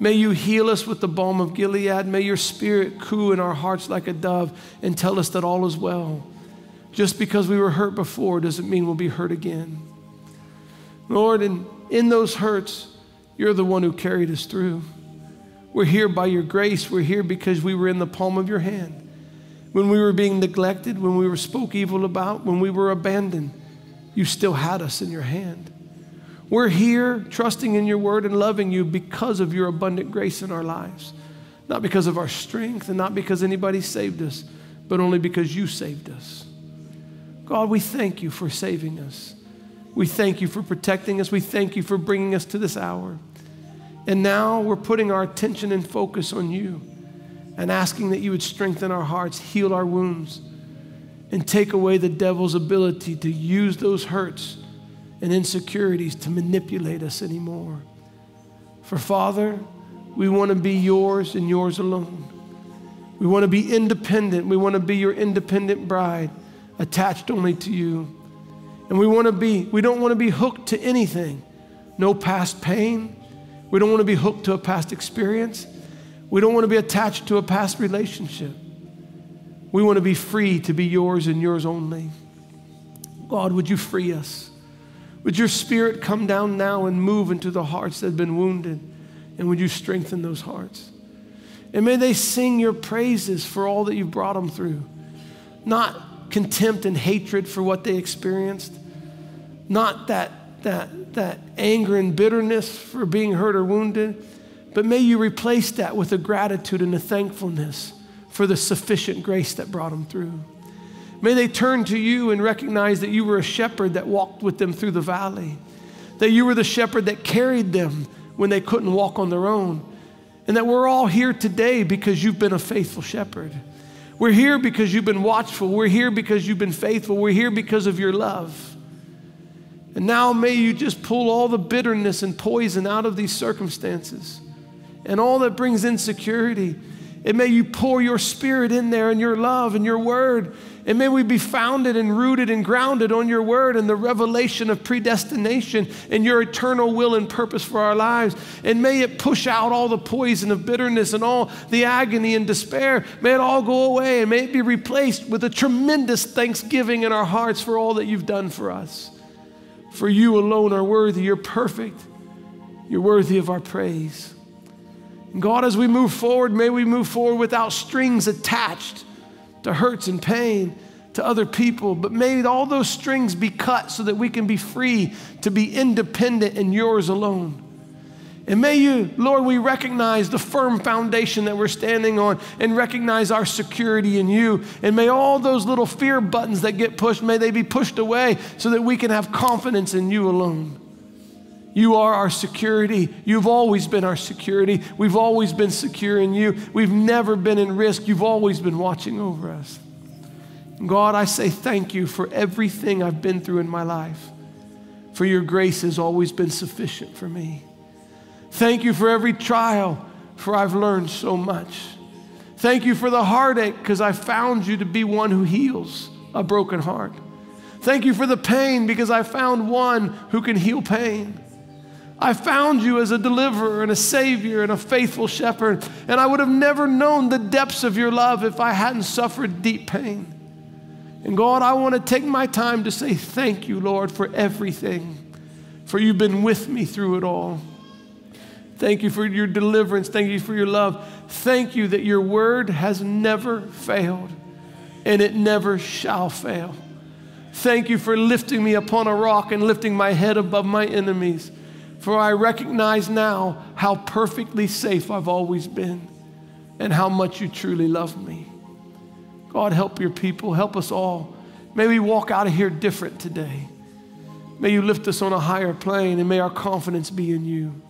May you heal us with the balm of Gilead. May your spirit coo in our hearts like a dove and tell us that all is well. Just because we were hurt before doesn't mean we'll be hurt again. Lord, and in those hurts, you're the one who carried us through. We're here by your grace. We're here because we were in the palm of your hand. When we were being neglected, when we were spoke evil about, when we were abandoned, you still had us in your hand. We're here trusting in your word and loving you because of your abundant grace in our lives. Not because of our strength and not because anybody saved us, but only because you saved us. God, we thank you for saving us. We thank you for protecting us. We thank you for bringing us to this hour. And now we're putting our attention and focus on you and asking that you would strengthen our hearts, heal our wounds, and take away the devil's ability to use those hurts and insecurities to manipulate us anymore. For Father, we want to be yours and yours alone. We want to be independent. We want to be your independent bride attached only to you. And we want to be, we don't want to be hooked to anything. No past pain. We don't want to be hooked to a past experience. We don't want to be attached to a past relationship. We want to be free to be yours and yours only. God, would you free us? Would your spirit come down now and move into the hearts that have been wounded? And would you strengthen those hearts? And may they sing your praises for all that you've brought them through. Not contempt and hatred for what they experienced, not that, that, that anger and bitterness for being hurt or wounded, but may you replace that with a gratitude and a thankfulness for the sufficient grace that brought them through. May they turn to you and recognize that you were a shepherd that walked with them through the valley, that you were the shepherd that carried them when they couldn't walk on their own, and that we're all here today because you've been a faithful shepherd. We're here because you've been watchful. We're here because you've been faithful. We're here because of your love. And now may you just pull all the bitterness and poison out of these circumstances and all that brings insecurity. And may you pour your spirit in there and your love and your word and may we be founded and rooted and grounded on your word and the revelation of predestination and your eternal will and purpose for our lives. And may it push out all the poison of bitterness and all the agony and despair. May it all go away and may it be replaced with a tremendous thanksgiving in our hearts for all that you've done for us. For you alone are worthy. You're perfect. You're worthy of our praise. God, as we move forward, may we move forward without strings attached to hurts and pain to other people, but may all those strings be cut so that we can be free to be independent and yours alone. And may you, Lord, we recognize the firm foundation that we're standing on and recognize our security in you. And may all those little fear buttons that get pushed, may they be pushed away so that we can have confidence in you alone. You are our security. You've always been our security. We've always been secure in you. We've never been in risk. You've always been watching over us. God, I say thank you for everything I've been through in my life, for your grace has always been sufficient for me. Thank you for every trial, for I've learned so much. Thank you for the heartache, because I found you to be one who heals a broken heart. Thank you for the pain, because I found one who can heal pain. I found you as a deliverer and a savior and a faithful shepherd, and I would have never known the depths of your love if I hadn't suffered deep pain. And God, I want to take my time to say thank you, Lord, for everything, for you've been with me through it all. Thank you for your deliverance. Thank you for your love. Thank you that your word has never failed and it never shall fail. Thank you for lifting me upon a rock and lifting my head above my enemies. For I recognize now how perfectly safe I've always been and how much you truly love me. God, help your people. Help us all. May we walk out of here different today. May you lift us on a higher plane and may our confidence be in you.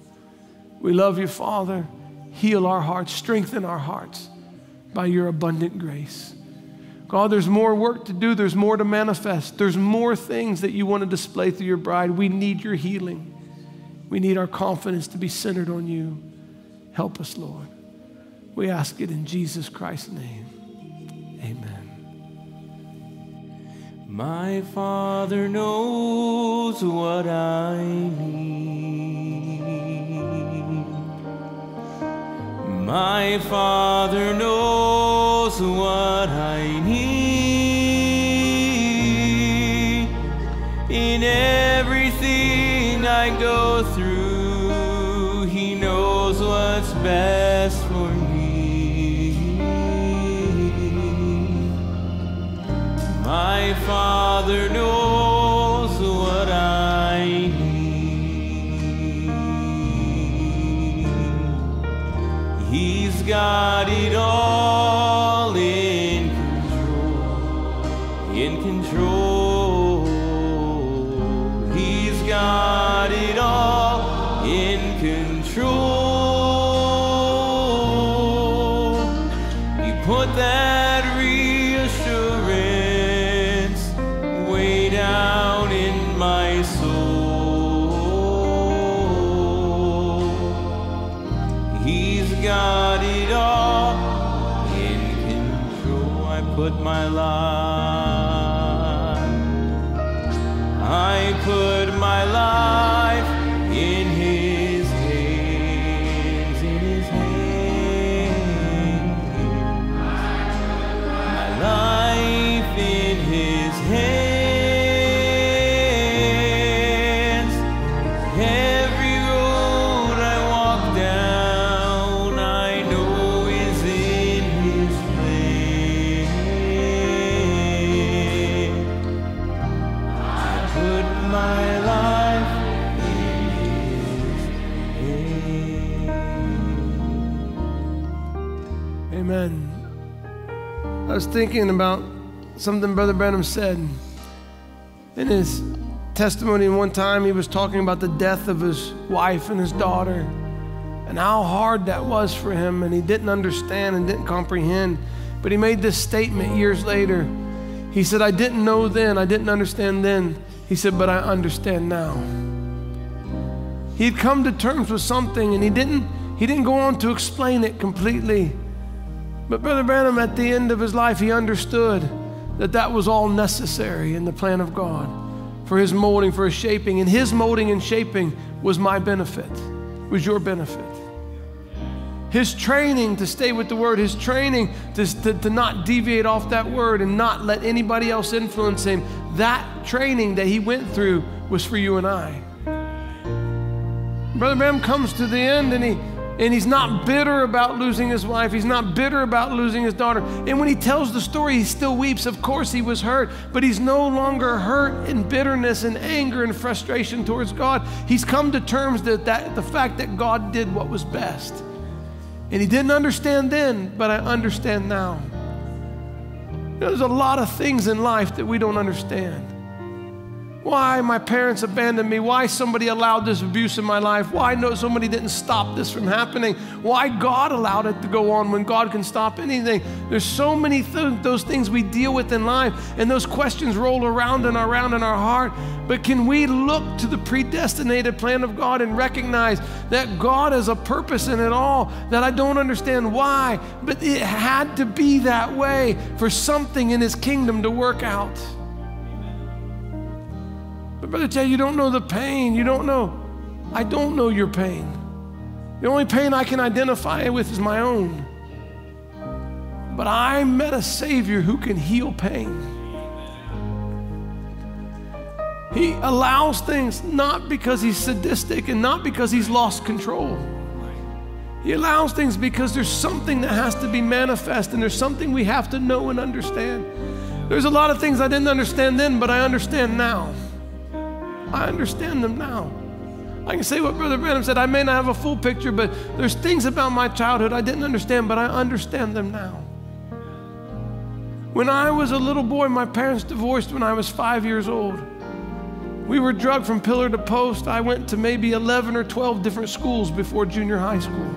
We love you, Father. Heal our hearts, strengthen our hearts by your abundant grace. God, there's more work to do, there's more to manifest, there's more things that you want to display through your bride. We need your healing. We need our confidence to be centered on you. Help us, Lord. We ask it in Jesus Christ's name. Amen. My Father knows what I need. My Father knows what I need. In everything I go through, He knows what's best for me. My Father knows what I need. He's got it all my life was thinking about something Brother Branham said in his testimony. One time he was talking about the death of his wife and his daughter and how hard that was for him, and he didn't understand and didn't comprehend. But he made this statement years later. He said, I didn't know then, I didn't understand then. He said, but I understand now. He'd come to terms with something and he didn't, he didn't go on to explain it completely. But Brother Branham, at the end of his life, he understood that that was all necessary in the plan of God for his molding, for his shaping. And his molding and shaping was my benefit, was your benefit. His training to stay with the word, his training to, to, to, not deviate off that word and not let anybody else influence him, that training that he went through was for you and I. Brother Branham comes to the end and he and he's not bitter about losing his wife. He's not bitter about losing his daughter. And when he tells the story, he still weeps. Of course, he was hurt, but he's no longer hurt in bitterness and anger and frustration towards God. He's come to terms that, that the fact that God did what was best. And he didn't understand then, but I understand now. There's a lot of things in life that we don't understand. Why my parents abandoned me, why somebody allowed this abuse in my life, why no, somebody didn't stop this from happening, why God allowed it to go on when God can stop anything. There's so many th- those things we deal with in life, and those questions roll around and around in our heart. But can we look to the predestinated plan of God and recognize that God has a purpose in it all that I don't understand why, but it had to be that way for something in His kingdom to work out? But Brother Jay, you don't know the pain. You don't know. I don't know your pain. The only pain I can identify with is my own. But I met a Savior who can heal pain. He allows things not because he's sadistic and not because he's lost control. He allows things because there's something that has to be manifest and there's something we have to know and understand. There's a lot of things I didn't understand then, but I understand now. I understand them now. I can say what Brother Branham said. I may not have a full picture, but there's things about my childhood I didn't understand, but I understand them now. When I was a little boy, my parents divorced when I was five years old. We were drugged from pillar to post. I went to maybe 11 or 12 different schools before junior high school.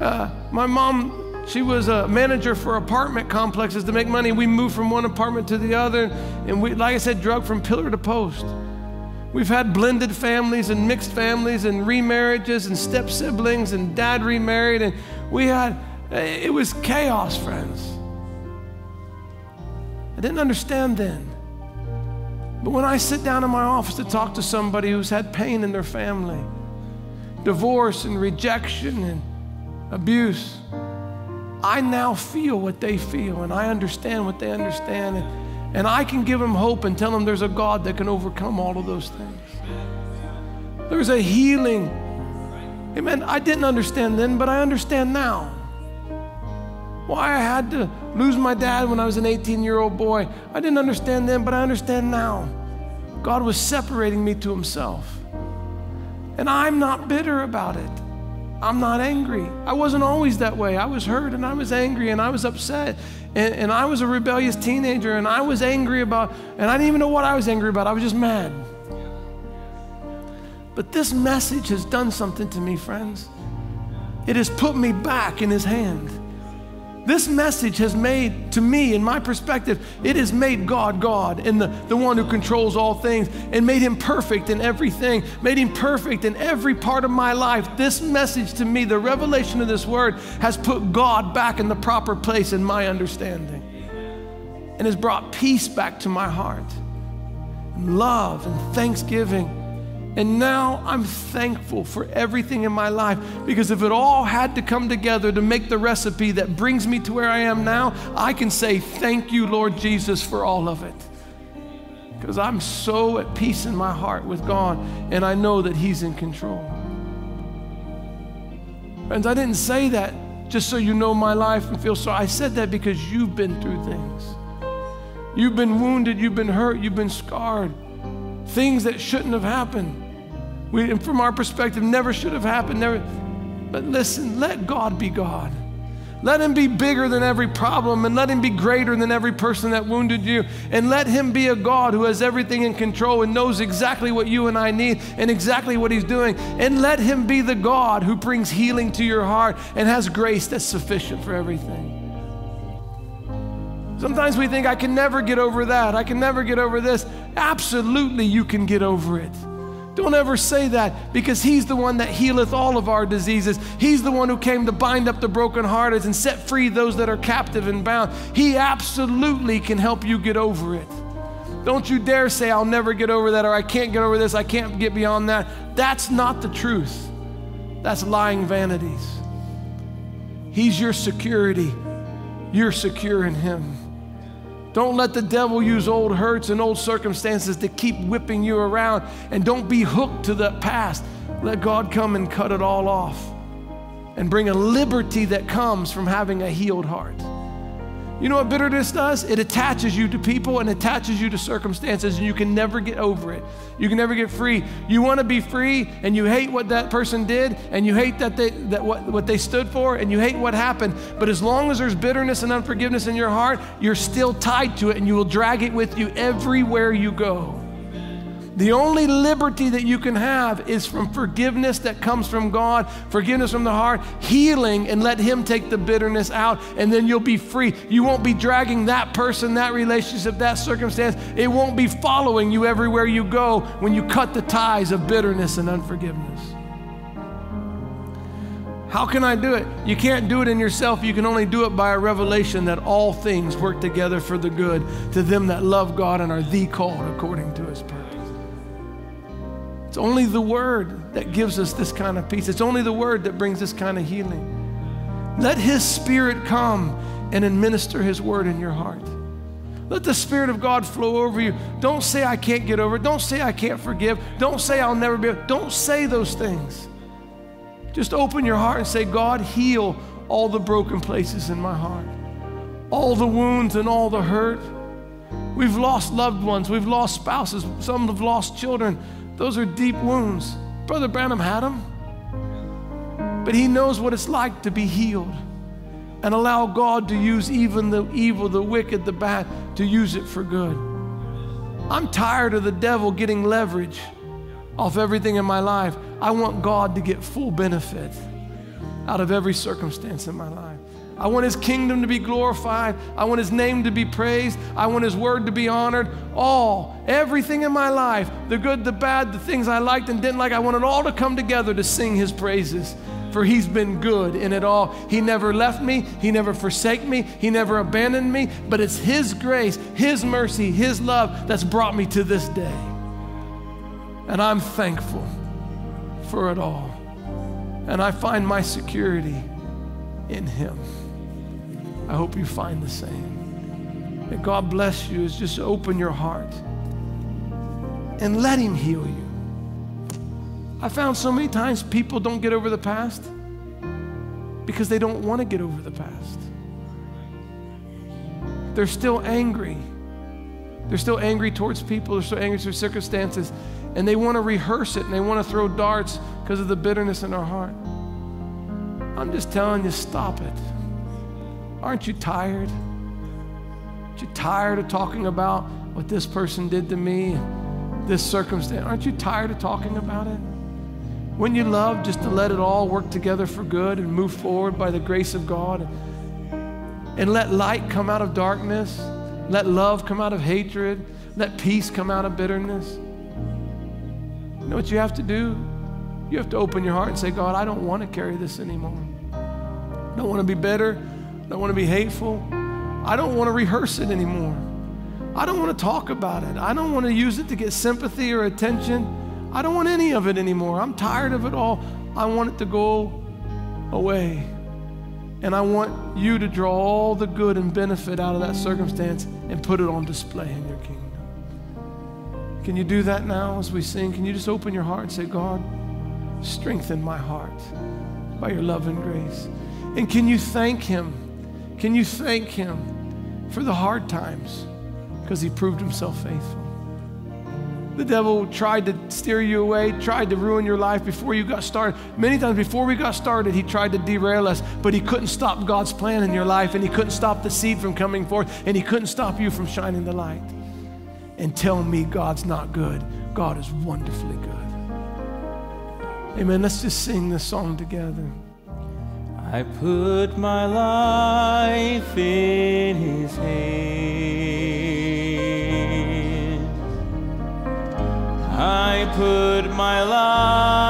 Uh, my mom, she was a manager for apartment complexes to make money. We moved from one apartment to the other, and we, like I said, drugged from pillar to post. We've had blended families and mixed families and remarriages and step siblings and dad remarried, and we had, eh, it was chaos, friends. I didn't understand then. But when I sit down in my office to talk to somebody who's had pain in their family, divorce and rejection and abuse, I now feel what they feel and I understand what they understand. And, and I can give them hope and tell them there's a God that can overcome all of those things. There's a healing. Amen. I didn't understand then, but I understand now. Why I had to lose my dad when I was an 18 year old boy. I didn't understand then, but I understand now. God was separating me to Himself. And I'm not bitter about it. I'm not angry. I wasn't always that way. I was hurt and I was angry and I was upset. And, and I was a rebellious teenager and I was angry about, and I didn't even know what I was angry about. I was just mad. But this message has done something to me, friends. It has put me back in His hand. This message has made, to me, in my perspective, it has made God God and the, the one who controls all things and made him perfect in everything, made him perfect in every part of my life. This message to me, the revelation of this word, has put God back in the proper place in my understanding and has brought peace back to my heart, and love and thanksgiving and now I'm thankful for everything in my life because if it all had to come together to make the recipe that brings me to where I am now, I can say, Thank you, Lord Jesus, for all of it. Because I'm so at peace in my heart with God and I know that He's in control. Friends, I didn't say that just so you know my life and feel sorry. I said that because you've been through things. You've been wounded, you've been hurt, you've been scarred things that shouldn't have happened. We, from our perspective, never should have happened. Never. But listen, let God be God. Let him be bigger than every problem and let him be greater than every person that wounded you. And let him be a God who has everything in control and knows exactly what you and I need and exactly what he's doing. And let him be the God who brings healing to your heart and has grace that's sufficient for everything. Sometimes we think, I can never get over that. I can never get over this. Absolutely, you can get over it. Don't ever say that because He's the one that healeth all of our diseases. He's the one who came to bind up the brokenhearted and set free those that are captive and bound. He absolutely can help you get over it. Don't you dare say, I'll never get over that, or I can't get over this, I can't get beyond that. That's not the truth. That's lying vanities. He's your security. You're secure in Him. Don't let the devil use old hurts and old circumstances to keep whipping you around. And don't be hooked to the past. Let God come and cut it all off and bring a liberty that comes from having a healed heart. You know what bitterness does? It attaches you to people and attaches you to circumstances, and you can never get over it. You can never get free. You want to be free, and you hate what that person did, and you hate that they that what, what they stood for, and you hate what happened. But as long as there's bitterness and unforgiveness in your heart, you're still tied to it, and you will drag it with you everywhere you go. The only liberty that you can have is from forgiveness that comes from God, forgiveness from the heart, healing, and let Him take the bitterness out, and then you'll be free. You won't be dragging that person, that relationship, that circumstance. It won't be following you everywhere you go when you cut the ties of bitterness and unforgiveness. How can I do it? You can't do it in yourself. You can only do it by a revelation that all things work together for the good to them that love God and are the called according to His purpose. It's only the Word that gives us this kind of peace. It's only the Word that brings this kind of healing. Let His Spirit come and administer His Word in your heart. Let the Spirit of God flow over you. Don't say, I can't get over it. Don't say, I can't forgive. Don't say, I'll never be. Don't say those things. Just open your heart and say, God, heal all the broken places in my heart, all the wounds and all the hurt. We've lost loved ones, we've lost spouses, some have lost children. Those are deep wounds. Brother Branham had them. But he knows what it's like to be healed and allow God to use even the evil, the wicked, the bad, to use it for good. I'm tired of the devil getting leverage off everything in my life. I want God to get full benefit out of every circumstance in my life. I want his kingdom to be glorified. I want his name to be praised. I want his word to be honored. All, everything in my life, the good, the bad, the things I liked and didn't like, I want it all to come together to sing his praises. For he's been good in it all. He never left me, he never forsake me, he never abandoned me, but it's his grace, his mercy, his love that's brought me to this day. And I'm thankful for it all. And I find my security in him. I hope you find the same. May God bless you as just open your heart and let Him heal you. I found so many times people don't get over the past because they don't want to get over the past. They're still angry. They're still angry towards people, they're still angry towards circumstances, and they want to rehearse it and they want to throw darts because of the bitterness in their heart. I'm just telling you, stop it. Aren't you tired? Aren't you tired of talking about what this person did to me, this circumstance? Aren't you tired of talking about it? Wouldn't you love just to let it all work together for good and move forward by the grace of God? And let light come out of darkness, let love come out of hatred, let peace come out of bitterness. You know what you have to do? You have to open your heart and say, God, I don't want to carry this anymore. I don't want to be bitter. I don't want to be hateful. I don't want to rehearse it anymore. I don't want to talk about it. I don't want to use it to get sympathy or attention. I don't want any of it anymore. I'm tired of it all. I want it to go away. And I want you to draw all the good and benefit out of that circumstance and put it on display in your kingdom. Can you do that now as we sing? Can you just open your heart and say, God, strengthen my heart by your love and grace? And can you thank Him? Can you thank Him for the hard times? Because He proved Himself faithful. The devil tried to steer you away, tried to ruin your life before you got started. Many times before we got started, he tried to derail us, but he couldn't stop God's plan in your life, and he couldn't stop the seed from coming forth, and he couldn't stop you from shining the light. And tell me God's not good. God is wonderfully good. Amen. Let's just sing this song together. I put my life in his hands. I put my life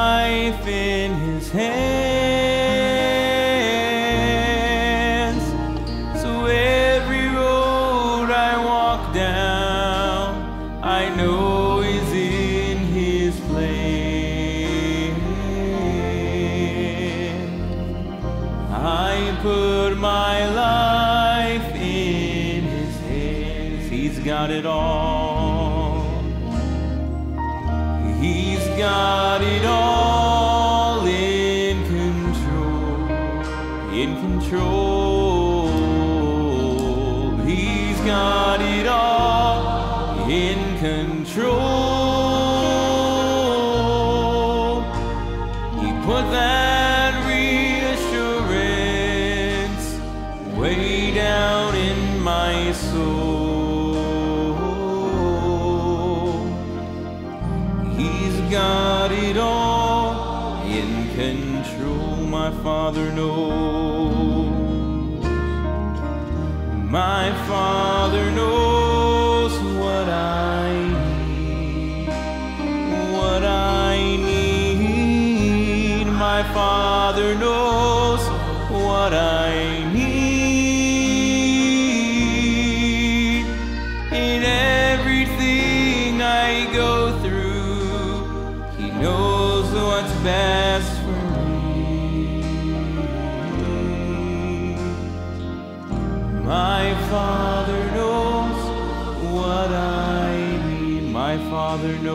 Father.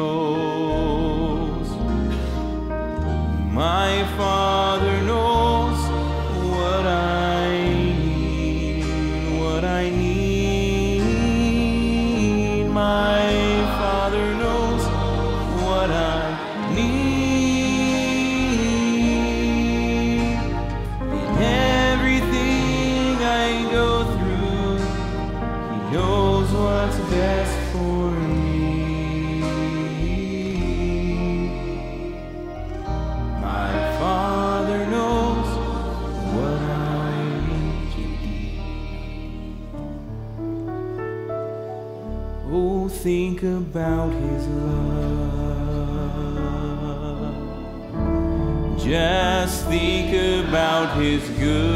about his good.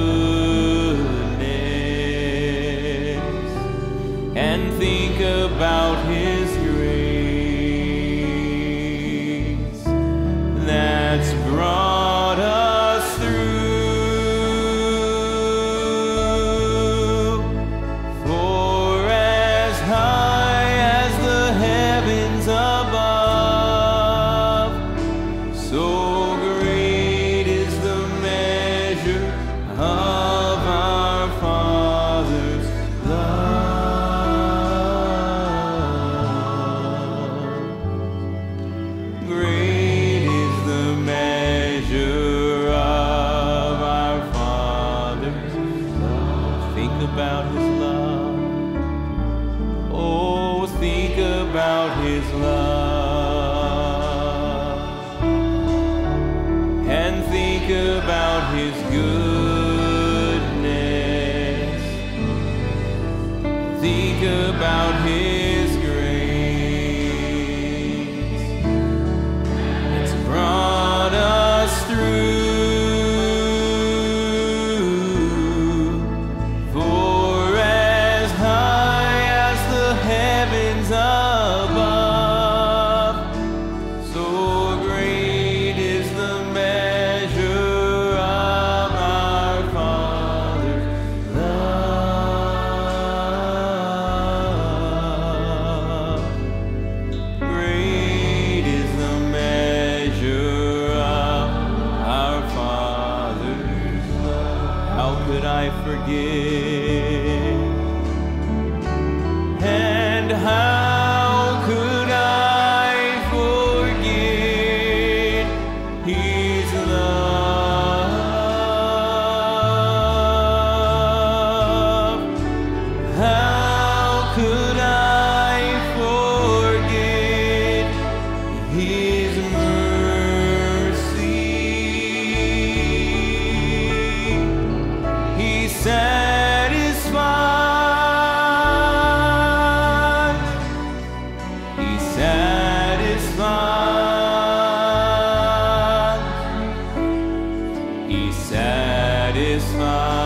He satisfies.